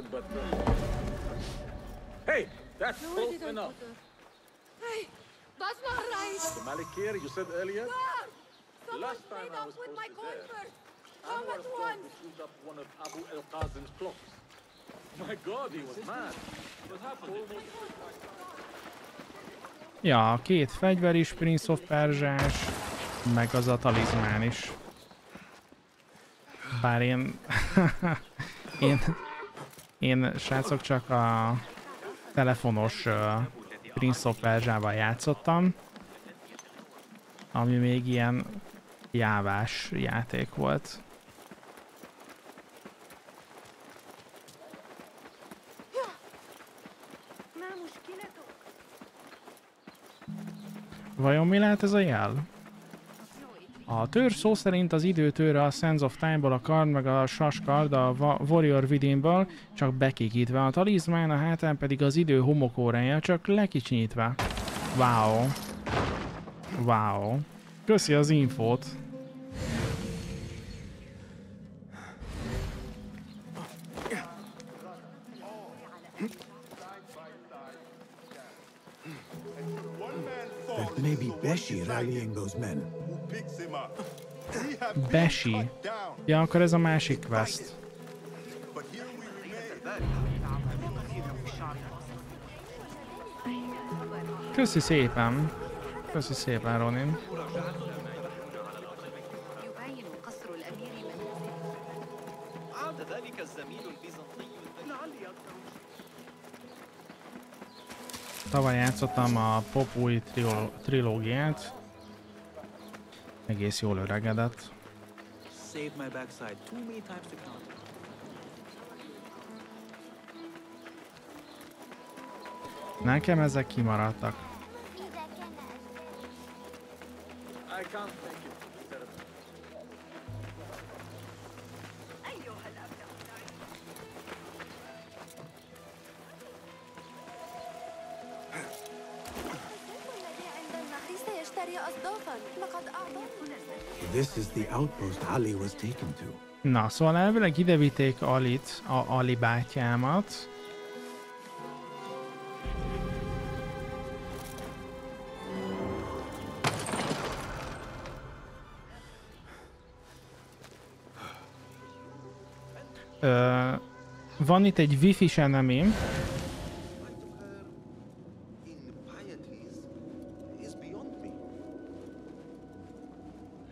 [SPEAKER 10] Hey, that's close enough.
[SPEAKER 4] Hey, that's not right.
[SPEAKER 10] The Malikir you said earlier?
[SPEAKER 4] Someone
[SPEAKER 10] Last time I was
[SPEAKER 4] with my convert. Come at once.
[SPEAKER 10] shoot up one of Abu El Qasim's clocks. My god, he was mad. What happened?
[SPEAKER 1] Ja, két fegyver is Prince of Persia-s, meg az a talizmán is. Bár én... én... Én, srácok, csak a telefonos uh, Prince of Persia-val játszottam, ami még ilyen jávás játék volt. Vajon mi lehet ez a jel? A tőr szó szerint az időtőre a Sands of Time-ból a kard meg a sas kard a Warrior Within-ből, csak bekikítve, a talizmán a hátán pedig az idő homokórája, csak lekicsinyítve. Wow. Wow. Köszi az infót.
[SPEAKER 5] That may be Beshi rallying those men.
[SPEAKER 1] Besi. Ja, akkor ez a másik quest. Köszi szépen. Köszi szépen, Ronin. Tavaly játszottam a Popui trilógiát, egész jól öregedett.
[SPEAKER 8] Saved my backside too many times to count.
[SPEAKER 1] Nekem ezek kimaradtak.
[SPEAKER 10] I
[SPEAKER 12] can't
[SPEAKER 5] This is the outpost Ali was taken to.
[SPEAKER 1] Na, szóval elvileg ide vitték Alit, a Ali bátyámat. Ö, van itt egy wifi enemy.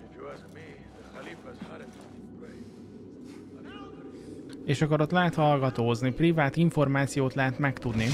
[SPEAKER 7] If you ask me, the Khalifa's harem is great.
[SPEAKER 1] És akkor ott lehet hallgatózni, privát információt lehet megtudni.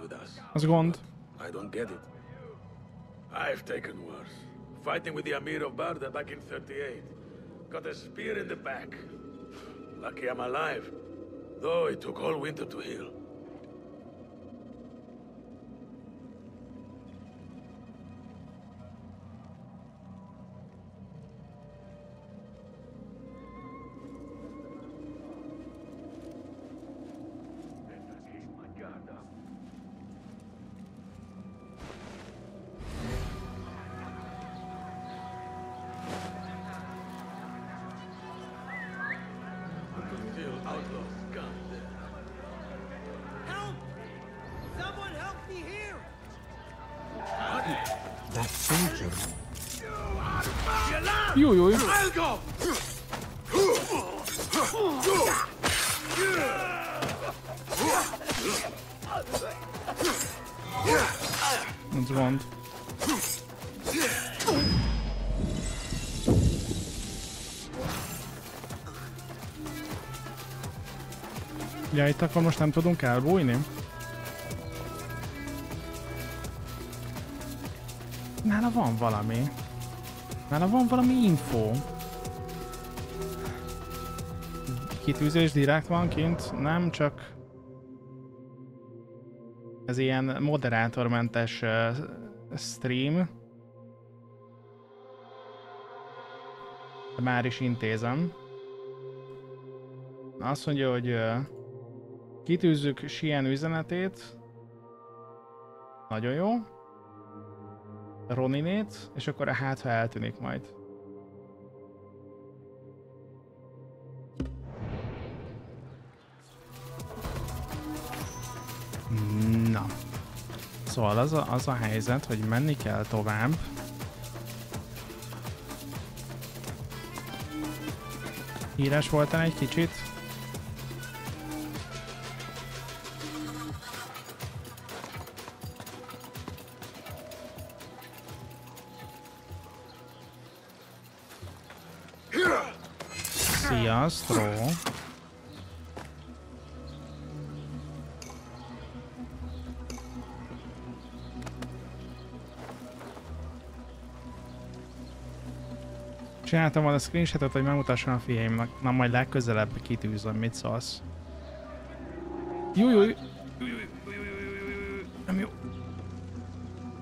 [SPEAKER 7] With us.
[SPEAKER 1] Az gond.
[SPEAKER 7] I don't get it. I've taken worse. Fighting with the Amir of Barda back in 38. Got a spear in the back. Lucky I'm alive. Though it took all winter to heal.
[SPEAKER 1] Itt akkor most nem tudunk elbújni? Nála van valami. Nála van valami info. Kitűzés direkt van kint? Nem, csak... Ez ilyen moderátormentes uh, stream. Már is intézem. Azt mondja, hogy uh, kitűzzük Sien üzenetét. Nagyon jó. Roninét, és akkor a hát, ha eltűnik majd. Na. Szóval az a, az a helyzet, hogy menni kell tovább. Híres voltál egy kicsit? Sziasztok! Csináltam volna screenshotot, hogy megmutassam a fiaimnak. Na majd legközelebb kitűzöm, mit szólsz. Jó. Nem jó.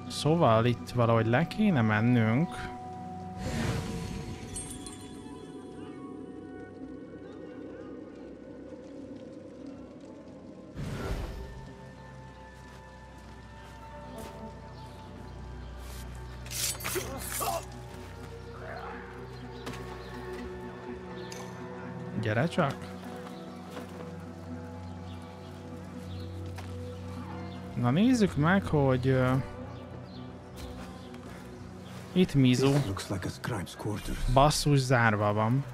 [SPEAKER 1] Szóval itt valahogy le kéne mennünk. Nézzük meg, hogy... Uh, itt Mizu. Basszus zárva van.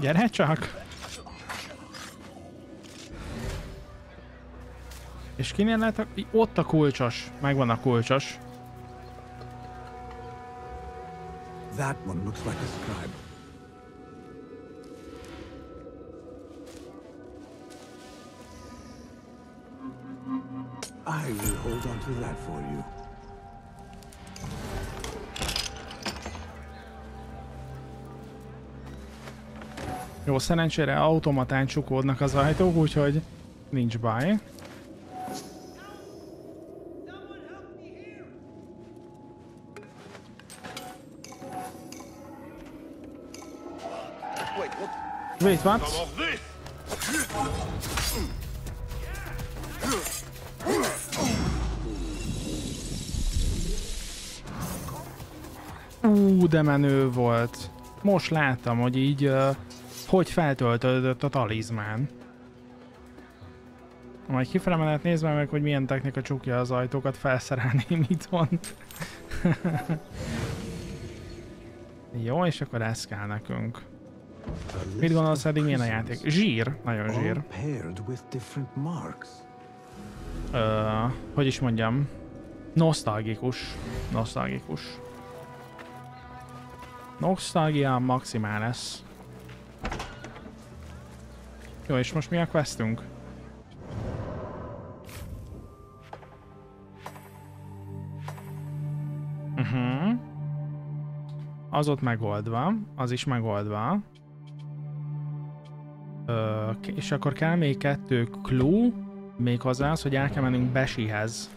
[SPEAKER 1] Gyere csak! Kinél lehet. Ott a kulcsos. Megvan a kulcsos.
[SPEAKER 22] That one looks like a scribe. I will hold on to that for you.
[SPEAKER 1] Jó, szerencsére automatán csukódnak az ajtók, úgyhogy nincs baj. Wait, what? Ú, de menő volt. Most láttam, hogy így uh, hogy feltöltődött a talizmán. Majd kifele menet nézve meg, hogy milyen technika csukja az ajtókat felszerelni miton. Jó, és akkor ez kell nekünk. Mit gondolsz eddig milyen a játék? Zsír, nagyon zsír. Uh, hogy is mondjam? Nosztalgikus. Nosztalgikus. Nostalgia maximális. Jó, és most mi a questünk? Uh -huh. Az ott megoldva, az is megoldva. Ö, és akkor kell még kettő clue, még hozzá az, hogy el kell mennünk Besihez.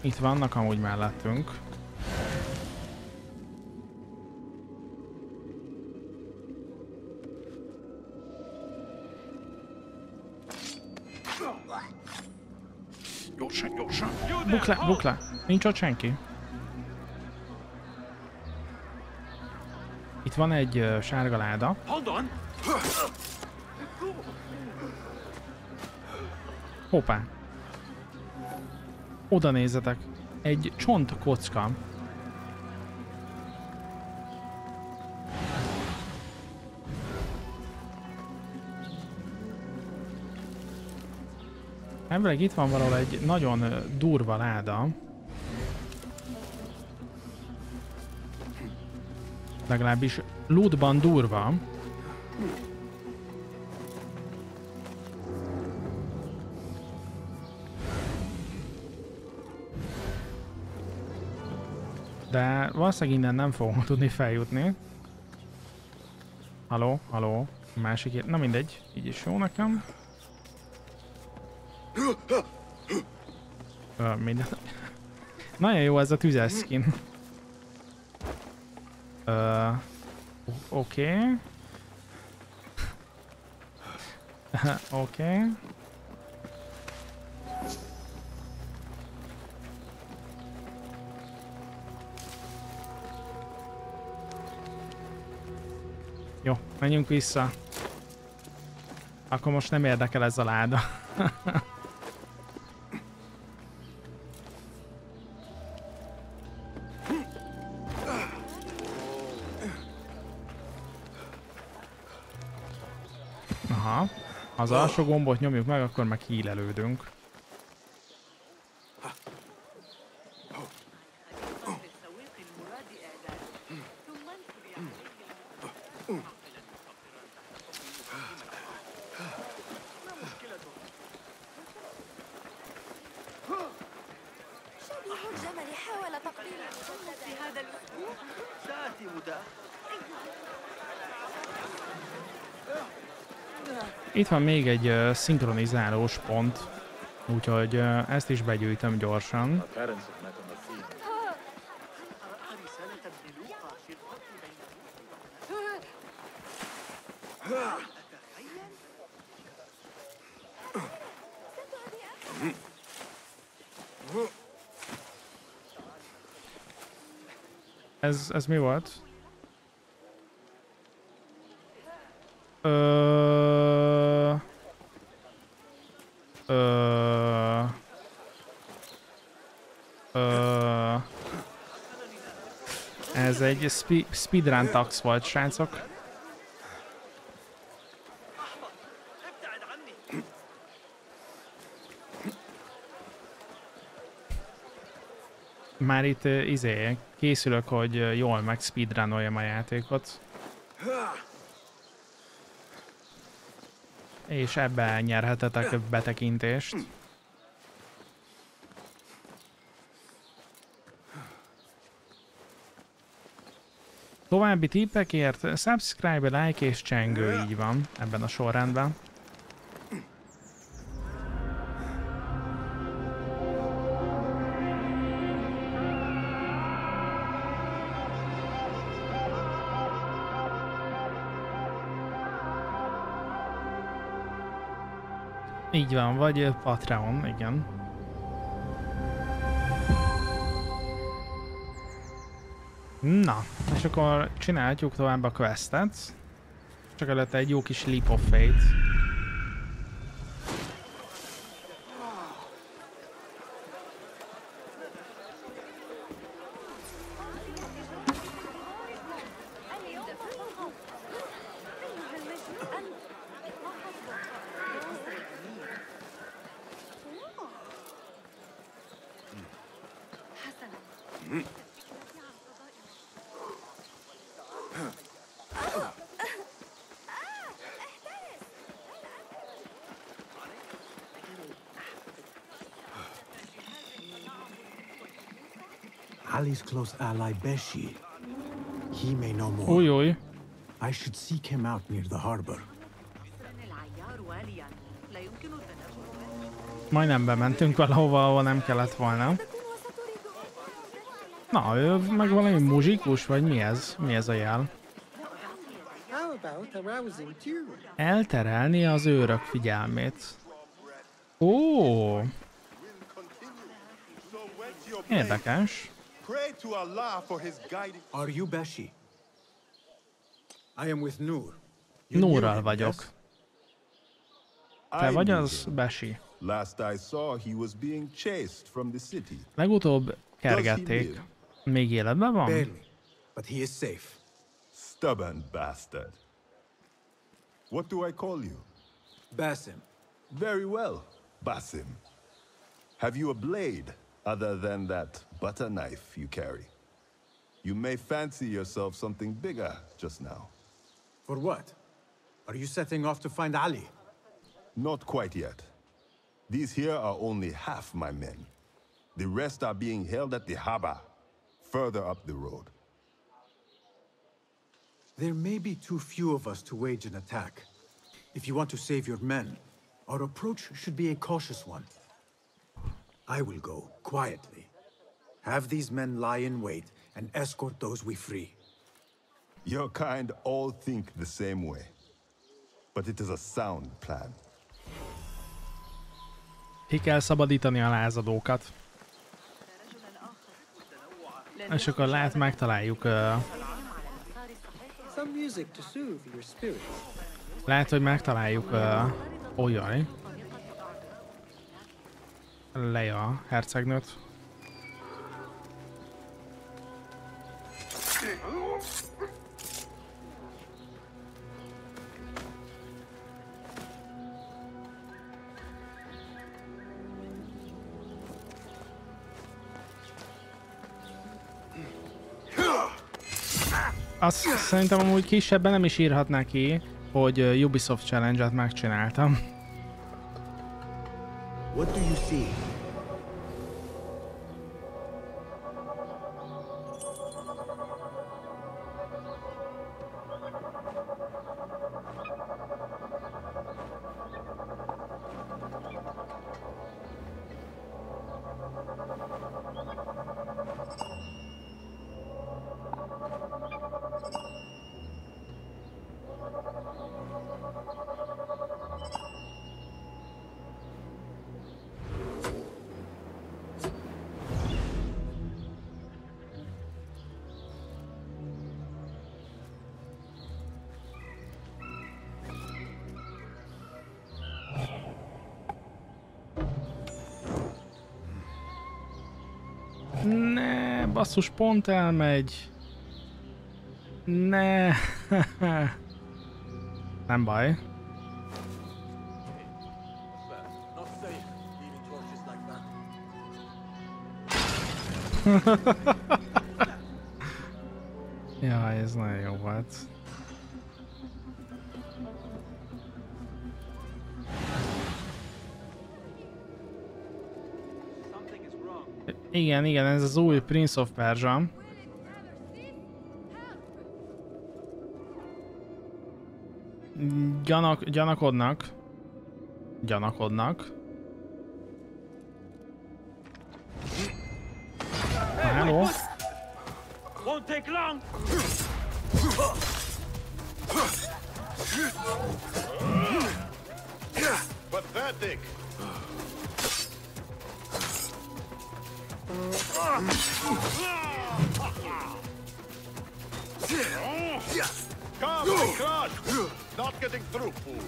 [SPEAKER 1] Itt vannak amúgy mellettünk. Gyorsan, gyorsan. Buk le, buk le. Nincs ott senki. Itt van egy uh, sárga láda. Hoppá. Oda nézzetek. Egy csont kocka. Elvileg itt van valahol egy nagyon durva láda. Legalábbis lootban durva. De valószínűleg innen nem fogom tudni feljutni. Haló, haló. Másik, na mindegy, így is jó nekem. Ö, minden... Nagyon jó ez a tüzes. Ö, Oké. Oké. Jó, menjünk vissza. Akkor most nem érdekel ez a láda. Az alsó gombot nyomjuk meg, akkor meg hílelődünk. Van még egy uh, szinkronizálós pont, úgyhogy uh, ezt is begyűjtöm gyorsan. Ez, ez mi volt? Ö... Ez egy spi speedrun tax volt, srácok. Már itt izé, készülök, hogy jól meg speedrunoljam a játékot. És ebben nyerhetetek betekintést. További tippekért subscribe, like és csengő, így van, ebben a sorrendben. Így van, vagy Patreon, igen. Na, és akkor csináljuk tovább a questet. Csak előtte egy jó kis leap of faith.
[SPEAKER 5] Ali's close ally Beshi. He may know more.
[SPEAKER 1] Oy oy.
[SPEAKER 5] I should seek him out near the harbor.
[SPEAKER 1] Majdnem bementünk valahova, ahova nem kellett volna. Na, ő meg valami muzsikus, vagy mi ez? Mi ez a jel? Elterelni az őrök figyelmét. Ó! Érdekes.
[SPEAKER 5] Pray to Allah for his guidance. Are you Bashi? I am with Nur.
[SPEAKER 1] Nurral vagyok. Te vagy az Beshi.
[SPEAKER 23] Last I saw, he was being chased from the city.
[SPEAKER 1] Legutóbb kergették. Még életben van?
[SPEAKER 5] Barely, but he is safe.
[SPEAKER 23] Stubborn bastard. What do I call you?
[SPEAKER 5] Basim.
[SPEAKER 23] Very well, Basim. Have you a blade other than that butter knife you carry? You may fancy yourself something bigger just now.
[SPEAKER 5] For what? Are you setting off to find Ali?
[SPEAKER 23] Not quite yet. These here are only half my men. The rest are being held at the harbor, further up the road.
[SPEAKER 5] There may be too few of us to wage an attack. If you want to save your men, our approach should be a cautious one. I will go, quietly. Have these men lie in wait and escort those we free.
[SPEAKER 23] Your kind all think the same way. But it is a sound plan.
[SPEAKER 1] Ki kell szabadítani a lázadókat. És akkor lehet megtaláljuk... Uh, lehet, hogy megtaláljuk... Uh, olyaj. Leia hercegnőt. Azt szerintem amúgy kisebben nem is írhatná ki, hogy Ubisoft Challenge-et megcsináltam.
[SPEAKER 5] What do you see? Basszus, pont elmegy.
[SPEAKER 1] Ne. Nem baj.
[SPEAKER 17] Not safe leaving torches like that.
[SPEAKER 1] ja, ez nagyon jó volt. Igen, igen, ez az új Prince of Persia. Gyanak, gyanakodnak. Gyanakodnak. Na, hello.
[SPEAKER 3] Won't take long.
[SPEAKER 18] Pathetic! Come, through, fool.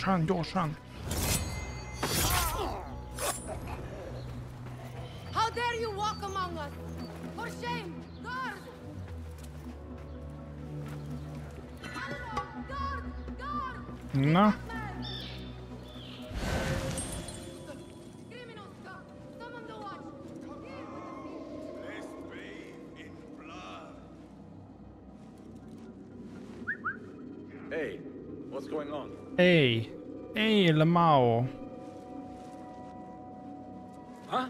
[SPEAKER 1] Gyorsan, gyorsan.
[SPEAKER 4] How
[SPEAKER 10] Huh?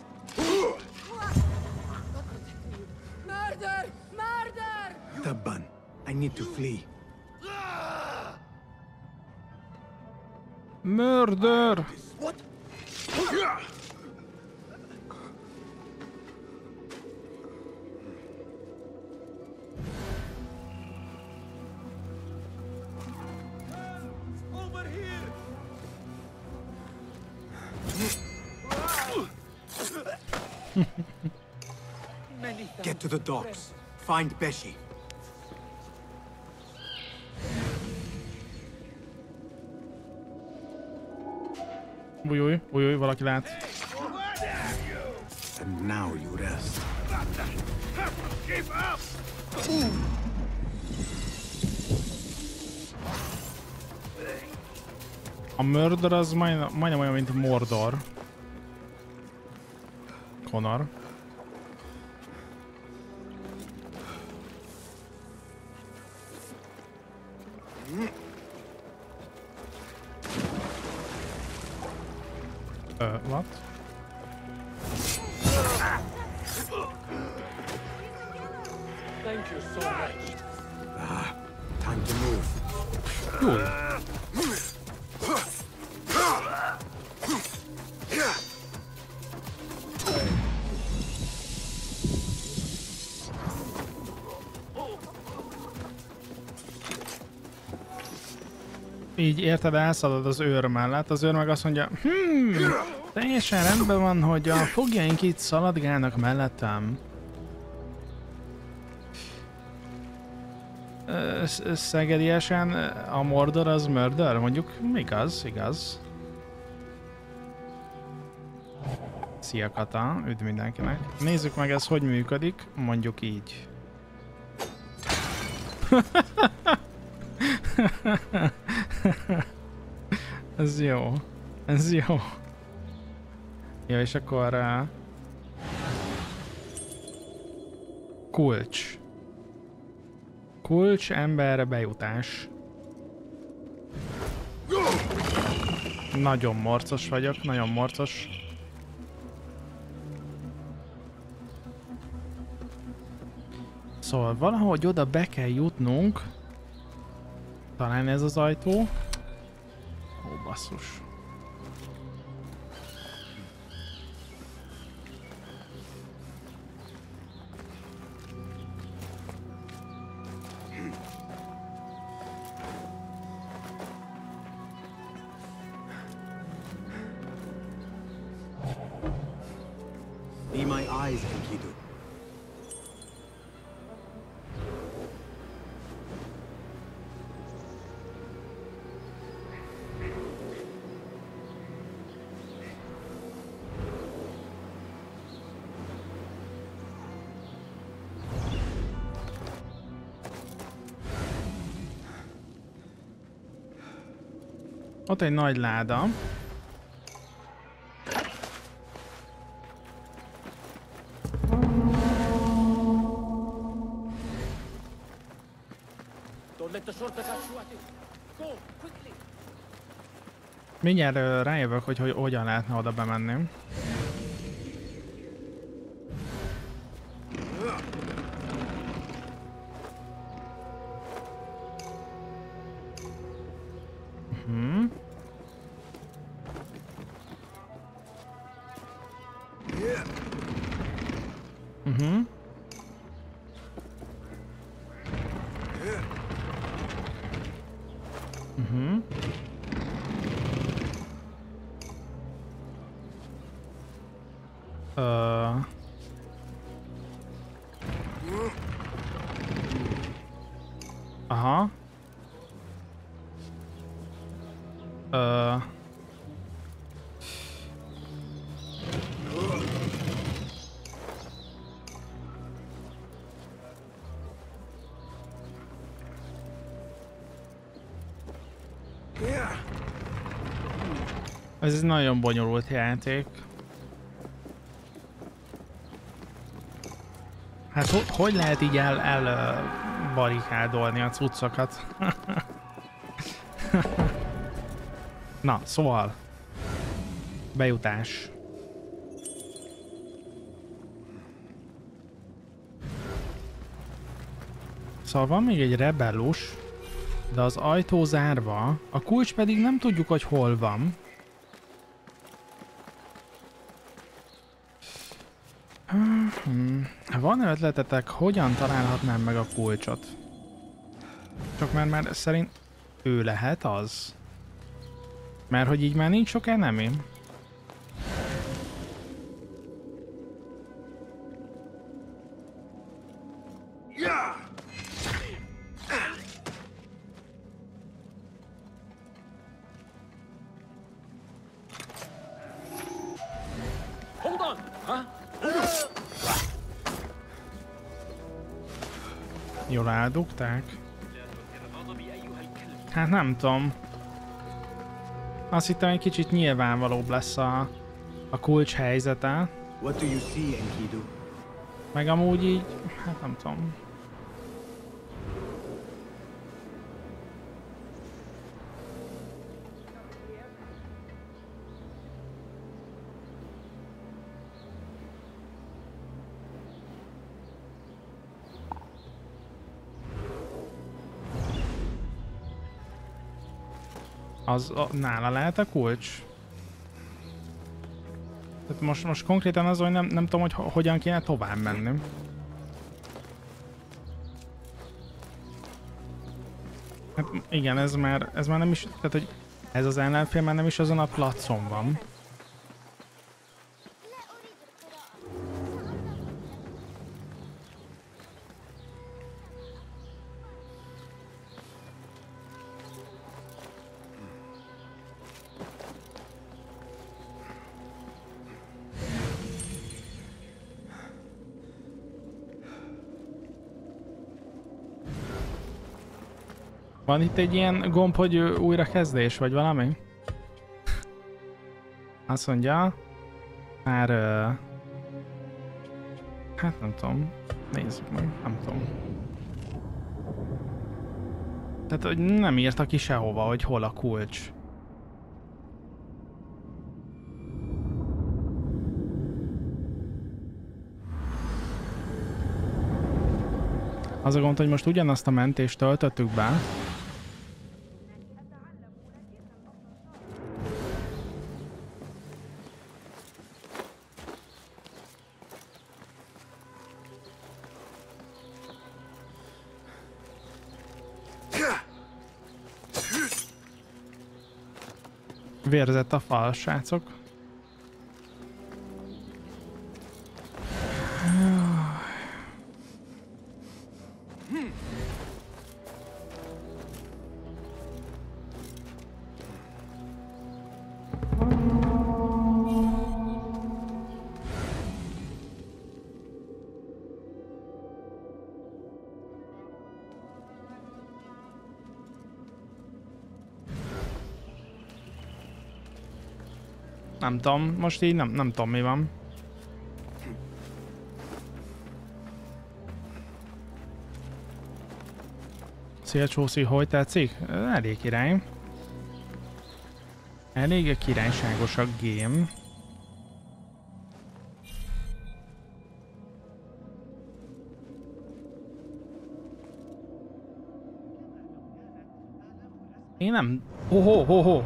[SPEAKER 4] Murder! Murder!
[SPEAKER 22] Tabban, I need to flee.
[SPEAKER 1] Murder!
[SPEAKER 22] Find Beshi.
[SPEAKER 1] Új, új, új, új, valaki lát.
[SPEAKER 22] And now you rest.
[SPEAKER 3] Keep up!
[SPEAKER 1] A Murder az majd, majdnem olyan, mint Mordor. Connor. Érted, elszalad az őr mellett, az őr meg azt mondja, hmm, teljesen rendben van, hogy a fogjaink itt szaladgálnak mellettem. Szegediesen a Mordor az Murder, mondjuk igaz, igaz. Szia Kata, üdv mindenkinek. Nézzük meg ez hogy működik, mondjuk így. ez jó. Ez jó. Ja, és akkor... Uh, kulcs. Kulcs emberre bejutás. Nagyon morcos vagyok, nagyon morcos. Szóval valahogy oda be kell jutnunk. Talán ez az ajtó. Ó, Ott egy nagy láda. Mindjárt rájövök, hogy, hogy hogyan lehetne oda bemenni. Ez egy nagyon bonyolult játék. Hát ho hogy lehet így el, el barikádolni a cuccokat? Na, szóval. Bejutás. Szóval van még egy rebellus, de az ajtó zárva, a kulcs pedig nem tudjuk, hogy hol van. Hmm. Van ötletetek, hogyan találhatnám meg a kulcsot? Csak mert már szerint ő lehet az? Mert hogy így már nincs sok enemy. Jól eldugták? Hát nem tudom. Azt hittem egy kicsit nyilvánvalóbb lesz a, a kulcs helyzete. Meg amúgy így, hát nem tudom. Az a, nála lehet a kulcs? Tehát most, most konkrétan az, hogy nem, nem tudom, hogy ho- hogyan kéne tovább menni. Hát igen, ez már, ez már nem is, tehát hogy ez az ellenfél már nem is azon a placon van. Van itt egy ilyen gomb, hogy ö, újra kezdés, vagy valami? Azt mondja, már... Ö, hát nem tudom. Nézzük meg, nem tudom. Tehát, hogy nem írta ki sehova, hogy hol a kulcs. Az a gond, hogy most ugyanazt a mentést töltöttük be, Vérzett a fal, srácok. Nem tudom, most így nem, nem tudom mi van. Szia Csószi, hogy tetszik? Elég király. Elég királyságos a game. Én nem... Ho,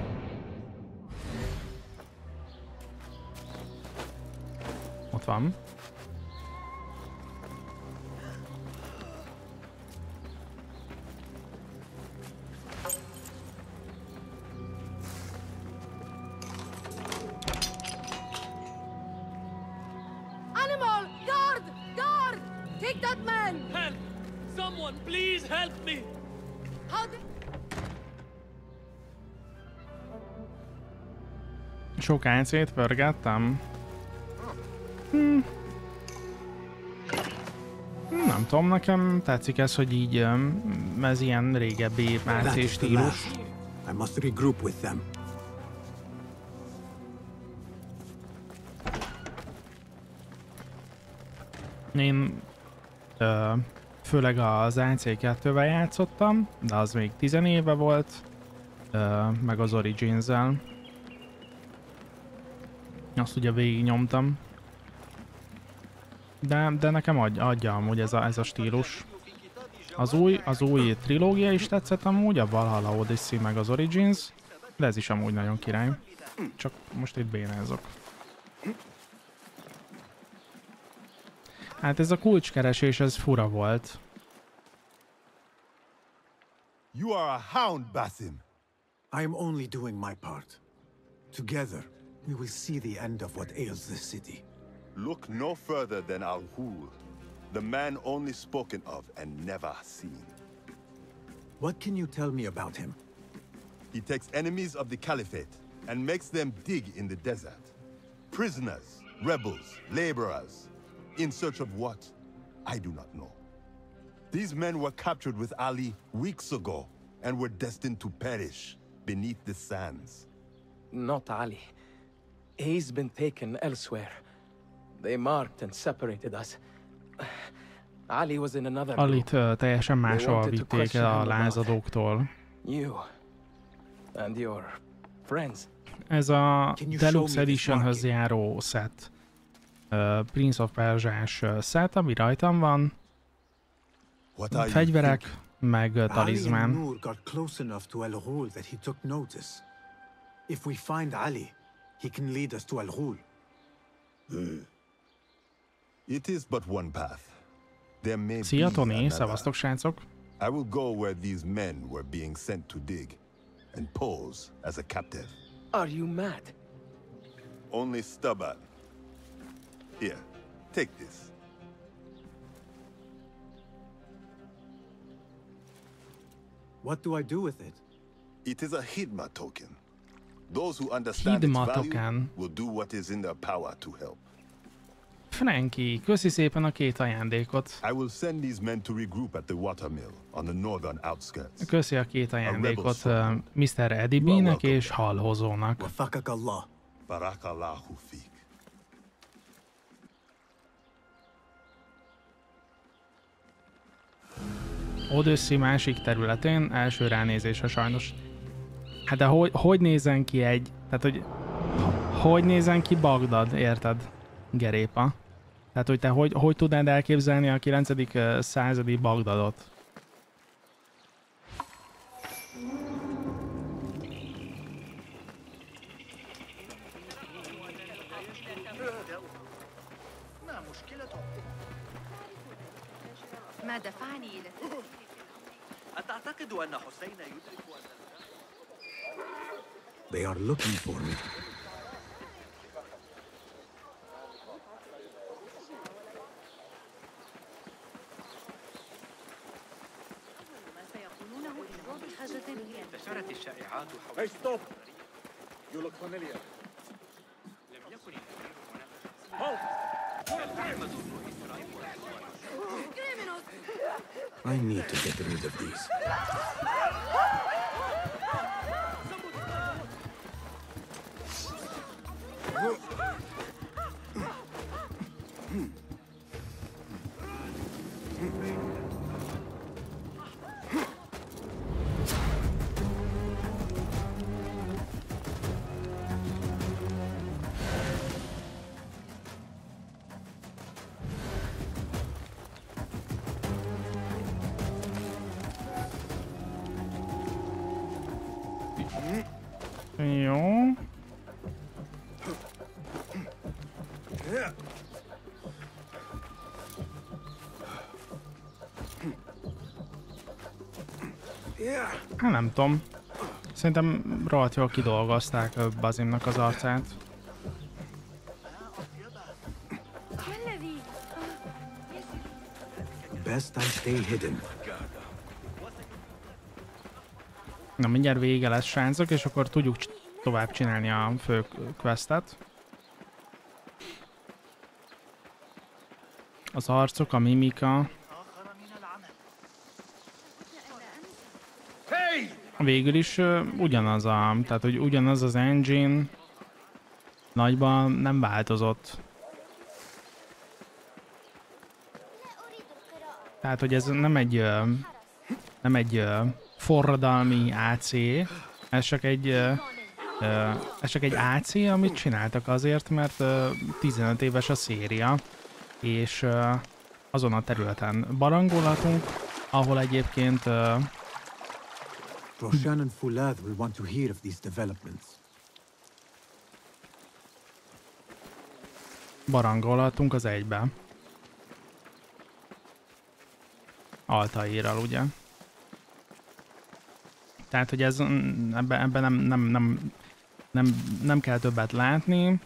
[SPEAKER 4] How did...
[SPEAKER 1] Sok AC-t pörgettem. Tudom, nekem tetszik ez, hogy így ez ilyen régebbi AC stílus.
[SPEAKER 22] I must regroup with them.
[SPEAKER 1] Én ö, főleg az AC2-vel játszottam, de az még 10 éve volt, ö, meg az Origins-zel. Azt ugye végignyomtam. De, de nekem adj, adja amúgy ez a, ez a stílus. Az új, az új trilógia is tetszett amúgy, a Valhalla Odyssey meg az Origins, de ez is amúgy nagyon király. Csak most itt bénázok. Hát ez a kulcskeresés, ez fura volt.
[SPEAKER 22] You are a hound, Basim. I am only doing my part. Together, we will see the end of what ails this city.
[SPEAKER 23] Look no further than Al-Hul, the man only spoken of and never seen.
[SPEAKER 22] What can you tell me about him?
[SPEAKER 23] He takes enemies of the Caliphate and makes them dig in the desert. Prisoners, rebels, laborers. In search of what? I do not know. These men were captured with Ali weeks ago and were destined to perish beneath the sands.
[SPEAKER 8] Not Ali. He's been taken elsewhere. They marked and separated us. Ali was in another.
[SPEAKER 1] Alit ö, teljesen máshol vitték el a lázadóktól.
[SPEAKER 8] You and your friends.
[SPEAKER 1] Ez a Deluxe Editionhöz járó set. Uh, Prince of Persia-s uh, set, ami rajtam van.
[SPEAKER 23] What are you
[SPEAKER 1] Fegyverek, meg uh,
[SPEAKER 22] Ali and
[SPEAKER 1] talizmán.
[SPEAKER 22] Noor got close enough to El Ghul that he took notice. If we find Ali, he can lead us to El Ghul.
[SPEAKER 23] It is but one path. There may
[SPEAKER 1] Szia
[SPEAKER 23] be
[SPEAKER 1] Tony,
[SPEAKER 23] another.
[SPEAKER 1] szevasztok srácok.
[SPEAKER 23] I will go where these men were being sent to dig and pose as a captive.
[SPEAKER 8] Are you mad?
[SPEAKER 23] Only stubborn. Here, take this.
[SPEAKER 22] What do I do with it?
[SPEAKER 23] It is a Hidma token. Those who understand its
[SPEAKER 1] Hidma
[SPEAKER 23] value
[SPEAKER 1] token.
[SPEAKER 23] will do what is in their power to help.
[SPEAKER 1] Frankie, köszi szépen a két ajándékot.
[SPEAKER 23] I will send these men to regroup at the watermill on the northern outskirts.
[SPEAKER 1] Köszi a két ajándékot uh, Mr. Eddie B-nek és Halhozónak.
[SPEAKER 23] Barakallahu fik.
[SPEAKER 1] Odyssey másik területén, első ránézésre sajnos. Hát de hogy, hogy nézen ki egy, tehát hogy hogy nézen ki Bagdad, érted? Gerépa. Tehát, hogy te hogy, hogy tudnád elképzelni a 9. ö, századi Bagdadot?
[SPEAKER 6] ما دفعني إلى
[SPEAKER 24] أتعتقد أن حسين يدرك أن
[SPEAKER 22] They are looking for me.
[SPEAKER 24] بحاجة هي انتشرت الشائعات حول
[SPEAKER 3] Hey, stop! You look familiar. لم يكن الأمير هنا Halt!
[SPEAKER 5] تعمد إسرائيل I need to get rid of these.
[SPEAKER 1] Hát nem tudom. Szerintem rohadt jól kidolgozták Bazimnak az arcát.
[SPEAKER 5] Best I stay hidden.
[SPEAKER 1] Na mindjárt vége lesz srácok, és akkor tudjuk tovább csinálni a fő questet. Az arcok, a mimika. Végül is ö, ugyanaz a, tehát hogy ugyanaz az engine nagyban nem változott. Tehát, hogy ez nem egy, nem egy forradalmi AC, ez csak egy, ez csak egy AC, amit csináltak azért, mert ö, 15 éves a széria, és azon a területen barangolhatunk, ahol egyébként ö,
[SPEAKER 5] Roshan and Fulad will want to hear of these developments.
[SPEAKER 1] barangolhatunk az egybe. Altaírral, ugye? Tehát, hogy ez ebben ebbe nem, nem, nem, nem, nem kell többet látni.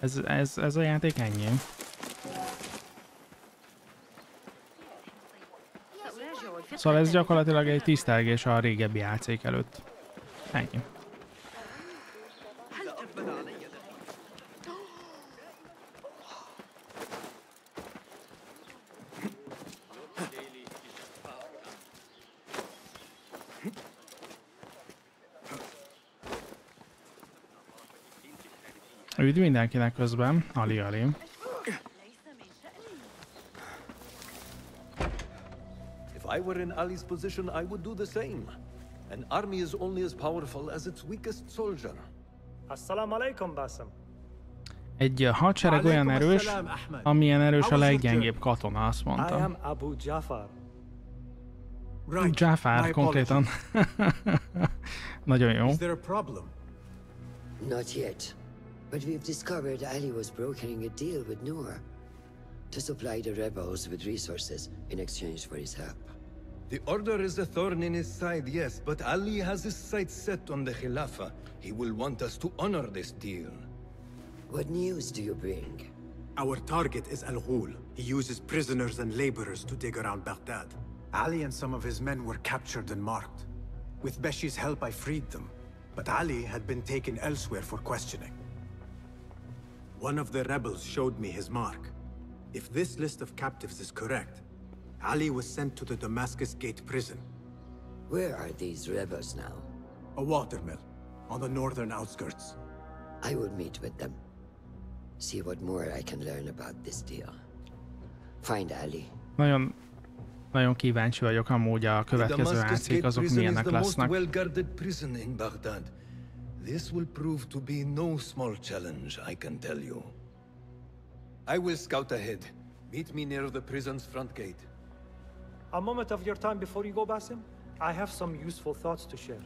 [SPEAKER 1] Ez, ez, ez a játék ennyi. Szóval ez gyakorlatilag egy tisztelgés a régebbi játék előtt. Ennyi. Üdv mindenkinek közben, Ali Ali.
[SPEAKER 25] I were in Ali's position, I would do the same. An army is only as powerful as its weakest soldier.
[SPEAKER 15] Assalamu alaikum, Basim.
[SPEAKER 1] Egy hadsereg olyan erős, amilyen erős a leggyengébb katona, azt
[SPEAKER 15] I am Abu Jafar.
[SPEAKER 1] Jafar konkrétan. Nagyon jó.
[SPEAKER 5] Is there a problem?
[SPEAKER 11] Not yet. But we've discovered Ali was brokering a deal with Noor to supply the rebels with resources in exchange for his help.
[SPEAKER 16] The Order is a thorn in his side, yes, but Ali has his sights set on the Khilafah. He will want us to honor this deal.
[SPEAKER 11] What news do you bring?
[SPEAKER 5] Our target is Al Ghul. He uses prisoners and laborers to dig around Baghdad. Ali and some of his men were captured and marked. With Beshi's help, I freed them. But Ali had been taken elsewhere for questioning. One of the rebels showed me his mark. If this list of captives is correct, Ali was sent to the Damascus Gate prison.
[SPEAKER 11] Where are these rebels now?
[SPEAKER 5] A watermill, on the northern outskirts.
[SPEAKER 11] I will meet with them. See what more I can learn about this deal. Find Ali.
[SPEAKER 1] Nagyon, nagyon kíváncsi vagyok amúgy a
[SPEAKER 16] The
[SPEAKER 1] következő
[SPEAKER 16] Damascus Gate
[SPEAKER 1] azok
[SPEAKER 16] prison is
[SPEAKER 1] milyenek
[SPEAKER 16] the most
[SPEAKER 1] lesznek.
[SPEAKER 16] well-guarded prison in Baghdad. This will prove to be no small challenge, I can tell you.
[SPEAKER 25] I will scout ahead. Meet me near the prison's front gate.
[SPEAKER 15] A moment of your time before you go, Basim. I have some useful thoughts to share.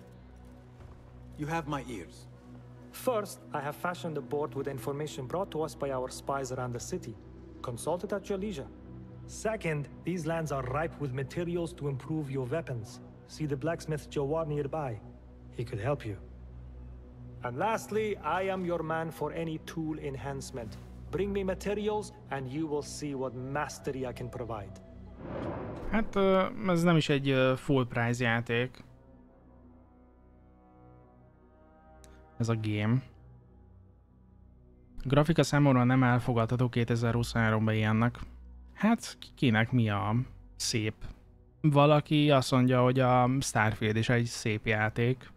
[SPEAKER 5] You have my ears.
[SPEAKER 15] First, I have fashioned a board with information brought to us by our spies around the city. Consult it at your leisure. Second, these lands are ripe with materials to improve your weapons. See the blacksmith Jawar nearby. He could help you. And lastly, I am your man for any tool enhancement. Bring me materials, and you will see what mastery I can provide.
[SPEAKER 1] Hát ez nem is egy full price játék. Ez a game. Grafika számomra nem elfogadható 2023-ban ilyennek. Hát kinek mi a szép? Valaki azt mondja, hogy a Starfield is egy szép játék.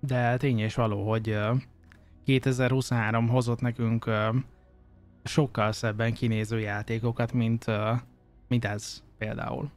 [SPEAKER 1] De tény és való, hogy 2023 hozott nekünk sokkal szebben kinéző játékokat, mint, mint ez például.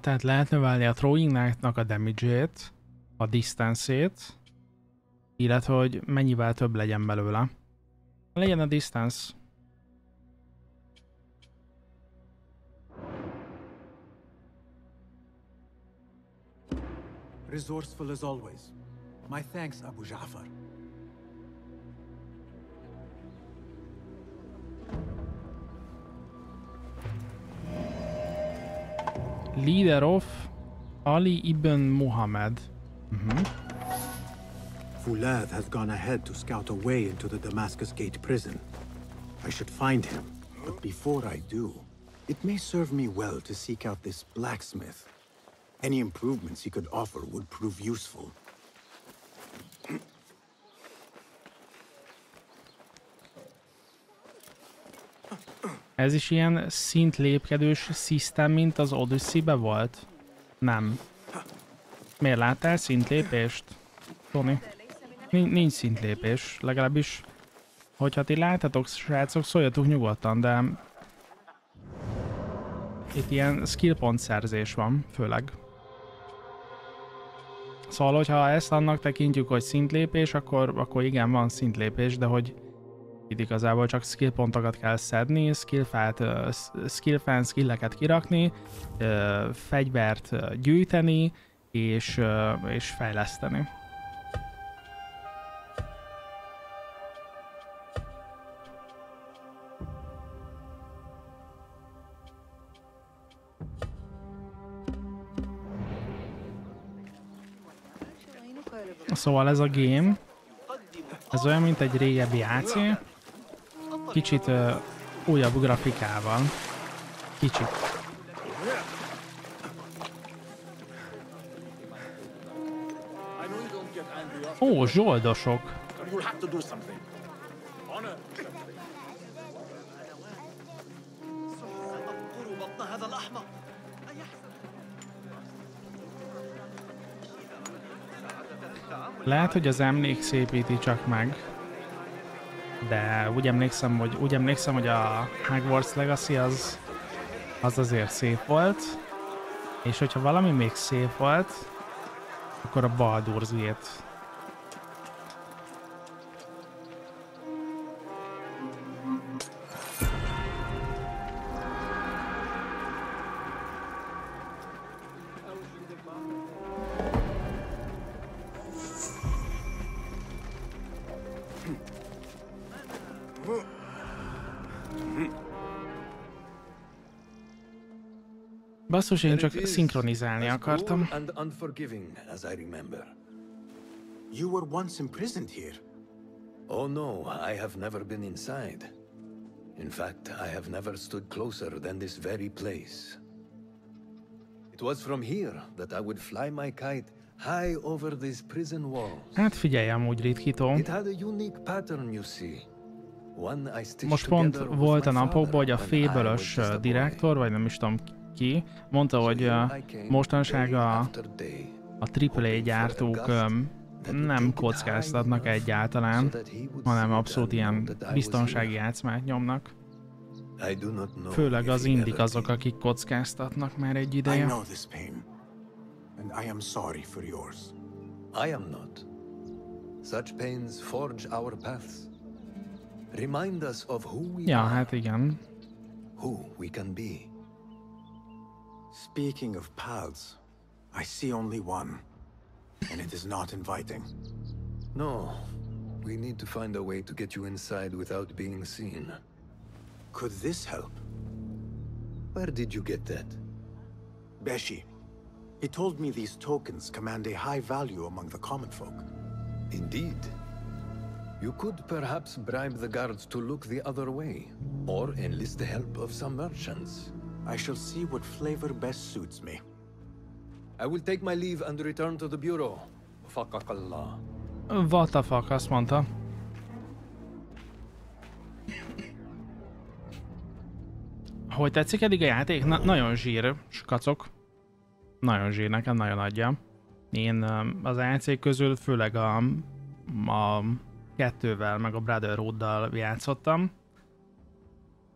[SPEAKER 1] Tehát lehet növelni a Throwing a damage-ét, a distance-ét, illetve hogy mennyivel több legyen belőle. Legyen a distance.
[SPEAKER 5] Resourceful as always. My thanks, Abu Ja'far.
[SPEAKER 1] Leader of Ali ibn Muhammad. Mhm.
[SPEAKER 5] Fulad has gone ahead to scout a way into the Damascus Gate prison. I should find him, but before I do, it may serve me well to seek out this blacksmith. Any improvements he could offer would prove useful.
[SPEAKER 1] Ez is ilyen szintlépkedős szisztem, mint az Odyssey-be volt? Nem. Miért láttál szintlépést? Tony? Nincs szintlépés, legalábbis hogyha ti láthatok, srácok, szóljatok nyugodtan, de itt ilyen skill pont szerzés van, főleg. Szóval, hogyha ezt annak tekintjük, hogy szintlépés, akkor, akkor igen, van szintlépés, de hogy itt igazából csak skill pontokat kell szedni, skillfát, skillfán skilleket kirakni, fegyvert gyűjteni és, és fejleszteni. Szóval ez a game, ez olyan, mint egy régebbi AC, kicsit uh, újabb grafikával. Kicsit. Ó, zsoldosok. Lehet, hogy az emlék szépíti csak meg de úgy emlékszem, hogy, úgy emlékszem, hogy a Hogwarts Legacy az, az azért szép volt, és hogyha valami még szép volt, akkor a Baldur's. Basszus, én csak szinkronizálni akartam.
[SPEAKER 5] You were once imprisoned here.
[SPEAKER 16] Oh no, I have never been inside. In fact, I have never stood closer than this very place. It was from here that I would fly my kite high over these prison walls.
[SPEAKER 1] Hát figyelj amúgy ritkító.
[SPEAKER 16] It had a unique pattern, you see.
[SPEAKER 1] Most pont volt a napokban, hogy a fébölös direktor, vagy nem is tudom ki, mondta, hogy mostanság a, a AAA gyártók nem kockáztatnak egyáltalán, hanem abszolút ilyen biztonsági játszmát nyomnak. Főleg az indik azok, akik kockáztatnak már egy ideje.
[SPEAKER 5] I am sorry for yours.
[SPEAKER 16] I am not. Such pains forge our paths. Remind us of who we
[SPEAKER 1] Ja, hát igen.
[SPEAKER 16] who we can be.
[SPEAKER 5] Speaking of paths, I see only one. And it is not inviting.
[SPEAKER 16] No, we need to find a way to get you inside without being seen.
[SPEAKER 5] Could this help?
[SPEAKER 16] Where did you get that?
[SPEAKER 5] Beshi. He told me these tokens command a high value among the common folk.
[SPEAKER 16] Indeed. You could perhaps bribe the guards to look the other way, or enlist the help of some merchants.
[SPEAKER 5] I shall see what flavor best suits me.
[SPEAKER 26] I will take my leave and return to the bureau. Fakakallah.
[SPEAKER 1] What the fuck, azt mondta. Hogy tetszik eddig a játék? Na, nagyon zsír, skacok. Nagyon zsír, nekem nagyon adja. Én öm, az AC közül főleg a, a kettővel, meg a Brotherhood-dal játszottam.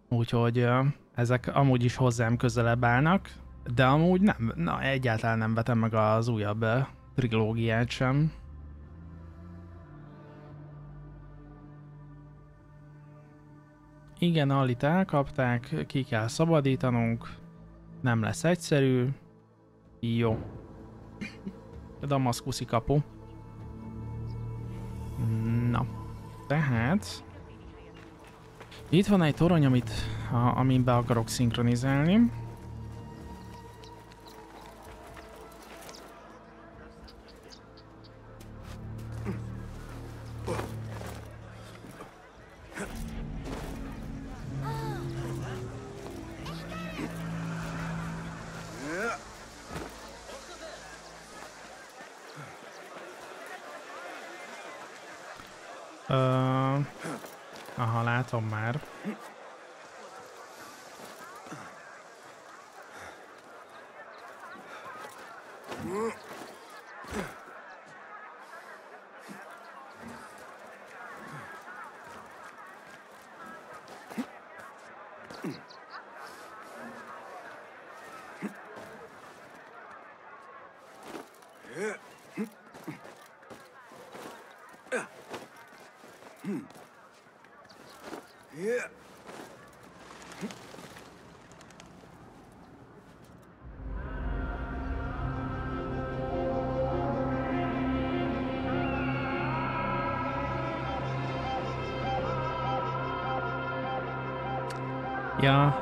[SPEAKER 1] Úgyhogy ö, ezek amúgy is hozzám közelebb állnak, de amúgy nem, na, egyáltalán nem vetem meg az újabb trilógiát sem. Igen, Alit elkapták, ki kell szabadítanunk. Nem lesz egyszerű. Jó. Damaszkuszi kapu. Na. Tehát... Itt van egy torony, amit, a, amin be akarok szinkronizálni. Ö, aha,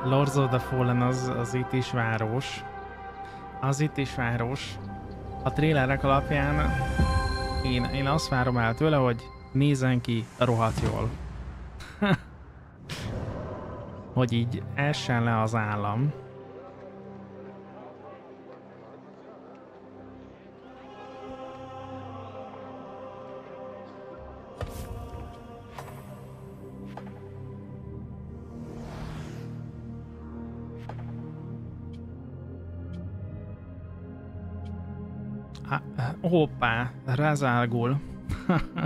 [SPEAKER 1] Lords of the Fallen az, az itt is város. Az itt is város. A trélerek alapján én, én azt várom el tőle, hogy nézzen ki rohadt jól. hogy így essen le az állam. Hoppá, Razálgul.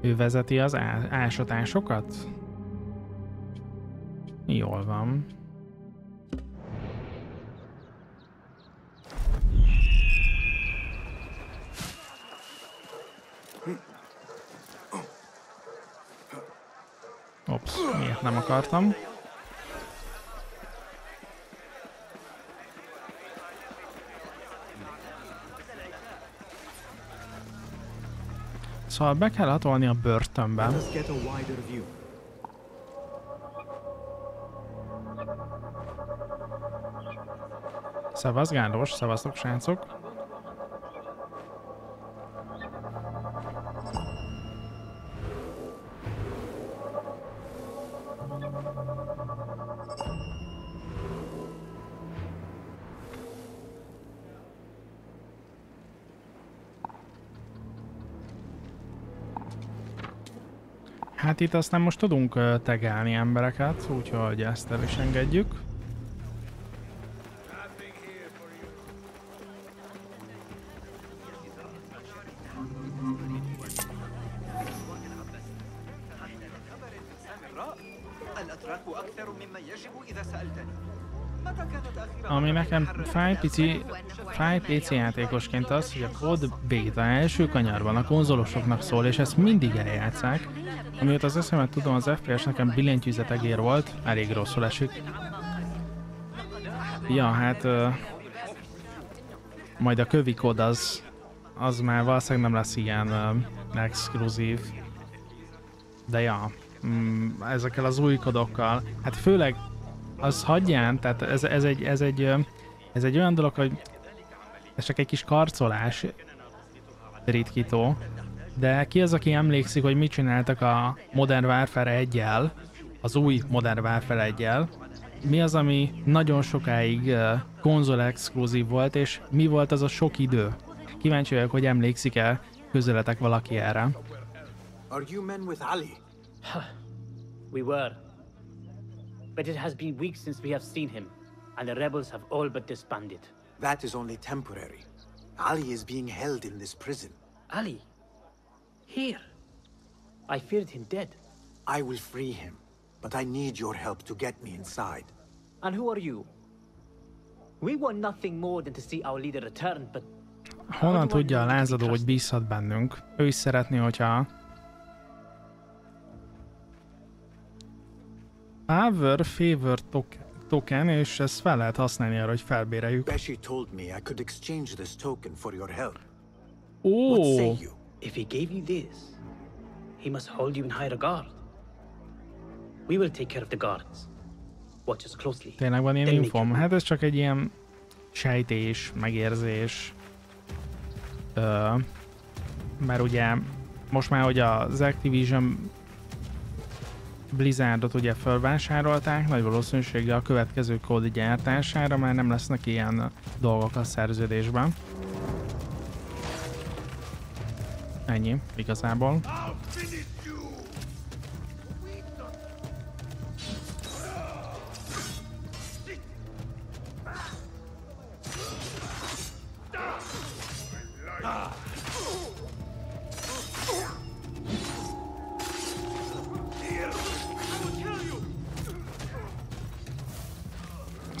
[SPEAKER 1] Ő vezeti az ásatásokat? Jól van. Ops, miért nem akartam? Szóval be kell hatolni a börtönben. Szevasz Gálos, szevasztok srácok. hát itt aztán most tudunk tegelni embereket, úgyhogy ezt el is engedjük. Ami nekem fáj pici, fáj PC játékosként az, hogy a kod beta első kanyarban a konzolosoknak szól, és ezt mindig eljátszák. Amióta az eszemet tudom, az FPS nekem billentyűzetegér volt, elég rosszul esik. Ja, hát... Uh, majd a kövi kod az, az már valószínűleg nem lesz ilyen uh, exkluzív. De ja, mm, ezekkel az új kodokkal, hát főleg az hagyján, tehát ez, ez, egy, ez, egy, ez egy olyan dolog, hogy ez csak egy kis karcolás ritkító, de ki az, aki emlékszik, hogy mit csináltak a Modern Warfare 1 az új Modern Warfare 1 mi az, ami nagyon sokáig konzol exkluzív volt, és mi volt az a sok idő? Kíváncsi vagyok, hogy emlékszik-e közöletek valaki erre.
[SPEAKER 22] Are you men with Ali?
[SPEAKER 27] we were. But it has been weeks since we have seen him, and the rebels have all but disbanded.
[SPEAKER 22] That is only temporary. Ali is being held in this prison.
[SPEAKER 27] Ali? Here? I feared him dead.
[SPEAKER 22] I will free him, but I need your help to get me inside.
[SPEAKER 27] And who are you? We want nothing more than to see our leader return, but...
[SPEAKER 1] Honnan tudja a lázadó, hogy bízhat bennünk? Ő is szeretné, hogyha Favor, favor token, és ezt fel lehet használni arra, hogy felbéreljük.
[SPEAKER 22] Beshi told me I could exchange this token for your help.
[SPEAKER 1] Oh. What say you?
[SPEAKER 27] If he gave you this, he must hold you in high regard. We will take care of the guards. Watch us closely.
[SPEAKER 1] Tényleg van ilyen infom? Hát ez csak egy ilyen sejtés, megérzés. Ö, mert ugye most már, hogy az Activision Blizzardot ugye felvásárolták, nagy valószínűséggel a következő kód gyártására már nem lesznek ilyen dolgok a szerződésben. Ennyi, igazából.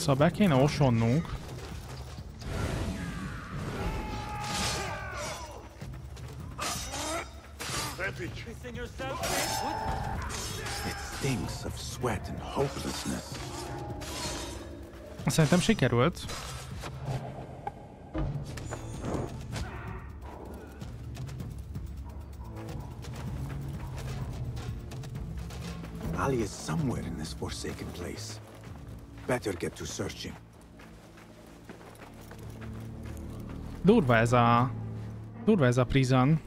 [SPEAKER 1] Szóval be kéne osonnunk. Szerintem sikerült.
[SPEAKER 22] Ali is somewhere in this forsaken place. Better get to searching.
[SPEAKER 1] Durva ez a... Durva ez a prison.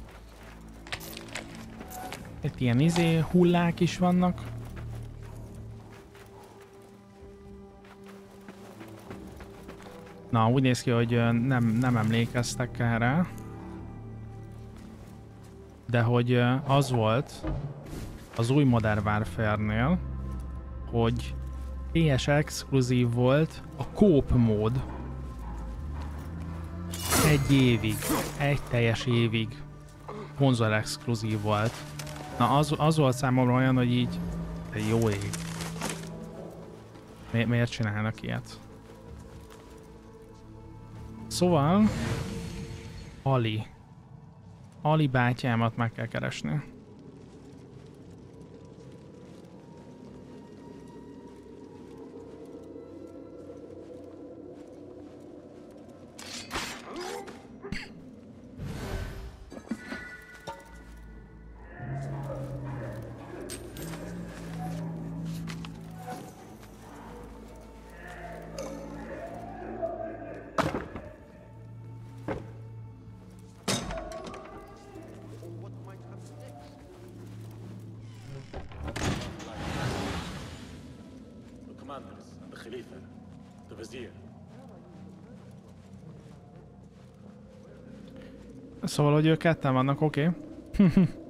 [SPEAKER 1] Itt ilyen izé hullák is vannak. Na, úgy néz ki, hogy nem, nem emlékeztek erre. De hogy az volt az új Modern Warfare-nél, hogy PS exkluzív volt a kóp mód. Egy évig, egy teljes évig konzol exkluzív volt. Na az, az volt számomra olyan, hogy így jó ég. Mi, miért csinálnak ilyet? Szóval Ali. Ali bátyámat meg kell keresni. Szóval, hogy ők ketten vannak, oké. Okay.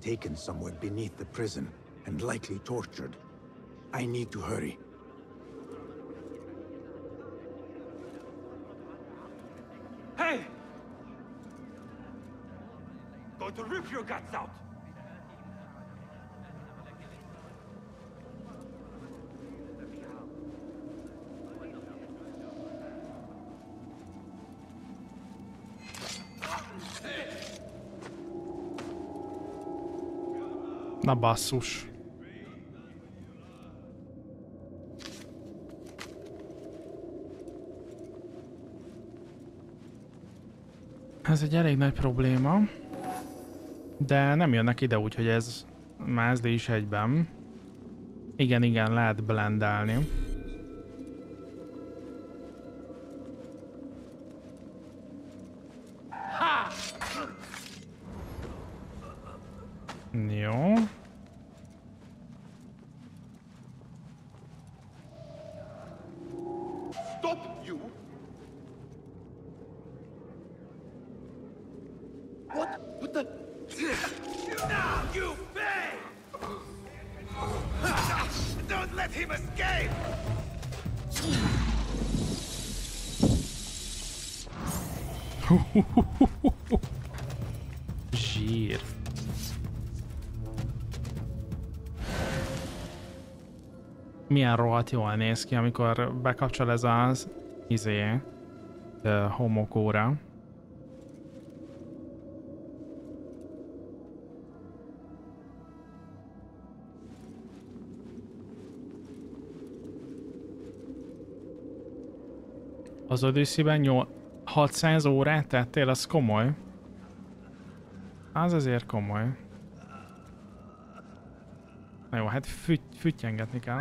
[SPEAKER 22] taken somewhere beneath the prison and likely tortured. I need to hurry.
[SPEAKER 1] Na basszus. Ez egy elég nagy probléma. De nem jönnek ide, úgyhogy ez Mázdi is egyben. Igen, igen, lehet blendálni. Rohadt jól néz ki, amikor bekapcsol ez az izé, homokóra. Az Odyssey-ben 600 órát tettél, az komoly. Az azért komoly. Na jó, hát füty füttyengetni kell.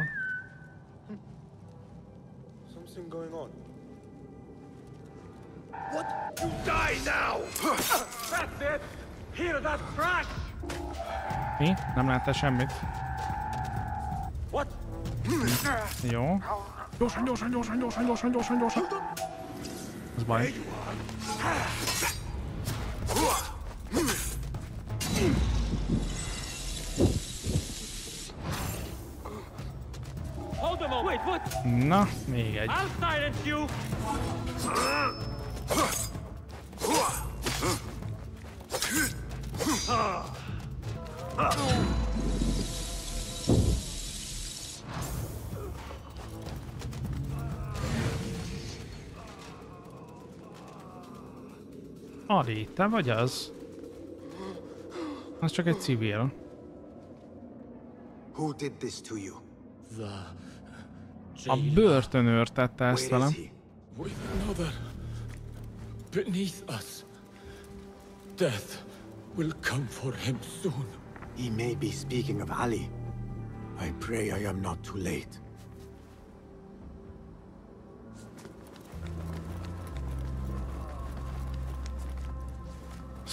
[SPEAKER 1] Mi? Nem láttál semmit?
[SPEAKER 3] What?
[SPEAKER 1] Jó. Gyorsan, gyorsan, gyorsan, gyorsan, gyorsan, gyorsan, gyorsan. Az baj.
[SPEAKER 3] Hold a moment! Wait, what?
[SPEAKER 1] Na, még egy.
[SPEAKER 3] I'll silence you!
[SPEAKER 1] Ali, te vagy az? Az csak egy civil.
[SPEAKER 22] Who did this to you?
[SPEAKER 1] A börtönőr tette ezt velem.
[SPEAKER 7] With another beneath us. Death will come for him soon.
[SPEAKER 22] He may be speaking of Ali. I pray I am not too late.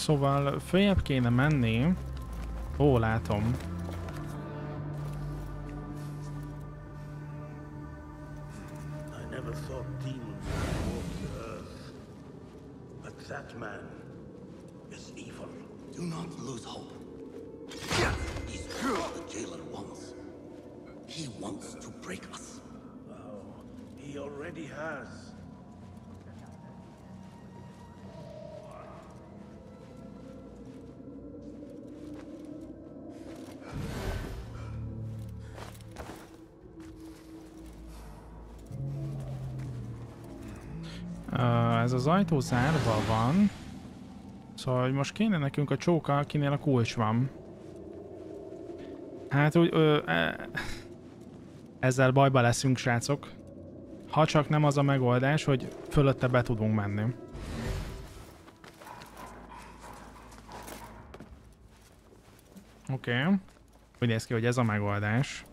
[SPEAKER 1] Szóval följebb kéne menni. Ó, látom. Ajtó zárva van. Szóval most kéne nekünk a csóka, akinél a kulcs van. Hát úgy... Ö, e, ezzel bajba leszünk, srácok. Ha csak nem az a megoldás, hogy fölötte be tudunk menni. Oké. Okay. Úgy néz ki, hogy ez a megoldás.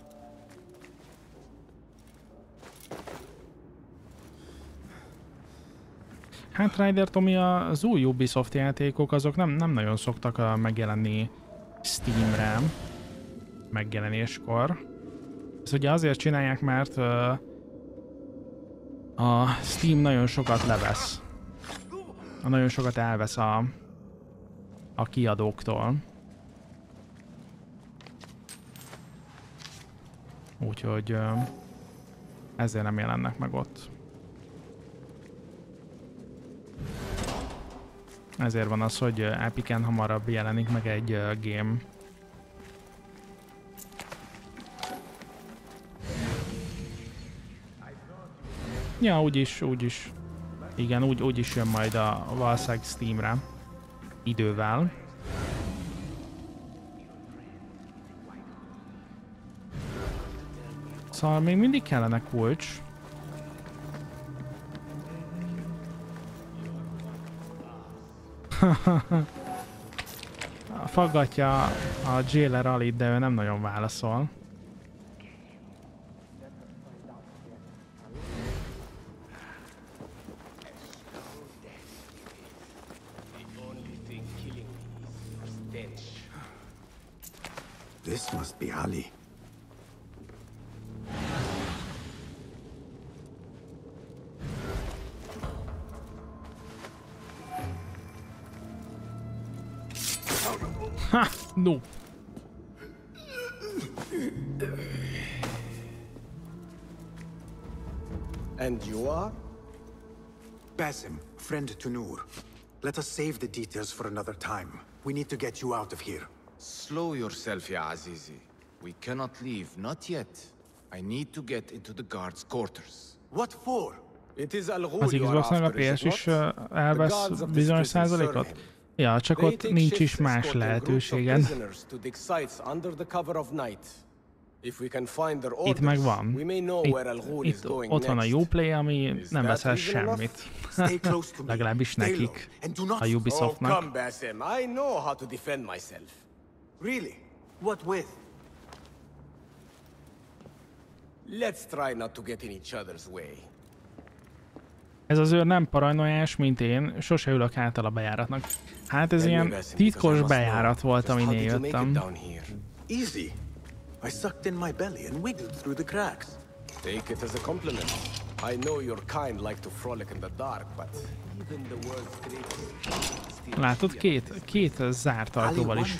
[SPEAKER 1] Hát Rider Tomi, az új Ubisoft játékok azok nem, nem nagyon szoktak uh, megjelenni Steamre megjelenéskor. Ezt ugye azért csinálják, mert uh, a Steam nagyon sokat levesz. Nagyon sokat elvesz a, a kiadóktól. Úgyhogy uh, ezért nem jelennek meg ott. Ezért van az, hogy Epiken hamarabb jelenik meg egy game. Ja, úgyis, úgyis. Igen, úgy, úgy is jön majd a valószínűleg Steamre. Idővel. Szóval még mindig kellene kulcs. Faggatja a Jailer Alit, de ő nem nagyon válaszol. No.
[SPEAKER 5] And you are? Basim, friend to Noor. Let us save the details for another time. We need to get you out of here.
[SPEAKER 28] Slow yourself, Ya Azizi. We cannot leave, not yet. I need to get into the guards' quarters.
[SPEAKER 5] What for?
[SPEAKER 28] It is Al
[SPEAKER 1] Az Xbox-nak a PS is uh, elvesz bizonyos százalékot? Ja, csak ott nincs is más lehetőséged. Itt meg van. Itt, itt ott van a Uplay, ami nem veszel semmit. Legalábbis nekik, a Ubisoftnak.
[SPEAKER 5] Really? What with?
[SPEAKER 28] Let's try not to get in each other's way.
[SPEAKER 1] Ez az őr nem paranoiás, mint én, sose ülök hátal a bejáratnak. Hát ez ilyen titkos bejárat volt, aminél jöttem.
[SPEAKER 5] Easy. I sucked in my belly and wiggled through the cracks.
[SPEAKER 28] Take it as a compliment. I know your kind like to frolic in the dark, but even the world's greatest...
[SPEAKER 1] Látod, két, két zárt ajtóval is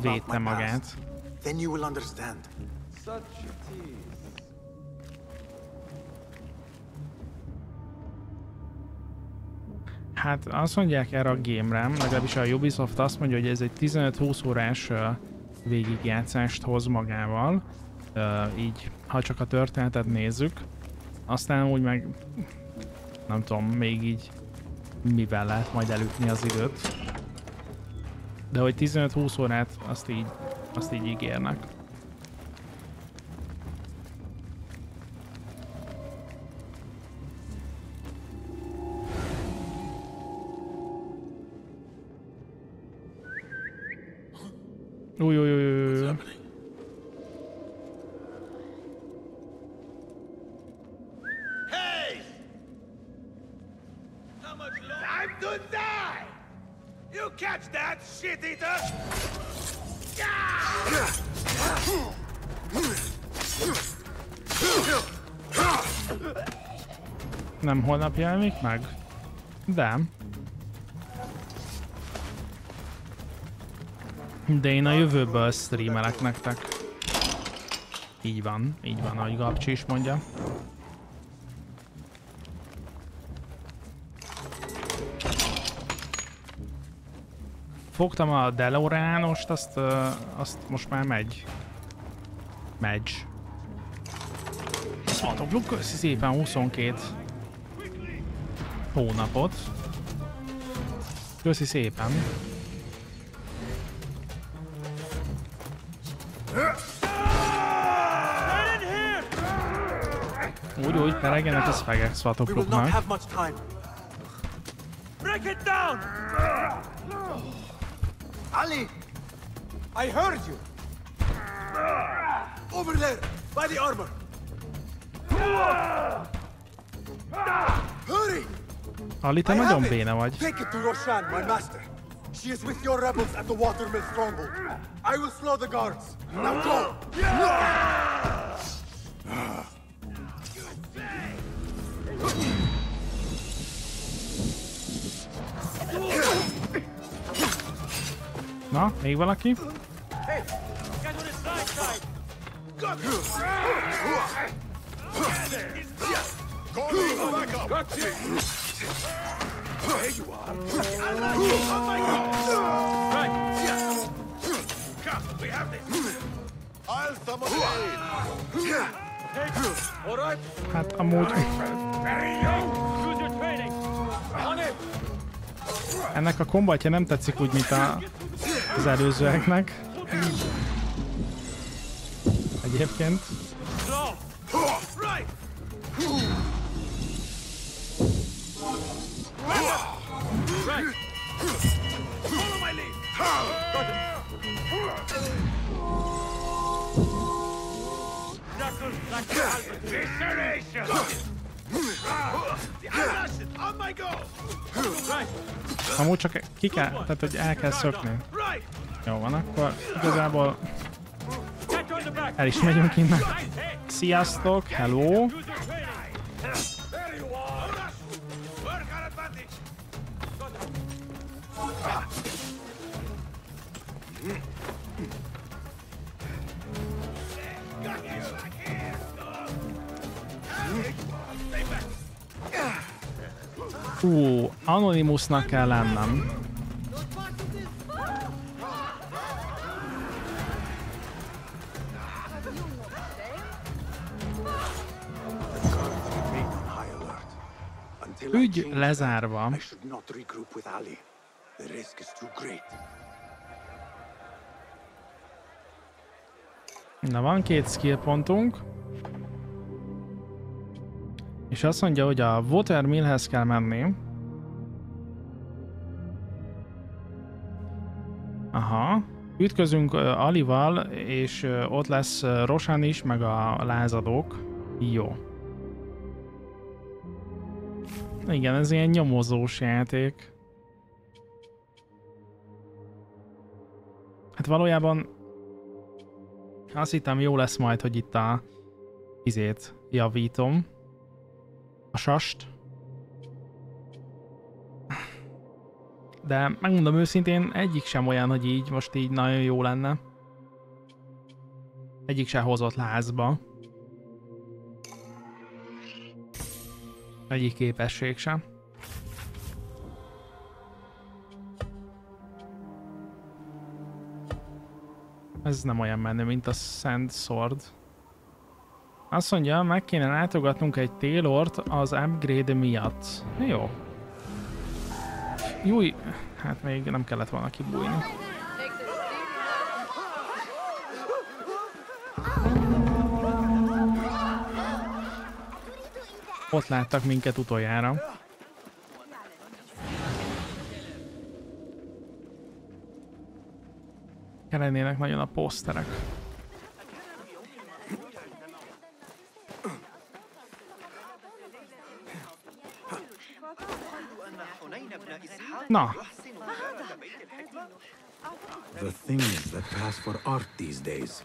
[SPEAKER 1] védte magát.
[SPEAKER 5] Then you will understand.
[SPEAKER 28] Such
[SPEAKER 1] Hát azt mondják erre a game-re, legalábbis a Ubisoft azt mondja, hogy ez egy 15-20 órás végigjátszást hoz magával, így ha csak a történetet nézzük, aztán úgy meg nem tudom, még így mivel lehet majd elütni az időt. De hogy 15-20 órát azt így, azt így ígérnek.
[SPEAKER 7] Longer? Time to die! You catch that, shit eater!
[SPEAKER 1] Nem holnap jelenik meg? De. De én a jövőből streamelek nektek. Így van, így van, ahogy Gabcsi is mondja. Fogtam a Deloreanost, azt, azt most már megy. Megy. Autobluk, köszi szépen 22 hónapot. Köszi szépen. Úgy, úgy, peregjenek a szvegek szvatokluknak.
[SPEAKER 7] Break it down!
[SPEAKER 5] Ali! I heard you! Over there, by the armor! Hurry!
[SPEAKER 1] Ali, te nagyon béna vagy.
[SPEAKER 5] Take it to Roshan, my master. She is with your rebels at the Watermill stronghold. I will slow the guards. Now go!
[SPEAKER 1] Na, még valaki?
[SPEAKER 7] Hey, get on his right side! There you are. Oh my God! Right. Come, we have this.
[SPEAKER 23] I'll summon aid.
[SPEAKER 7] All right.
[SPEAKER 1] Hát amúgy ennek a kombatja nem tetszik úgy, mint a, az előzőeknek. Egyébként. Ki kell, tehát hogy el kell szökni. Jó van, akkor igazából el is megyünk innen. Sziasztok, hello! Ú, Anonymousnak kell lennem.
[SPEAKER 5] Too great.
[SPEAKER 1] Na van két skill pontunk. És azt mondja, hogy a Watermillhez kell menni. Aha. Ütközünk Alival, és ott lesz Rosan is, meg a lázadók. Jó. Igen, ez ilyen nyomozós játék. Hát valójában azt hittem jó lesz majd, hogy itt a izét javítom. A sast. De megmondom őszintén, egyik sem olyan, hogy így most így nagyon jó lenne. Egyik se hozott lázba. Egyik képesség sem. Ez nem olyan menő, mint a Sand Sword. Azt mondja, meg kéne látogatnunk egy Taylort az upgrade miatt. Jó. Júj, hát még nem kellett volna kibújni. Ott láttak minket utoljára. Kellenének nagyon a poszterek. Na,
[SPEAKER 5] The things that pass for art these days.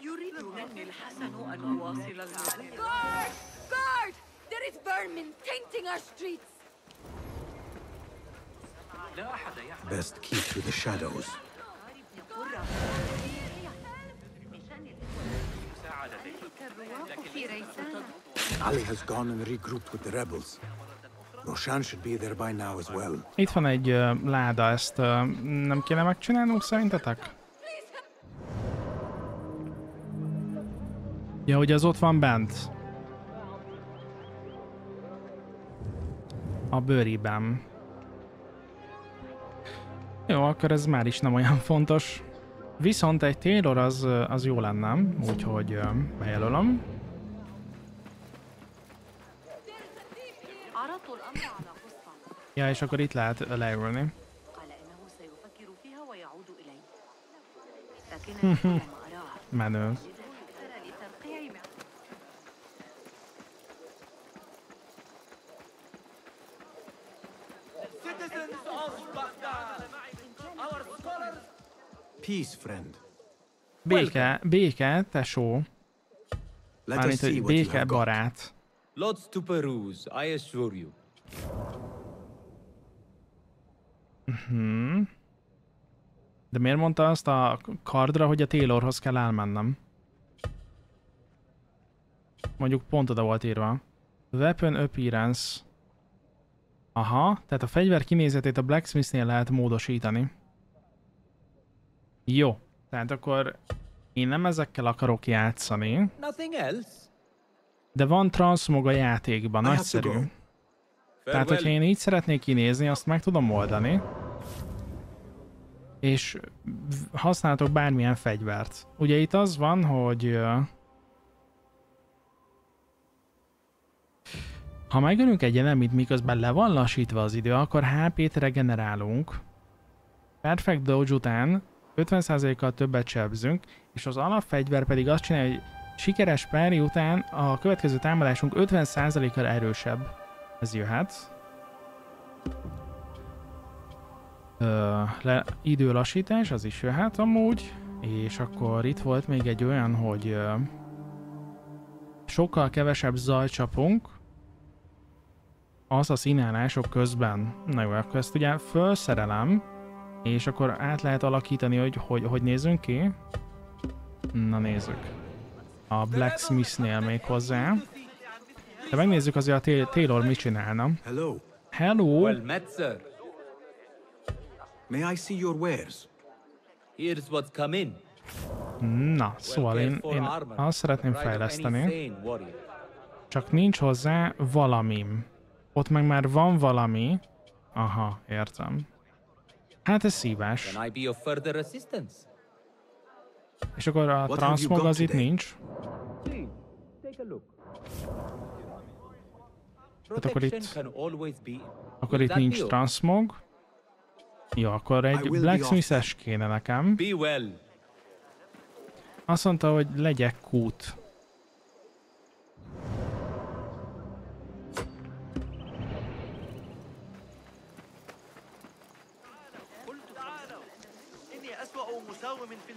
[SPEAKER 29] يريدنني الحسن أن أواصل المسير
[SPEAKER 30] Guard! Guard! There is vermin tainting our streets!
[SPEAKER 31] لا أحد يعلم
[SPEAKER 5] Best keep to the shadows. Ali has gone and regrouped with the rebels. Roshan should be there by now as well.
[SPEAKER 1] itt van egy ö, láda, ezt ö, nem kéne megcsinálnunk szerintetek? Ja, hogy az ott van bent. A bőriben. Jó, akkor ez már is nem olyan fontos. Viszont egy Taylor az, az jó lenne, úgyhogy bejelölöm. Ja, és akkor itt lehet leülni. Menő.
[SPEAKER 22] Peace, friend.
[SPEAKER 1] Béke, béke, tesó.
[SPEAKER 22] Let
[SPEAKER 1] Mármint,
[SPEAKER 22] us see
[SPEAKER 1] hogy béke barát.
[SPEAKER 32] Lots to peruse, I assure you.
[SPEAKER 1] Mhm. De miért mondta azt a kardra, hogy a Taylorhoz kell elmennem? Mondjuk pont oda volt írva. Weapon appearance. Aha, tehát a fegyver kinézetét a Blacksmithnél lehet módosítani. Jó, tehát akkor én nem ezekkel akarok játszani, de van transmog a játékban, nagyszerű. Tehát, hogyha én így szeretnék kinézni, azt meg tudom oldani. És használhatok bármilyen fegyvert. Ugye itt az van, hogy... Ha megölünk egy elemit, miközben le van lassítva az idő, akkor HP-t regenerálunk. Perfect Dodge után 50%-kal többet sebzünk, és az alapfegyver pedig azt csinálja, hogy sikeres pári után a következő támadásunk 50%-kal erősebb. Ez jöhet. Ö, le, időlassítás, az is jöhet amúgy. És akkor itt volt még egy olyan, hogy ö, sokkal kevesebb zajt csapunk az a színálások közben. Na jó, akkor ezt ugye felszerelem, és akkor át lehet alakítani, hogy hogy, hogy nézzünk ki. Na nézzük. A Blacksmithnél még hozzá. De megnézzük azért a Tay- Taylor mit csinálna.
[SPEAKER 22] Hello.
[SPEAKER 1] Hello!
[SPEAKER 32] Well met, sir.
[SPEAKER 22] May I see your wares?
[SPEAKER 32] Here's what's come in.
[SPEAKER 1] Na, szóval én, én azt szeretném fejleszteni, csak nincs hozzá valamim. Ott meg már van valami. Aha, értem. Hát ez szívás.
[SPEAKER 32] Can I be of further assistance?
[SPEAKER 1] És akkor a
[SPEAKER 32] What have you
[SPEAKER 1] transmog az itt
[SPEAKER 32] today?
[SPEAKER 1] nincs.
[SPEAKER 32] Please, take a look.
[SPEAKER 1] Hát akkor
[SPEAKER 32] Protection
[SPEAKER 1] itt,
[SPEAKER 32] can always be...
[SPEAKER 1] akkor itt nincs transmog. Jó, akkor egy blacksmith-es kéne nekem. Azt mondta, hogy legyek kút.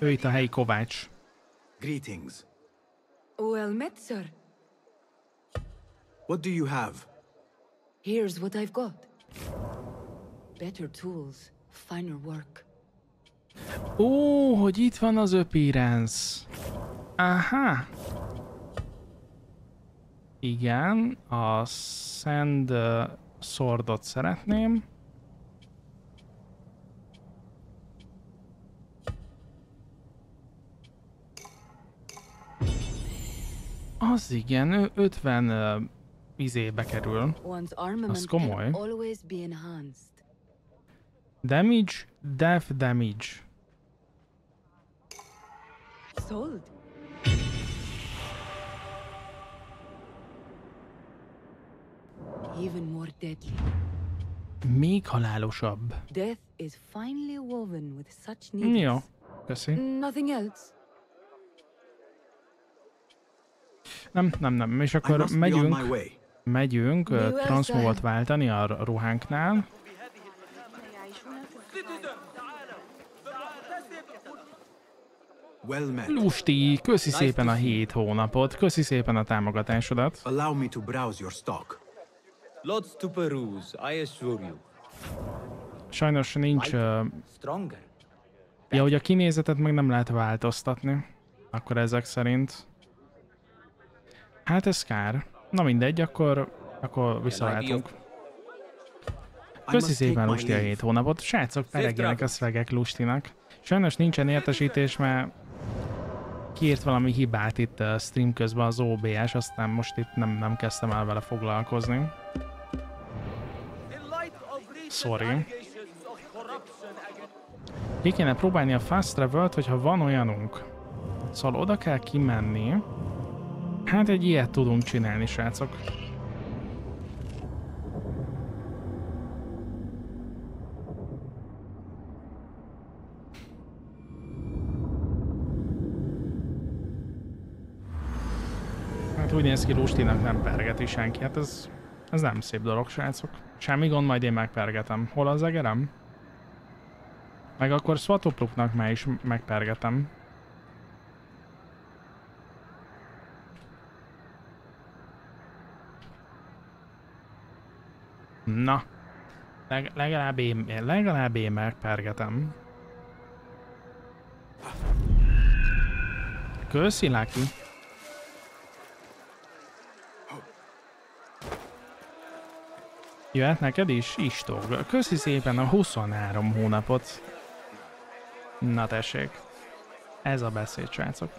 [SPEAKER 1] Ő itt a helyi kovács.
[SPEAKER 22] Greetings.
[SPEAKER 30] Well met, sir.
[SPEAKER 22] What do you have?
[SPEAKER 30] Here's what I've got. Better tools, finer work.
[SPEAKER 1] Ó, hogy itt van az appearance. Aha. Igen, a Sand uh, Swordot szeretném. Az igen, ő 50 uh, izébe kerül. Az komoly. Damage, death damage.
[SPEAKER 30] Sold. Even more deadly.
[SPEAKER 1] Még halálosabb.
[SPEAKER 30] Death is finely woven with such needles.
[SPEAKER 1] Jó, köszi.
[SPEAKER 30] Nothing else.
[SPEAKER 1] Nem, nem, nem. És akkor megyünk, megyünk
[SPEAKER 30] sir.
[SPEAKER 1] váltani a ruhánknál.
[SPEAKER 22] Well met.
[SPEAKER 1] Lusti, köszi szépen a. 7 hónapot, köszi szépen a támogatásodat.
[SPEAKER 22] Allow me to browse your stock.
[SPEAKER 32] Lots to peruse, I assure you.
[SPEAKER 1] Sajnos nincs... Uh,
[SPEAKER 32] Stronger.
[SPEAKER 1] ja, hogy a kinézetet meg nem lehet változtatni. Akkor ezek szerint. Hát ez kár. Na mindegy, akkor, akkor visszaváltunk. Köszi szépen Lusti a
[SPEAKER 22] leave.
[SPEAKER 1] 7 hónapot. Srácok, peregjenek a szvegek Lustinak. Sajnos nincsen értesítés, mert kiírt valami hibát itt a stream közben az OBS, aztán most itt nem, nem kezdtem el vele foglalkozni. Sorry. Ki kéne próbálni a fast travel hogyha van olyanunk. Szóval oda kell kimenni. Hát egy ilyet tudunk csinálni, srácok. Hát úgy néz ki, Lustinak nem pergeti senki. Hát ez, ez nem szép dolog, srácok. Semmi gond, majd én megpergetem. Hol az egerem? Meg akkor Swatopluknak már is megpergetem. Na. Leg legalább, én, legalább én megpergetem. Köszi, Lucky. Jöhet neked is? Istog. Köszi szépen a 23 hónapot. Na tessék. Ez a beszéd, srácok.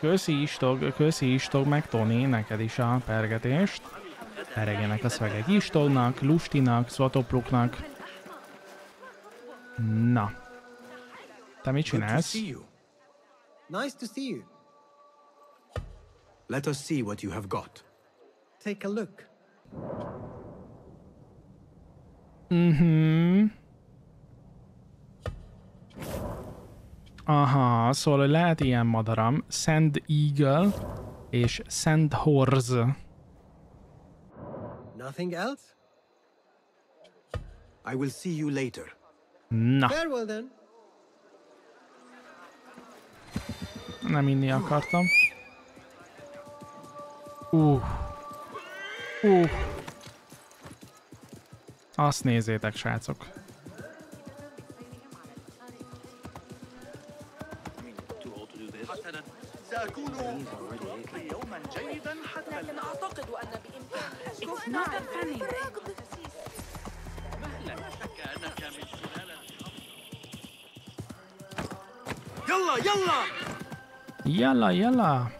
[SPEAKER 1] Köszi Istog, köszi Istog, meg Tony, neked is a pergetést. Peregjenek a szövegek Istognak, Lustinak, Szvatopluknak. Na. Te mit csinálsz?
[SPEAKER 33] Nice to see you.
[SPEAKER 5] Let us see what you have got.
[SPEAKER 33] Take a look.
[SPEAKER 1] Mhm. Aha, szóval lehet ilyen madaram. Sand Eagle és Sand Horse.
[SPEAKER 33] Nothing else?
[SPEAKER 5] I will see you later.
[SPEAKER 1] Na,
[SPEAKER 33] Farewell then.
[SPEAKER 1] nem inni akartam. Uh. Uh. Azt nézzétek, srácok.
[SPEAKER 34] سأكون يوما جيدا حتى
[SPEAKER 30] لكن أعتقد أن بإمكاني It's not funny.
[SPEAKER 34] لا شك أنك من سلالة
[SPEAKER 5] يلا يلا
[SPEAKER 1] Yalla, yalla.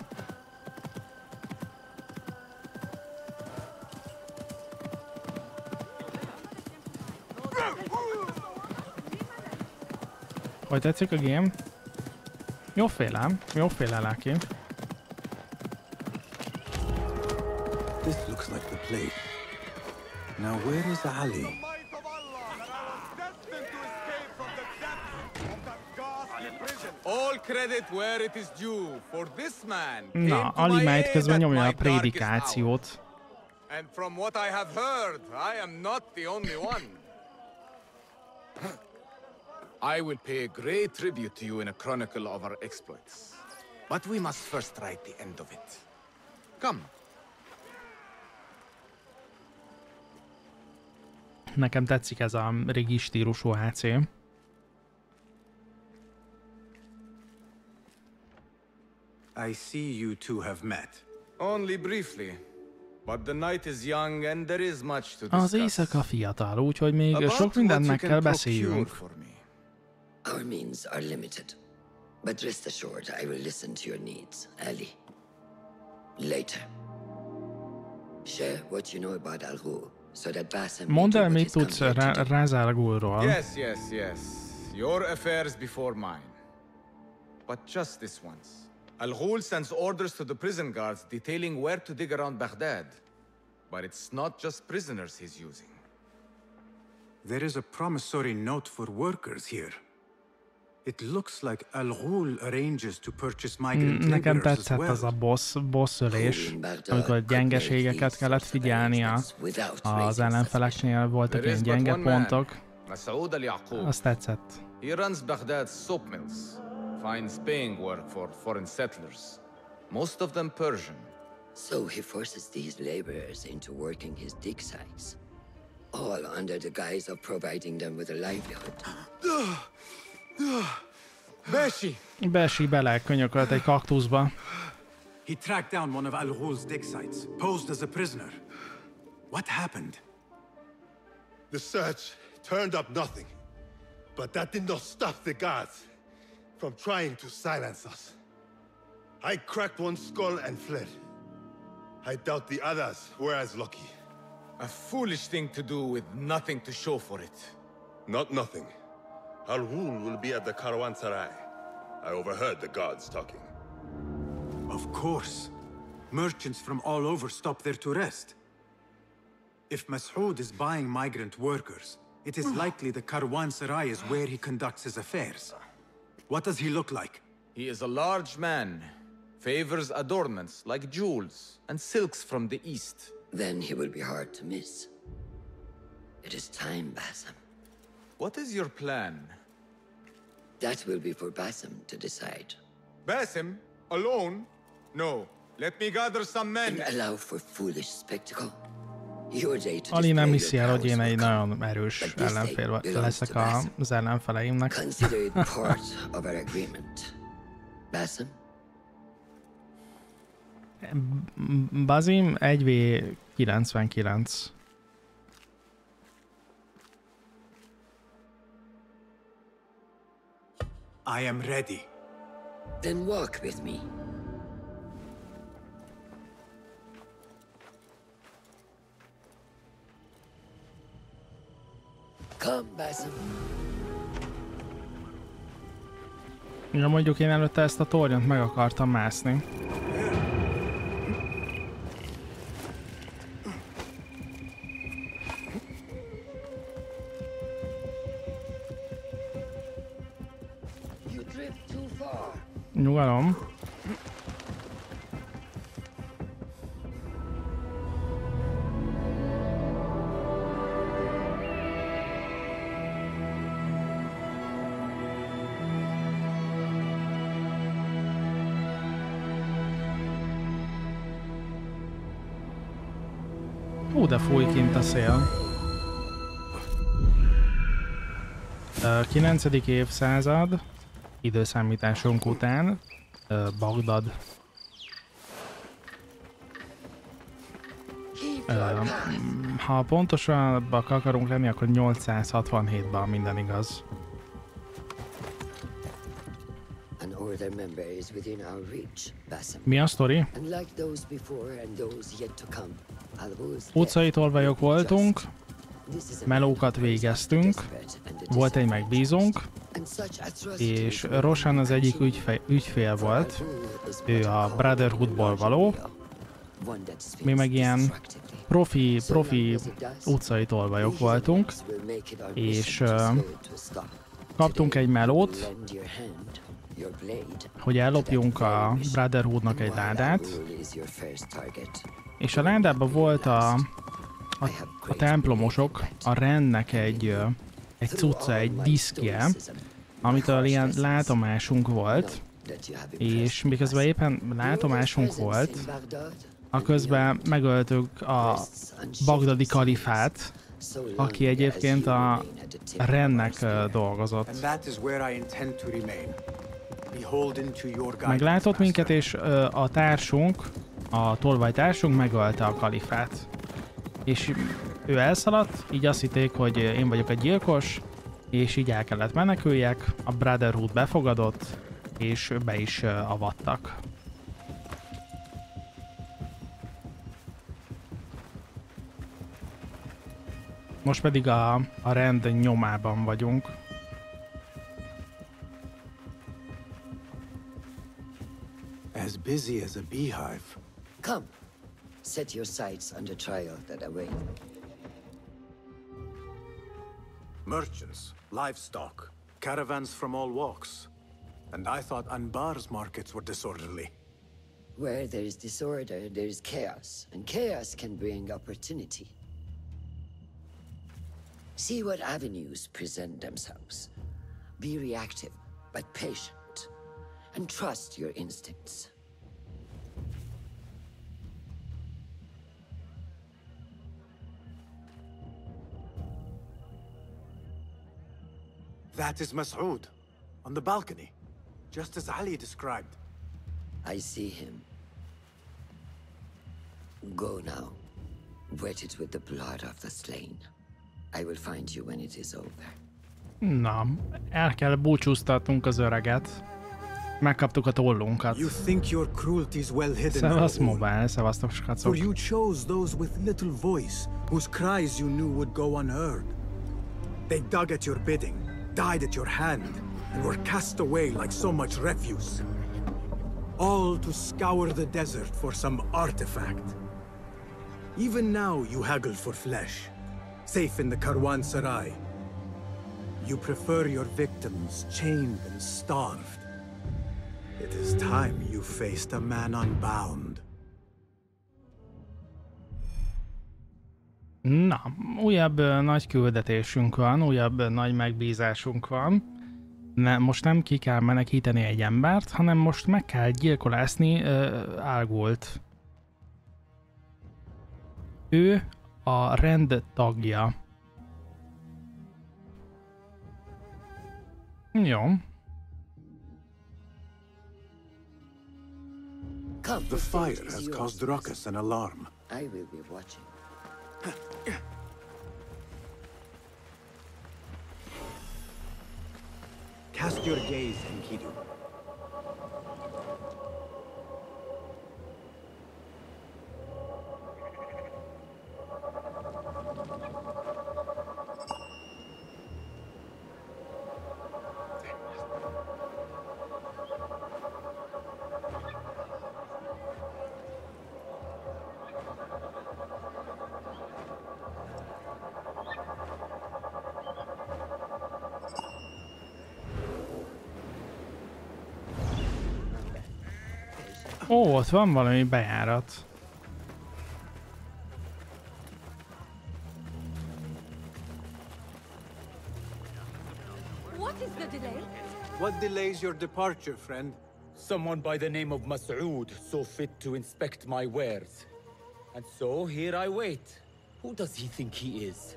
[SPEAKER 1] Hogy tetszik a game? Jóféle, jóféle Lucky.
[SPEAKER 5] Now where is Ali?
[SPEAKER 35] All credit where it is due, for this man
[SPEAKER 1] Na,
[SPEAKER 35] came to
[SPEAKER 1] Ali
[SPEAKER 35] my
[SPEAKER 1] megy
[SPEAKER 35] aid
[SPEAKER 1] közben nyomja a
[SPEAKER 35] darkest hour.
[SPEAKER 1] prédikációt.
[SPEAKER 35] And from what I have heard, I am not the only one. I will pay a great tribute to you in a chronicle of our exploits. But we must first write the end of it. Come.
[SPEAKER 1] Nekem tetszik ez a régi stílusú HC.
[SPEAKER 5] I see you two have met.
[SPEAKER 35] Only briefly. But the night is young and there is much to
[SPEAKER 1] Az
[SPEAKER 35] discuss.
[SPEAKER 1] éjszaka fiatal, úgyhogy még
[SPEAKER 35] About
[SPEAKER 1] sok mindent meg kell beszéljünk.
[SPEAKER 11] Our means are limited. But rest assured, I will listen to your needs, Ali. Later. Share what you know about Al Ghul, so that
[SPEAKER 1] Mondd el,
[SPEAKER 11] what
[SPEAKER 1] mit
[SPEAKER 11] he's come
[SPEAKER 1] tudsz
[SPEAKER 11] here
[SPEAKER 1] Ra-
[SPEAKER 11] do.
[SPEAKER 1] Ra's al Ghulról.
[SPEAKER 35] Yes, yes, yes. Your affairs before mine. But just this once. Al Ghul sends orders to the prison guards detailing where to dig around Baghdad. But it's not just prisoners he's using.
[SPEAKER 5] There is a promissory note for workers here. It looks like Al Ghul arranges to purchase
[SPEAKER 1] Mm,
[SPEAKER 5] migrant
[SPEAKER 1] Nekem
[SPEAKER 5] laborers as
[SPEAKER 1] tetszett
[SPEAKER 5] well.
[SPEAKER 1] az a boss, boss ölés, amikor a gyengeségeket kellett figyelnia. Az ellenfeleknél voltak
[SPEAKER 35] There is
[SPEAKER 1] ilyen
[SPEAKER 35] but
[SPEAKER 1] gyenge
[SPEAKER 35] one man,
[SPEAKER 1] pontok.
[SPEAKER 35] Masoud al-Yaqub.
[SPEAKER 1] Azt tetszett.
[SPEAKER 35] He runs Baghdad's soap mills, finds paying work for foreign settlers. Most of them Persian.
[SPEAKER 11] So he forces these laborers into working his dig sites. All under the guise of providing them with a livelihood.
[SPEAKER 35] Beshi!
[SPEAKER 1] Besi bele könyökölt egy kaktuszba.
[SPEAKER 5] He tracked down one of Al Ghul's dig sites, posed as a prisoner. What happened?
[SPEAKER 23] The search turned up nothing. But that did not stop the guards from trying to silence us. I cracked one skull and fled. I doubt the others were as lucky.
[SPEAKER 35] A foolish thing to do with nothing to show for it.
[SPEAKER 23] Not nothing. Al Ghul will be at the Caravanserai. I overheard the guards talking.
[SPEAKER 5] Of course. Merchants from all over stop there to rest. If Mas'ud is buying migrant workers, it is likely the Karwansarai is where he conducts his affairs. What does he look like?
[SPEAKER 35] He is a large man, favors adornments like jewels and silks from the east.
[SPEAKER 11] Then he will be hard to miss. It is time, Bassam.
[SPEAKER 35] What is your plan?
[SPEAKER 11] That will be for Basim to decide.
[SPEAKER 35] Basim? Alone? No. Let me gather some men.
[SPEAKER 11] And allow for foolish spectacle. Your day to
[SPEAKER 1] Ali nem
[SPEAKER 11] display
[SPEAKER 1] hiszi
[SPEAKER 11] your
[SPEAKER 1] el, hogy
[SPEAKER 11] powers
[SPEAKER 1] én
[SPEAKER 11] will
[SPEAKER 1] egy
[SPEAKER 11] come.
[SPEAKER 1] nagyon erős
[SPEAKER 11] But this
[SPEAKER 1] ellenfél
[SPEAKER 11] day belongs
[SPEAKER 1] leszek
[SPEAKER 11] to
[SPEAKER 1] a-
[SPEAKER 11] Basim.
[SPEAKER 1] az ellenfeleimnek.
[SPEAKER 11] Consider it part of our agreement. Basim?
[SPEAKER 1] Bazim 1v99.
[SPEAKER 5] I am ready.
[SPEAKER 11] Then walk with me. Come, Basim.
[SPEAKER 1] Ja, mondjuk én előtte ezt a tornyot meg akartam mászni. Nyugalom. Ú, de fúj kint a szél. Ö, 9. évszázad, időszámításunk után, Bagdad. Ha pontosabbak akarunk lenni, akkor 867-ben minden igaz. Mi a sztori? Utcai tolvajok voltunk, melókat végeztünk, volt egy megbízónk, és Roshan az egyik ügyfe, ügyfél volt, ő a Brotherhoodból való, mi meg ilyen profi, profi utcai tolvajok voltunk, és
[SPEAKER 11] stop.
[SPEAKER 1] kaptunk egy melót, hogy ellopjunk a Brotherhoodnak egy ládát, és a ládában volt a, a, a templomosok, a rendnek egy, egy cucca, egy diszkje, amitől ilyen látomásunk volt, és miközben éppen látomásunk volt, a közben megöltük a bagdadi kalifát, aki egyébként a rendnek dolgozott. Meglátott minket, és a társunk, a tolvajtársunk megölte a kalifát. És ő elszaladt, így azt hitték, hogy én vagyok a gyilkos, és így el kellett meneküljek, a Brotherhood befogadott, és be is avattak. Most pedig a, a rend nyomában vagyunk.
[SPEAKER 5] As busy as a beehive.
[SPEAKER 11] Come, set your sights on the trial that await.
[SPEAKER 5] Merchants, livestock, caravans from all walks. And I thought Anbar's markets were disorderly.
[SPEAKER 11] Where there is disorder, there is chaos, and chaos can bring opportunity. See what avenues present themselves. Be reactive, but patient, and trust your instincts.
[SPEAKER 5] That is Mas'ud, on the balcony, just as Ali described.
[SPEAKER 11] I see him. Go now. Wet it with the blood of the slain. I will find you when it is over.
[SPEAKER 1] Na, el kell búcsúztatnunk az öreget. Megkaptuk a tollunkat.
[SPEAKER 5] You think your cruelty is well hidden,
[SPEAKER 1] Szevasz mobile, szevasztok
[SPEAKER 5] For you chose those with little voice, whose cries you knew would go unheard. They dug at your bidding, died at your hand, and were cast away like so much refuse. All to scour the desert for some artifact. Even now you haggle for flesh, safe in the Karwansarai. You prefer your victims chained and starved. It is time you faced a man unbound.
[SPEAKER 1] Na, újabb nagy küldetésünk van, újabb nagy megbízásunk van. Ne, most nem ki kell menekíteni egy embert, hanem most meg kell gyilkolászni uh, Álgult. Ő a rend tagja. Jó.
[SPEAKER 5] The fire has caused ruckus and alarm.
[SPEAKER 11] I will be watching.
[SPEAKER 5] Cast your gaze, Enkidu.
[SPEAKER 1] Ó, ott van valami bejárat.
[SPEAKER 12] What is the delay?
[SPEAKER 5] What delays your departure, friend?
[SPEAKER 32] Someone by the name of Mas'ud saw fit to inspect my wares. And so here I wait. Who does he think he is?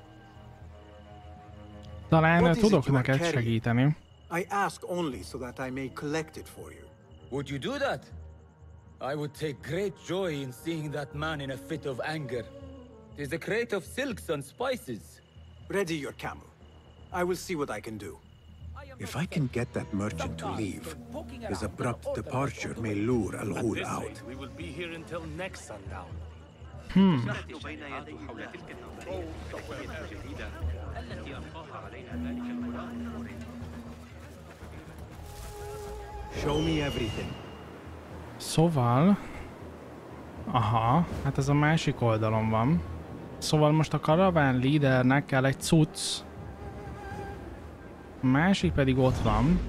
[SPEAKER 1] Talán tudok neked segíteni.
[SPEAKER 5] I ask only so that I may collect it for you.
[SPEAKER 32] Would you do that? I would take great joy in seeing that man in a fit of anger. Tis a crate of silks and spices.
[SPEAKER 5] Ready your camel. I will see what I can do. If I can get that merchant to leave, his abrupt departure may lure Al Ghul out.
[SPEAKER 10] Rate, we will be here until next sundown.
[SPEAKER 1] Hmm.
[SPEAKER 5] Show me everything.
[SPEAKER 1] Szóval... Aha, hát ez a másik oldalon van. Szóval most a karaván lídernek kell egy cucc. A másik pedig ott van.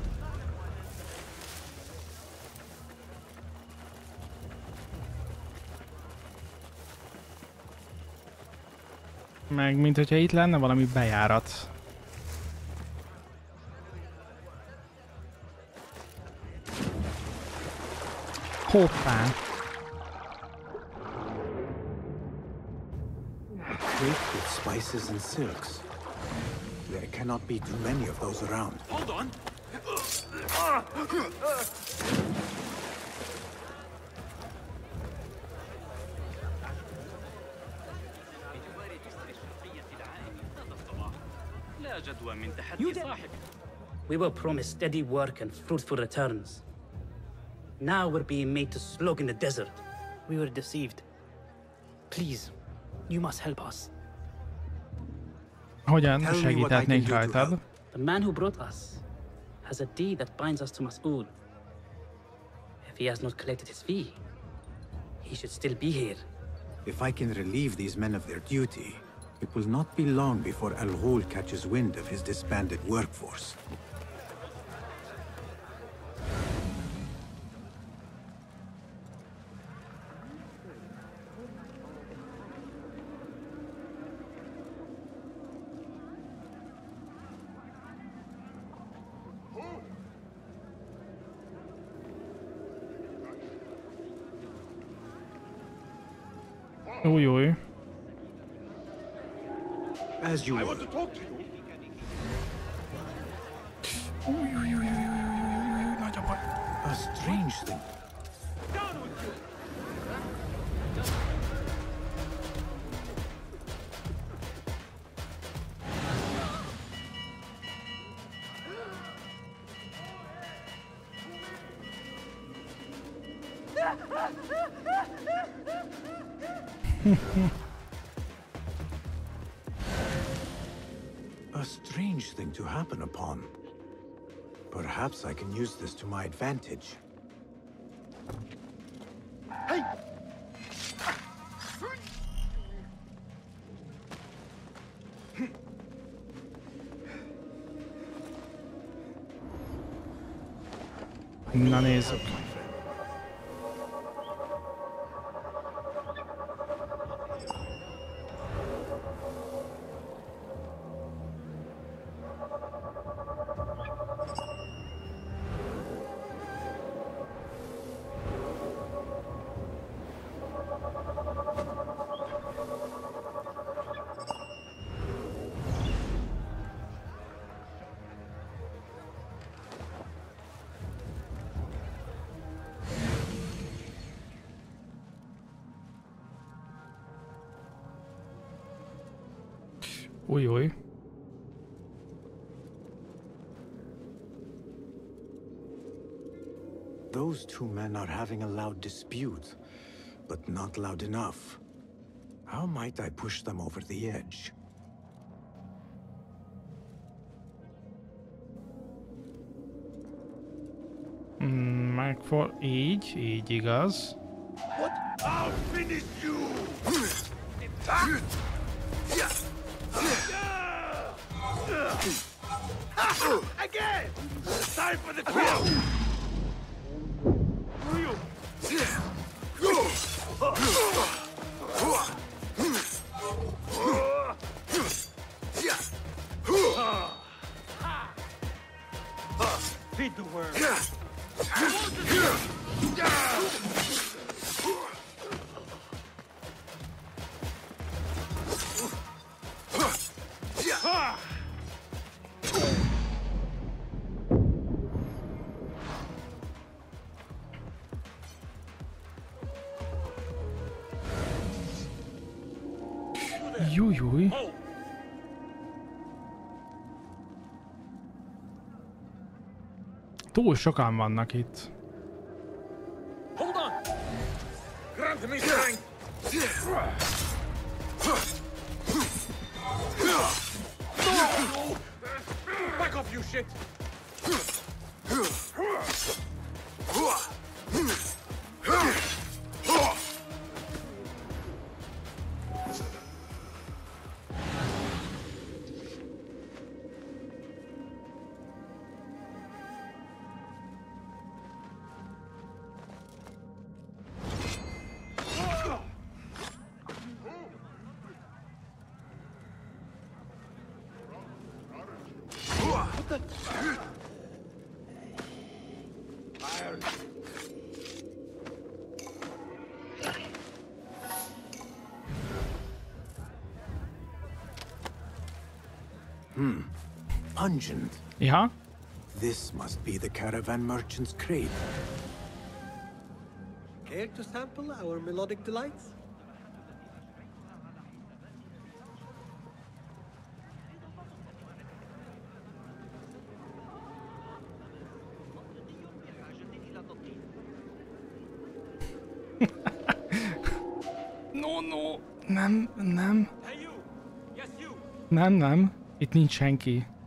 [SPEAKER 1] Meg mint hogyha itt lenne valami bejárat. fourth
[SPEAKER 5] fan. Cake with spices and silks. There cannot be too many of those around.
[SPEAKER 10] Hold on!
[SPEAKER 36] You did.
[SPEAKER 27] We will promise steady work and fruitful returns. Now we're being made to slog in the desert.
[SPEAKER 37] We were deceived. Please, you must help us.
[SPEAKER 1] Hogyan
[SPEAKER 27] Tell I can
[SPEAKER 1] segíthetnénk rajtad?
[SPEAKER 27] The man who brought us has a deed that binds us to Mas'ud. If he has not collected his fee, he should still be here.
[SPEAKER 5] If I can relieve these men of their duty, it will not be long before Al Ghul catches wind of his disbanded workforce. You
[SPEAKER 10] I want to talk to you.
[SPEAKER 5] Perhaps I can use this to my advantage.
[SPEAKER 10] Hey!
[SPEAKER 1] Na nézzük. Új, új.
[SPEAKER 22] Those two men are having a loud dispute, but not loud enough. How might I push them over the edge?
[SPEAKER 1] Mm, Megfor... Így, így igaz.
[SPEAKER 10] What? I'll finish you! Again! Time for the kill!
[SPEAKER 1] Túl sokan vannak itt.
[SPEAKER 22] Pungent.
[SPEAKER 1] Ja?
[SPEAKER 22] This must be the caravan merchant's crate.
[SPEAKER 33] Care to sample our melodic delights?
[SPEAKER 1] No, no. Nem, nem. Nem, nem. Itt nincs senki.
[SPEAKER 10] Stop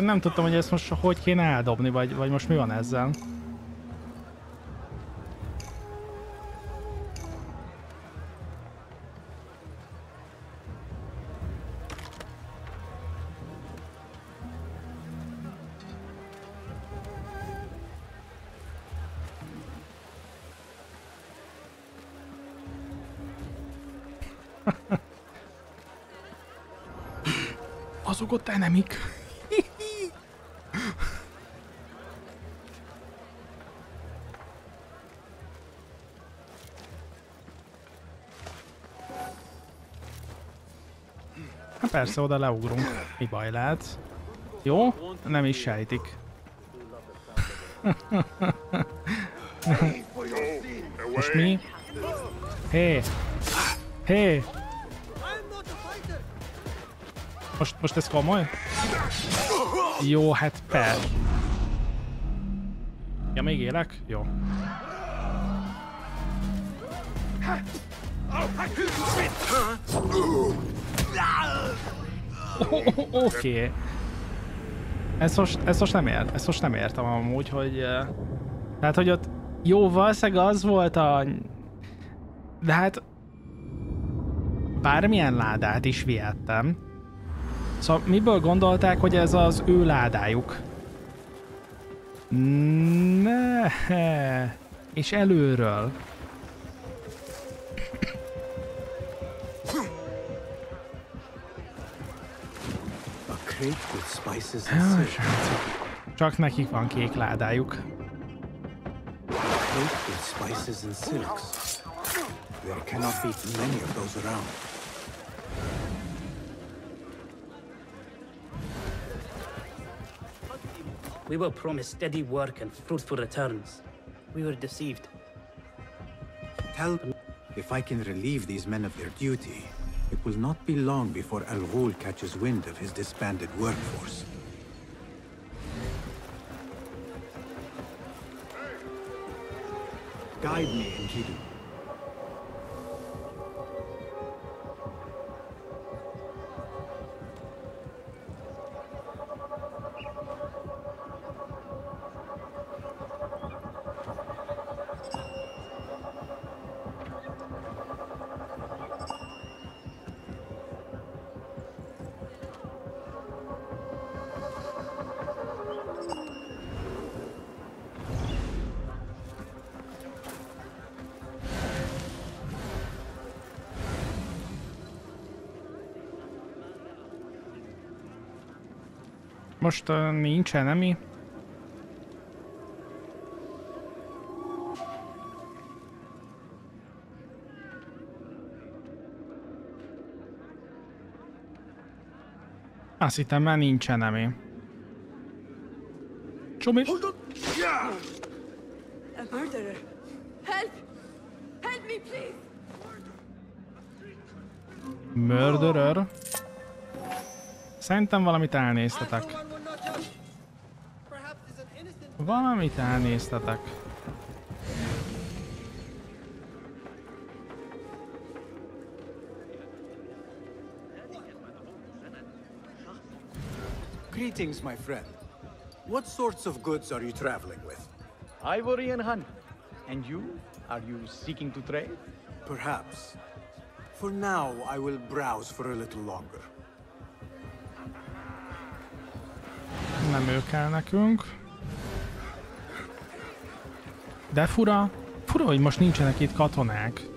[SPEAKER 1] Hirtelen nem tudtam, hogy ezt most hogy kéne eldobni, vagy, vagy most mi van ezzel. Azok ott enemik. Hát persze, oda leugrunk. Mi baj lehet? Jó? Nem is sejtik. Most mi? Hé! Hé! Most, most ez komoly? Jó, hát per. Ja, még élek? Jó. Oké. Ezt most, ezt most nem ért, ezt most nem értem amúgy, hogy... eh, Tehát, hogy ott jó, valószínűleg az volt a... De hát... Bármilyen ládát is vihettem. Szóval miből gondolták, hogy ez az ő ládájuk? Ne. És előről. Jó, és csak nekik van kék ládájuk.
[SPEAKER 27] We were promised steady work and fruitful returns. We were deceived.
[SPEAKER 5] Tell me if I can relieve these men of their duty, it will not be long before Al Ghul catches wind of his disbanded workforce. Guide me, Enkidu.
[SPEAKER 1] Most uh, nincsen, emi? Azt hittem már nincsen, emi. Csumi.
[SPEAKER 12] A murderer! Help! Help me, please!
[SPEAKER 1] Murderer. Szerintem valamit elnéztetek. Valamit elnéztetek.
[SPEAKER 5] Greetings, my friend. What sorts of goods are you traveling with?
[SPEAKER 17] Ivory and honey. And you? Are you seeking to trade?
[SPEAKER 5] Perhaps. For now, I will browse for a little longer.
[SPEAKER 1] Nem ő kell nekünk. De fura, fura, hogy most nincsenek itt katonák.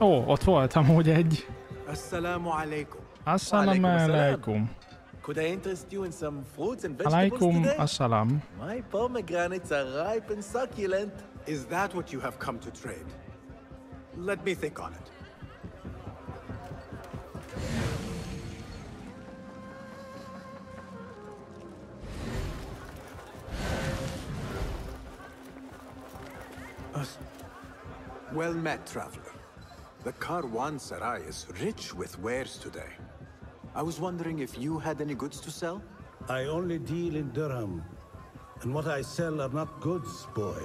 [SPEAKER 1] Ó, ott volt amúgy egy.
[SPEAKER 5] Assalamu alaikum.
[SPEAKER 1] Assalamu alaikum.
[SPEAKER 18] Could I interest you in some fruits and vegetables
[SPEAKER 1] Alaikum
[SPEAKER 18] today?
[SPEAKER 1] assalam.
[SPEAKER 18] My pomegranates are ripe and succulent.
[SPEAKER 5] Is that what you have come to trade? Let me think on it. Well met, traveler. The Karwan Sarai is rich with wares today. I was wondering if you had any goods to sell?
[SPEAKER 22] I only deal in dirham. And what I sell are not goods, boy.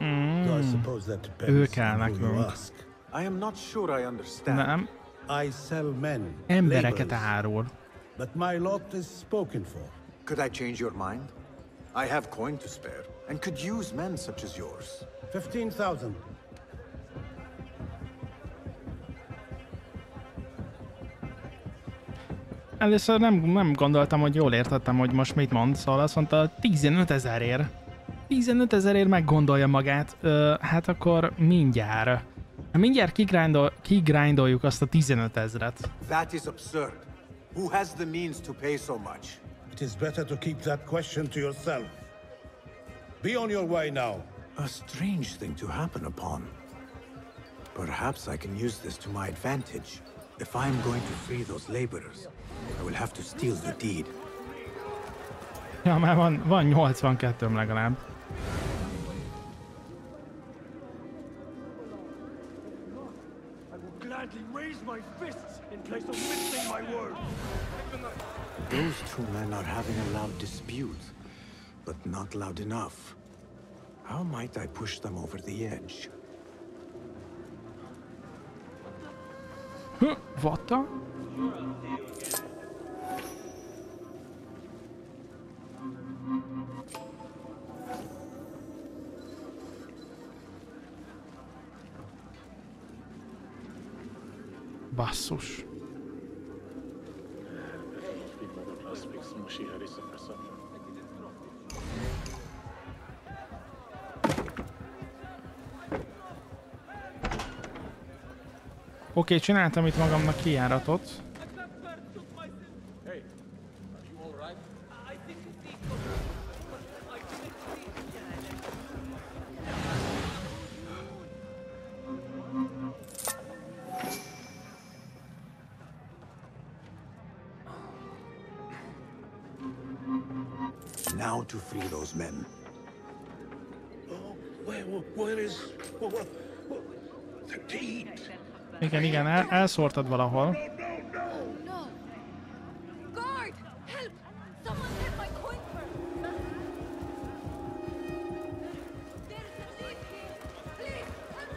[SPEAKER 22] Though I suppose that depends
[SPEAKER 1] kell
[SPEAKER 22] on who you
[SPEAKER 1] nekünk.
[SPEAKER 22] ask.
[SPEAKER 5] I am not sure I understand.
[SPEAKER 1] Nem,
[SPEAKER 22] I sell men,
[SPEAKER 1] embereket
[SPEAKER 22] laborers.
[SPEAKER 1] árul.
[SPEAKER 22] But my lot is spoken for.
[SPEAKER 5] Could I change your mind? I have coin to spare, and could use men such as yours.
[SPEAKER 22] 15,000.
[SPEAKER 1] Először nem, nem gondoltam, hogy jól értettem, hogy most mit mond, szóval azt mondta 15 ezerért. 15 ezerért meggondolja magát, Ö, hát akkor mindjárt. Mindjárt kigrindol, kigrindoljuk azt a 15 ezret.
[SPEAKER 5] That is absurd. Who has the means to pay so much?
[SPEAKER 22] It is better to keep that question to yourself. Be on your way now.
[SPEAKER 5] A strange thing to happen upon. Perhaps I can use this to my advantage. If I am going to free those laborers, I will have to steal the deed.
[SPEAKER 1] Ja, már van, van 82 legalább.
[SPEAKER 10] I will gladly raise my fists in place of missing my word.
[SPEAKER 5] Those two men are having a loud dispute, but not loud enough. How might I push them over the edge?
[SPEAKER 1] Huh, What the? Basszus. Oké, okay, csináltam itt magamnak kijáratot. Igen, igen, el, elszórtad valahol.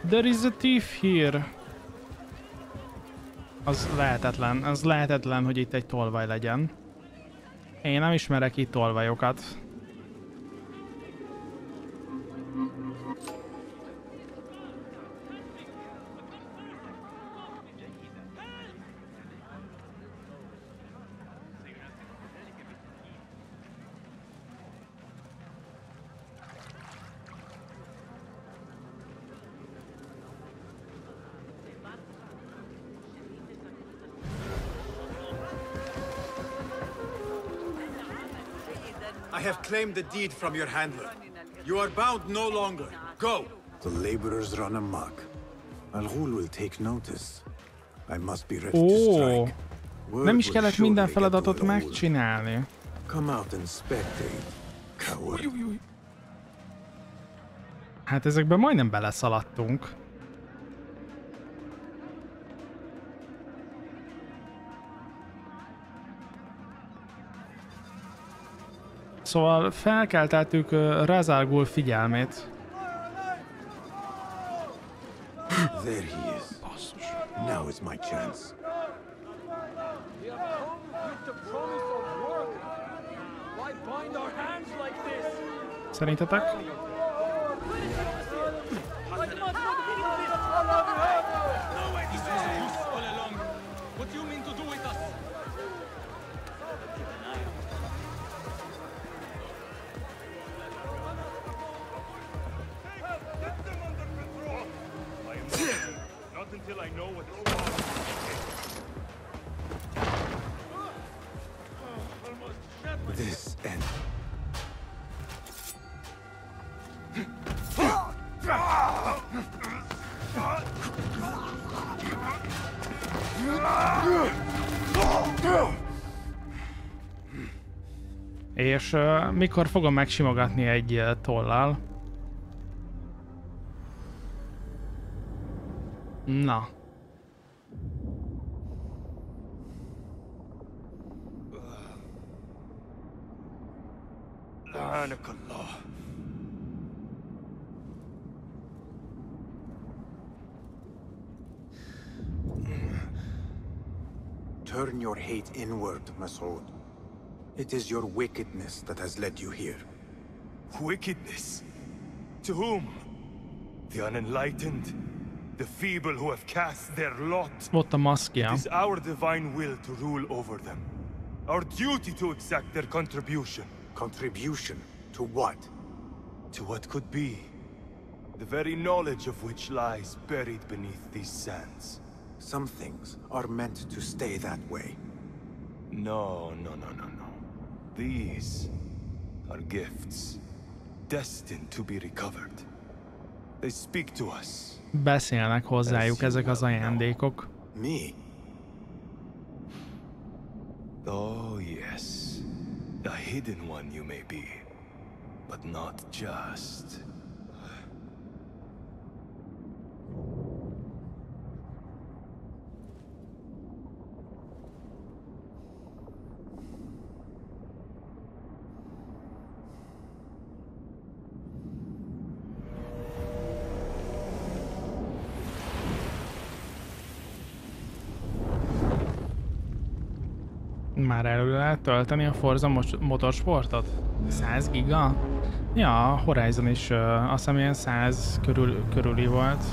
[SPEAKER 1] There is a thief here. Az lehetetlen, az lehetetlen, hogy itt egy tolvaj legyen. Én nem ismerek itt tolvajokat.
[SPEAKER 5] Claimed the deed from your handler. You are bound no longer. Go! The laborers run amok. Al Ghul will take notice. I must be ready to strike.
[SPEAKER 1] nem is kellett minden feladatot megcsinálni.
[SPEAKER 5] Come out and spectate, coward.
[SPEAKER 1] Hát ezekben majdnem beleszaladtunk. Szóval felkeltettük uh, Razal Ghul figyelmét.
[SPEAKER 5] There he is. Now is my chance.
[SPEAKER 1] Szerintetek?
[SPEAKER 10] What do you mean
[SPEAKER 18] until I know what is wrong.
[SPEAKER 5] This end.
[SPEAKER 1] És uh, mikor fogom megsimogatni egy uh, tollal?
[SPEAKER 5] Inward, Masood. It is your wickedness that has led you here.
[SPEAKER 18] Wickedness? To whom? The unenlightened? The feeble who have cast their lot?
[SPEAKER 1] Ott a maszkja.
[SPEAKER 18] It is our divine will to rule over them. Our duty to exact their contribution.
[SPEAKER 5] Contribution? To what?
[SPEAKER 18] To what could be. The very knowledge of which lies buried beneath these sands.
[SPEAKER 5] Some things are meant to stay that way.
[SPEAKER 18] No, no, no, no, no. These are gifts, destined to be recovered. They speak to us.
[SPEAKER 1] Beszélnek hozzájuk ezek az ajándékok.
[SPEAKER 5] Me?
[SPEAKER 18] Oh, yes. A hidden one you may be, but not just.
[SPEAKER 1] Már elő lehet tölteni a Forza motorsportot? 100 giga? Ja, a Horizon is uh, azt hiszem ilyen 100 körül, körüli volt.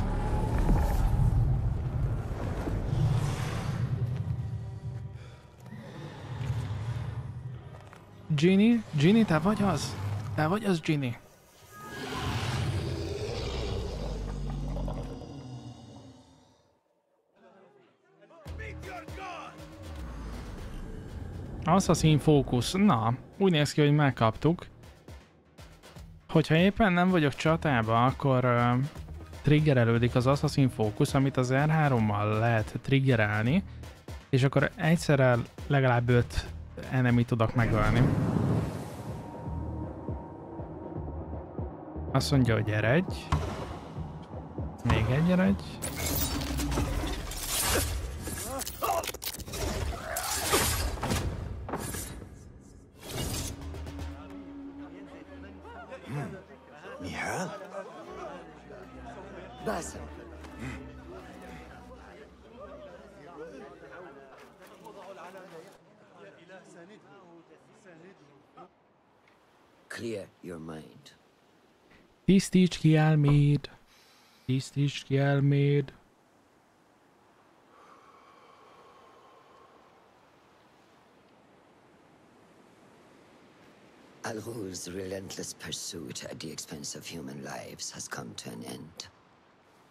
[SPEAKER 1] Ginny? Ginny, te vagy az? Te vagy az, Ginny? Assassin Focus. Na, úgy néz ki, hogy megkaptuk. Hogyha éppen nem vagyok csatában, akkor uh, triggerelődik az Assassin Focus, amit az R3-mal lehet triggerelni, és akkor egyszerre legalább 5 enemy tudok megölni. Azt mondja, hogy eredj. Még egy eredj. Tisztíts ki elméd. Tisztíts ki elméd.
[SPEAKER 11] Al Ghul's relentless pursuit at the expense of human lives has come to an end.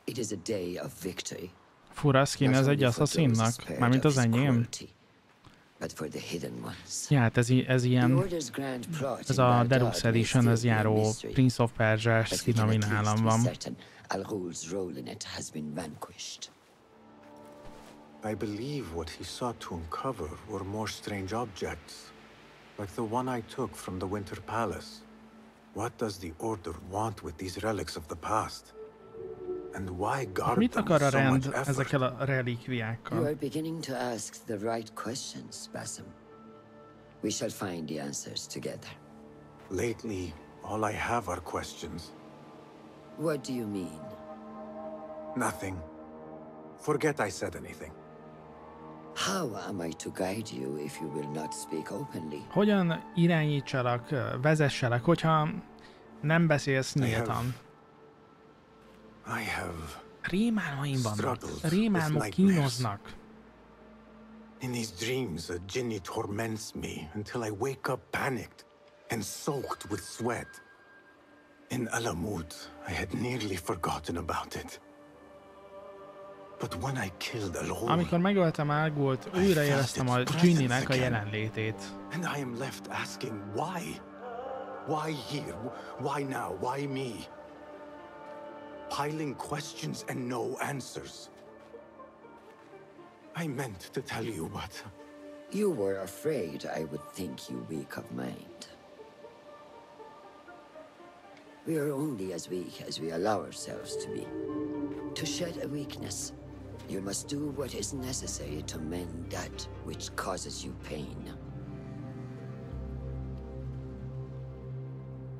[SPEAKER 11] It is a day of victory,
[SPEAKER 1] Fura skin ez egy asszaszinnak, mármint az enyém.
[SPEAKER 11] But for the hidden ones.
[SPEAKER 1] Ja, hát ez, ez
[SPEAKER 11] The
[SPEAKER 1] ilyen,
[SPEAKER 11] Order's grand plot
[SPEAKER 1] ez
[SPEAKER 11] in
[SPEAKER 1] a
[SPEAKER 11] Baghdad
[SPEAKER 1] Deluxe
[SPEAKER 11] may
[SPEAKER 1] Edition,
[SPEAKER 11] still
[SPEAKER 1] ez járó
[SPEAKER 11] mystery,
[SPEAKER 1] Prince of Persia
[SPEAKER 11] but
[SPEAKER 1] skin, ami nálam van.
[SPEAKER 11] certain Al Ghul's role in it has been vanquished.
[SPEAKER 5] I believe what he sought to uncover were more strange objects, like the one I took from the Winter Palace. What does the Order want with these relics of the past? And why guard
[SPEAKER 1] Mit akar a rend ezekkel a
[SPEAKER 11] You
[SPEAKER 1] relikviákkal?
[SPEAKER 11] are beginning to ask the right questions, Basim. We shall find the answers together.
[SPEAKER 5] Lately, all I have are questions.
[SPEAKER 11] What do you mean?
[SPEAKER 5] Nothing. Forget I said anything.
[SPEAKER 11] How am I to guide you if you will not speak openly?
[SPEAKER 1] Hogyan irányítsalak, vezesselek, hogyha nem beszélsz nyíltan? Rémálmaim vannak. Rémálmok kínoznak.
[SPEAKER 5] In these dreams, a jinni torments me until I wake up panicked and soaked with sweat. In Alamut, I had nearly forgotten about it. But when I killed Al
[SPEAKER 1] Amikor megöltem Algult, újra éreztem a Ginny-nek a jelenlétét.
[SPEAKER 5] and I am left asking why? Why here? Why now? Why me? Piling questions and no answers. I meant to tell you, but
[SPEAKER 11] You were afraid I would think you weak of mind. We are only as weak as we allow ourselves to be. To shed a weakness, you must do what is necessary to mend that which causes you pain.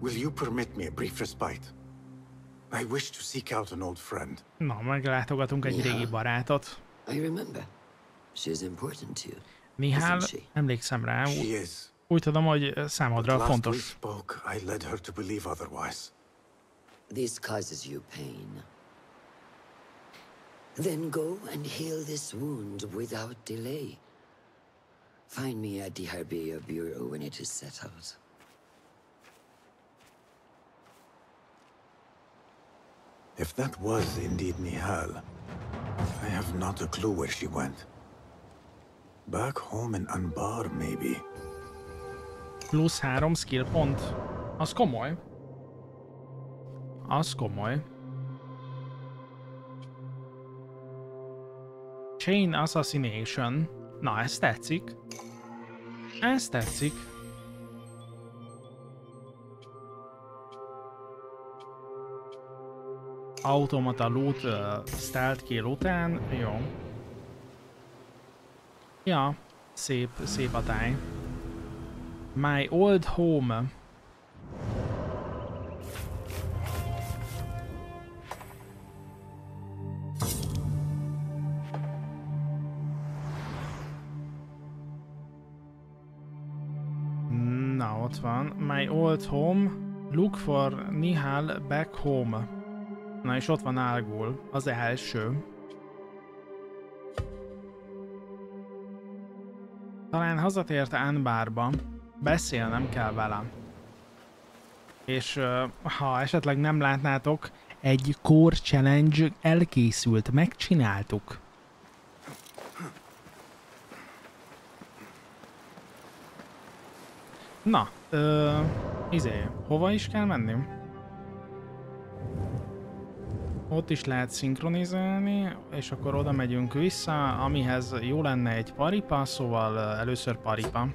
[SPEAKER 5] will you permit me a brief respite? I wish to seek out an old friend.
[SPEAKER 1] Na, meglátogatunk egy régi barátot.
[SPEAKER 11] I remember. She is important to you. She?
[SPEAKER 1] emlékszem rá.
[SPEAKER 5] She is.
[SPEAKER 1] Úgy tudom, hogy számodra
[SPEAKER 5] last we
[SPEAKER 1] fontos.
[SPEAKER 5] spoke, I led her to believe otherwise.
[SPEAKER 11] This causes you pain. Then go and heal this wound without delay. Find me at the Harbiya Bureau when it is settled.
[SPEAKER 5] If that was indeed Nihal, I have not a clue where she went. Back home in Anbar, maybe.
[SPEAKER 1] Plusz három skill pont. Az komoly. Az komoly. Chain Assassination. Na, ez tetszik. Ez tetszik. Automata loot uh, stealth kill után. Jó. Ja, szép, szép a táj. My old home. Na, ott van. My old home. Look for Nihal back home. Na és ott van Algul, az első. Talán hazatért Anbárba. Beszélnem kell vele. És ha esetleg nem látnátok, egy core challenge elkészült, megcsináltuk. Na, ö, izé, hova is kell menni? Ott is lehet szinkronizálni, és akkor oda megyünk vissza, amihez jó lenne egy paripa, szóval először paripa.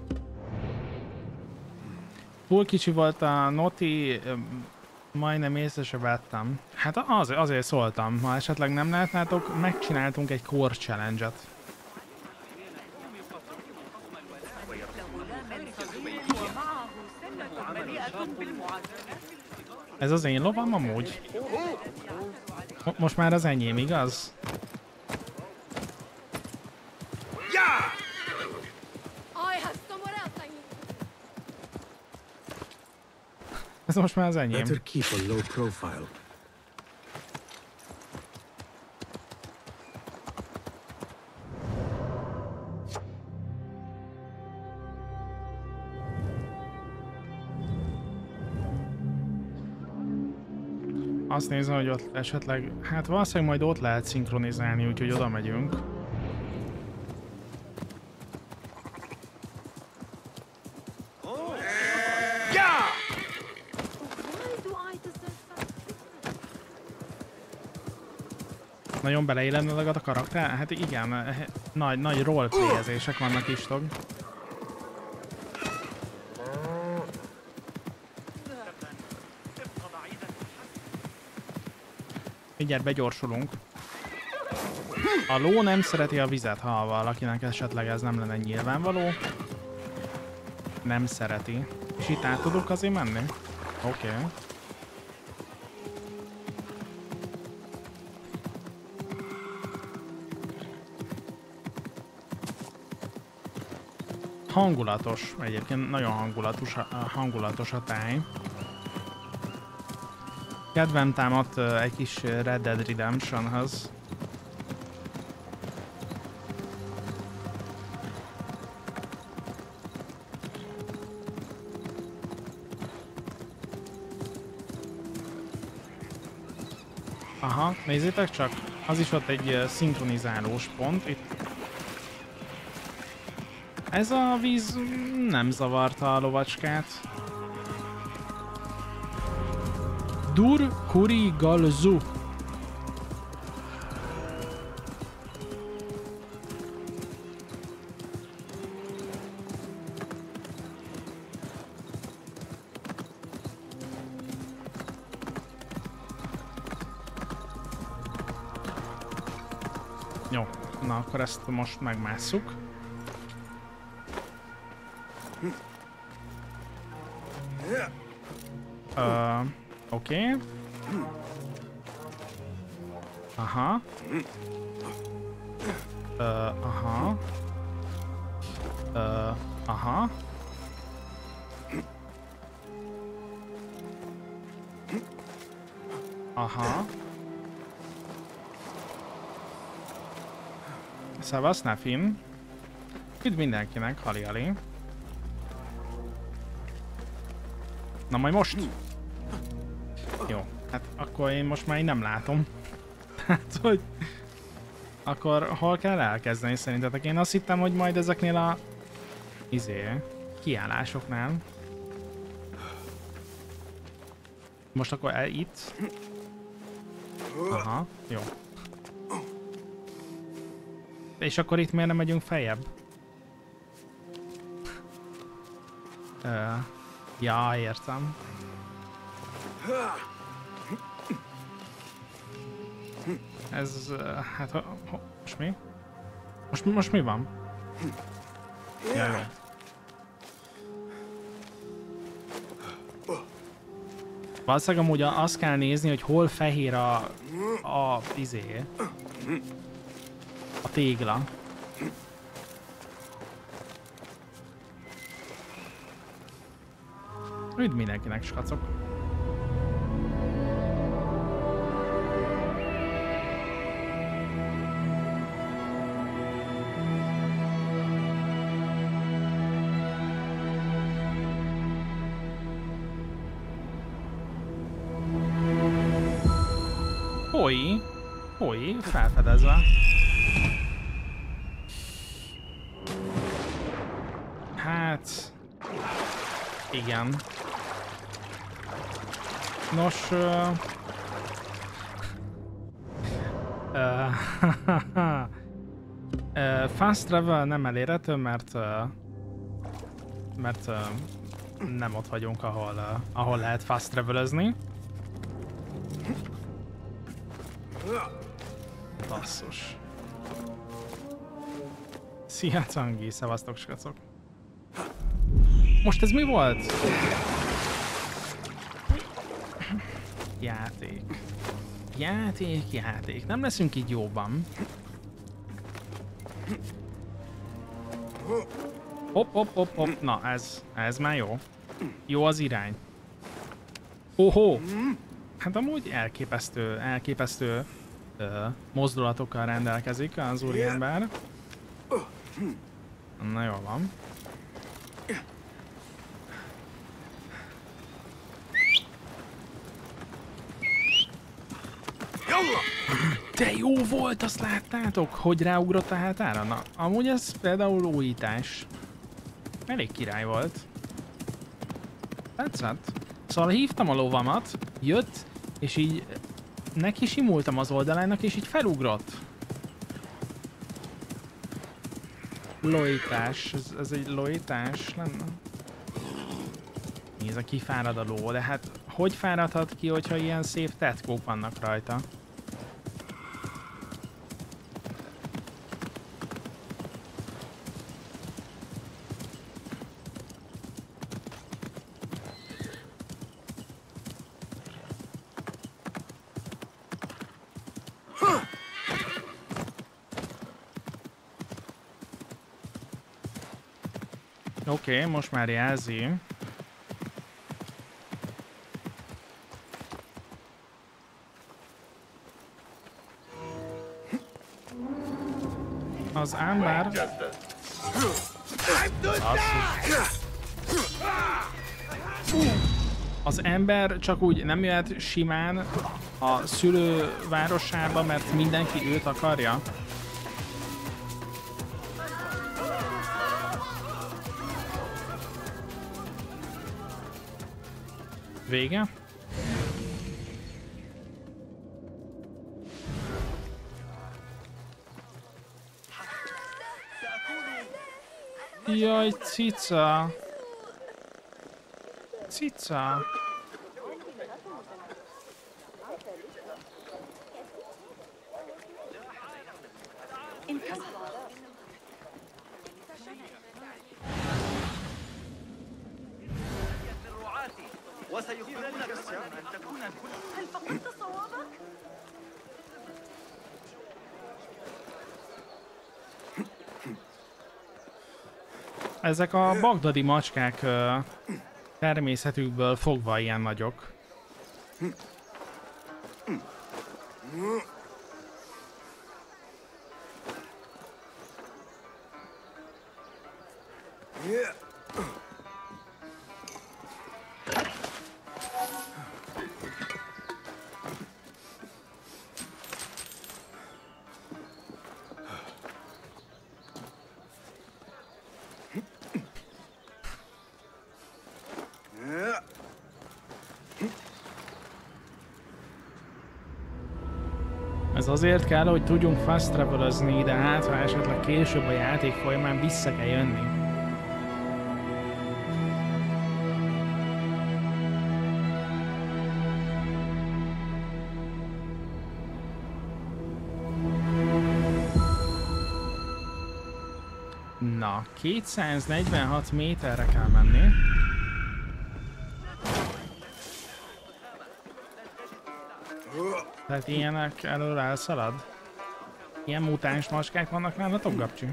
[SPEAKER 1] Túl kicsi volt a noti, Majdnem észre se vettem. Hát az, azért szóltam, ha esetleg nem látnátok, megcsináltunk egy core challenge-et. Ez az én lovam amúgy? Mo- Most már az enyém, igaz?
[SPEAKER 30] I need.
[SPEAKER 1] Ez most már az enyém.
[SPEAKER 22] Better keep a low profile.
[SPEAKER 1] Azt nézem, hogy ott esetleg, hát valószínűleg majd ott lehet szinkronizálni, úgyhogy oda megyünk. Nagyon beleillene a karakter? Hát igen, eh, nagy, nagy roleplayezések vannak is, tog. Mindjárt begyorsulunk. A ló nem szereti a vizet, ha valakinek esetleg ez nem lenne nyilvánvaló. Nem szereti. És itt át tudok azért menni? Oké. Okay. Hangulatos, egyébként nagyon hangulatos, hangulatos a táj. Kedvem támadt egy kis Red Dead Redemptionhoz. Aha, nézzétek csak, az is ott egy szinkronizálós pont. Itt ez a víz mm, nem zavarta a lovacskát. Dur Kuri Galzu. Jó, na akkor ezt most megmásszuk. Oké. Okay. Aha. Uh, aha. Uh, aha. Aha. Szevasz, Nefin. Üdv mindenkinek, hali ali. Na majd most? Akkor én most már így nem látom. Tehát, hogy... Akkor hol kell elkezdeni szerintetek? Én azt hittem, hogy majd ezeknél a... Izé... Kiállásoknál. Most akkor el itt. Aha, jó. És akkor itt miért nem megyünk feljebb? Ja, értem. Ez, hát, ha, ha, most mi? Most, most mi van? Ja, jó. Valószínűleg amúgy azt kell nézni, hogy hol fehér a, a izé, a tégla. Üdv mindenkinek, skacok. Felfedezve. Hát... Igen. Nos... Ö, ö, Fast travel nem elérhető, mert... ö, Mert... ö, Nem ott vagyunk, ahol, ö, ahol lehet fast travelezni. Szia, Cangi, szevasztok, skacok. Most ez mi volt? Játék. Játék, játék. Nem leszünk így jóban. Hopp, hopp, hopp, hopp. Na, ez, ez már jó. Jó az irány. Ohó! Hát amúgy elképesztő, elképesztő ö, mozdulatokkal rendelkezik az úriember. Na jó van. De jó volt, azt láttátok, hogy ráugrott a hátára? Na, amúgy ez például újítás. Elég király volt. Tetszett. Szóval hívtam a lovamat, jött, és így neki simultam az oldalának, és így felugrott. Lojtás. Ez, ez egy lojtás lenne? Nézd, ki fárad a ló, de hát hogy fáradhat ki, hogyha ilyen szép tetkók vannak rajta? Oké, okay, most már jelzi. Az ámbár... Az ember csak úgy nem jöhet simán a szülővárosába, mert mindenki őt akarja. Vége. Jaj, cica. Cica. Ezek a bagdadi macskák természetükből fogva ilyen nagyok. Azért kell, hogy tudjunk fast travelezni, de hát ha esetleg később a játék folyamán vissza kell jönni. Na, 246 méterre kell menni. Tehát ilyenek elől elszalad? Ilyen mutáns maskák vannak nálatok, Gabcsi?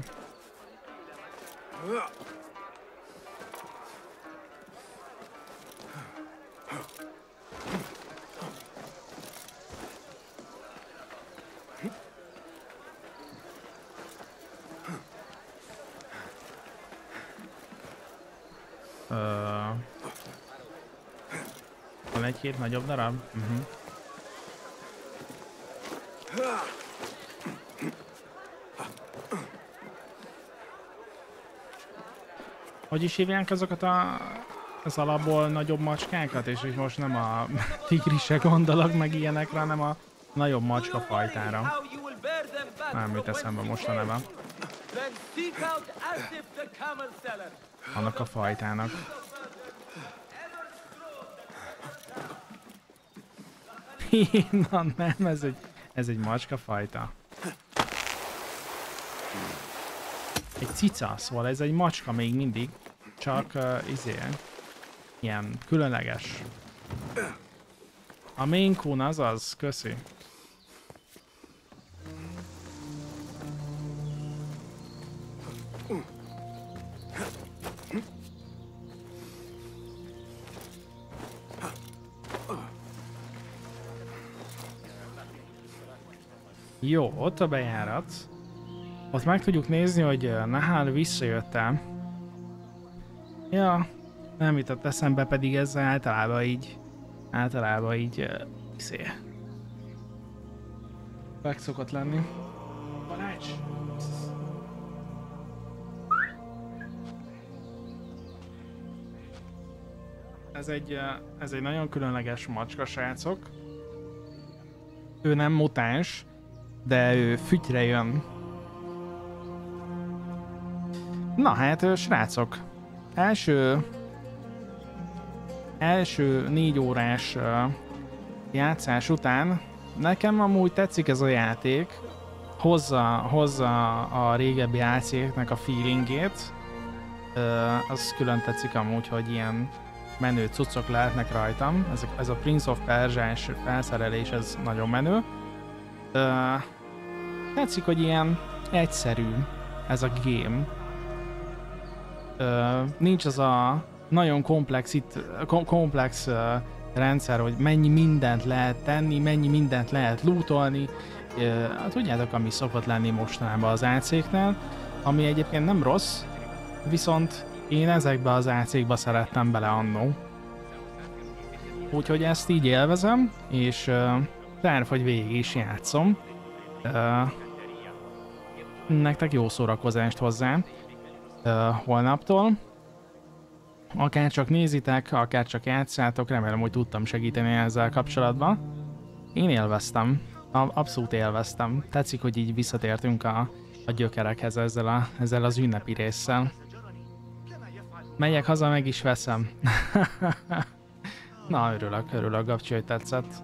[SPEAKER 1] Van egy-két nagyobb darab? Uh-huh. Hogy is hívják azokat a, az alapból nagyobb macskákat, és hogy most nem a tigrisre gondolok, meg ilyenekre, hanem a nagyobb macska fajtára. Nem jut eszembe most a neve. Annak a fajtának. Na nem, ez egy, Ez egy macska fajta. Egy cica, szóval ez egy macska még mindig, csak uh, izé, ilyen különleges. A Maine Coon az az, köszi. Jó, ott a bejárat. Ott meg tudjuk nézni, hogy Nahal visszajött-e. Ja, nem jutott eszembe, pedig ez általában így, általában így, uh, szé. Meg szokott lenni. Balázs! Ez egy, ez egy nagyon különleges macska, srácok. Ő nem mutáns, de ő fütyre jön. Na hát, srácok, első első négy órás játszás után nekem amúgy tetszik ez a játék, hozza, hozza a régebbi játéknek a feelingét, az külön tetszik amúgy, hogy ilyen menő cuccok lehetnek rajtam. Ez, ez a Prince of Persia-s felszerelés, ez nagyon menő. Uh, tetszik, hogy ilyen egyszerű ez a game. Nincs az a nagyon komplex, itt, kom- komplex rendszer, hogy mennyi mindent lehet tenni, mennyi mindent lehet lootolni. Uh, tudjátok, ami szokott lenni mostanában az AC-knál, ami egyébként nem rossz, viszont én ezekbe az AC-kba szerettem bele annó. Úgyhogy ezt így élvezem, és uh, terv, hogy végig is játszom. Nektek jó szórakozást hozzá uh, holnaptól akár csak nézitek, akár csak játszátok, remélem, hogy tudtam segíteni ezzel kapcsolatban. Én élveztem, abszolút élveztem. Tetszik, hogy így visszatértünk a, a gyökerekhez ezzel, a, ezzel az ünnepi résszel. Megyek haza, meg is veszem. Na, örülök, örülök, Gabcsi, hogy tetszett.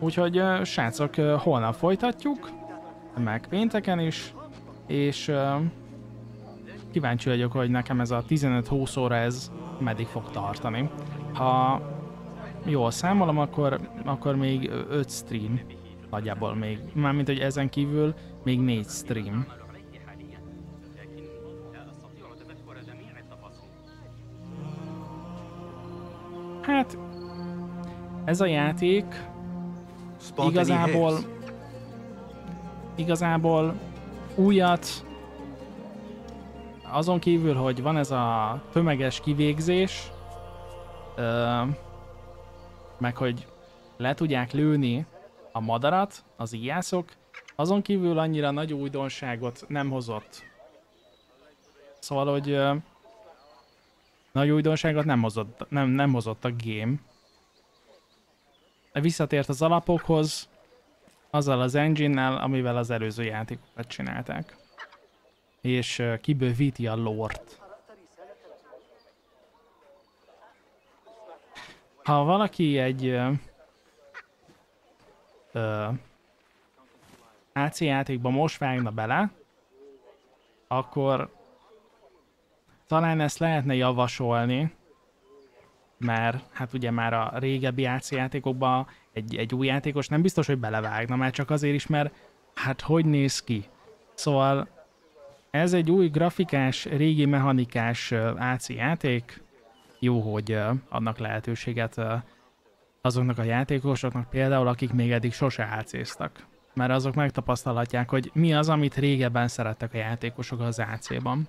[SPEAKER 1] Úgyhogy, srácok, holnap folytatjuk, meg pénteken is, és kíváncsi vagyok, hogy nekem ez a 15-20 óra ez meddig fog tartani. Ha jól számolom, akkor, akkor még 5 stream nagyjából még. Mármint, hogy ezen kívül még 4 stream. Hát, ez a játék igazából igazából újat azon kívül, hogy van ez a tömeges kivégzés, ö, meg hogy le tudják lőni a madarat, az íjászok, azon kívül annyira nagy újdonságot nem hozott. Szóval, hogy ö, nagy újdonságot nem hozott, nem, nem hozott a game. Visszatért az alapokhoz, azzal az engine-nel, amivel az előző játékokat csinálták és kibővíti a lort. Ha valaki egy ö, ö, AC játékba most vágna bele, akkor talán ezt lehetne javasolni, mert hát ugye már a régebbi AC játékokban egy, egy új játékos nem biztos, hogy belevágna, már csak azért is, mert hát hogy néz ki. Szóval ez egy új grafikás, régi mechanikás AC játék. Jó, hogy adnak lehetőséget azoknak a játékosoknak például, akik még eddig sose AC-ztak. Mert azok megtapasztalhatják, hogy mi az, amit régebben szerettek a játékosok az AC-ban.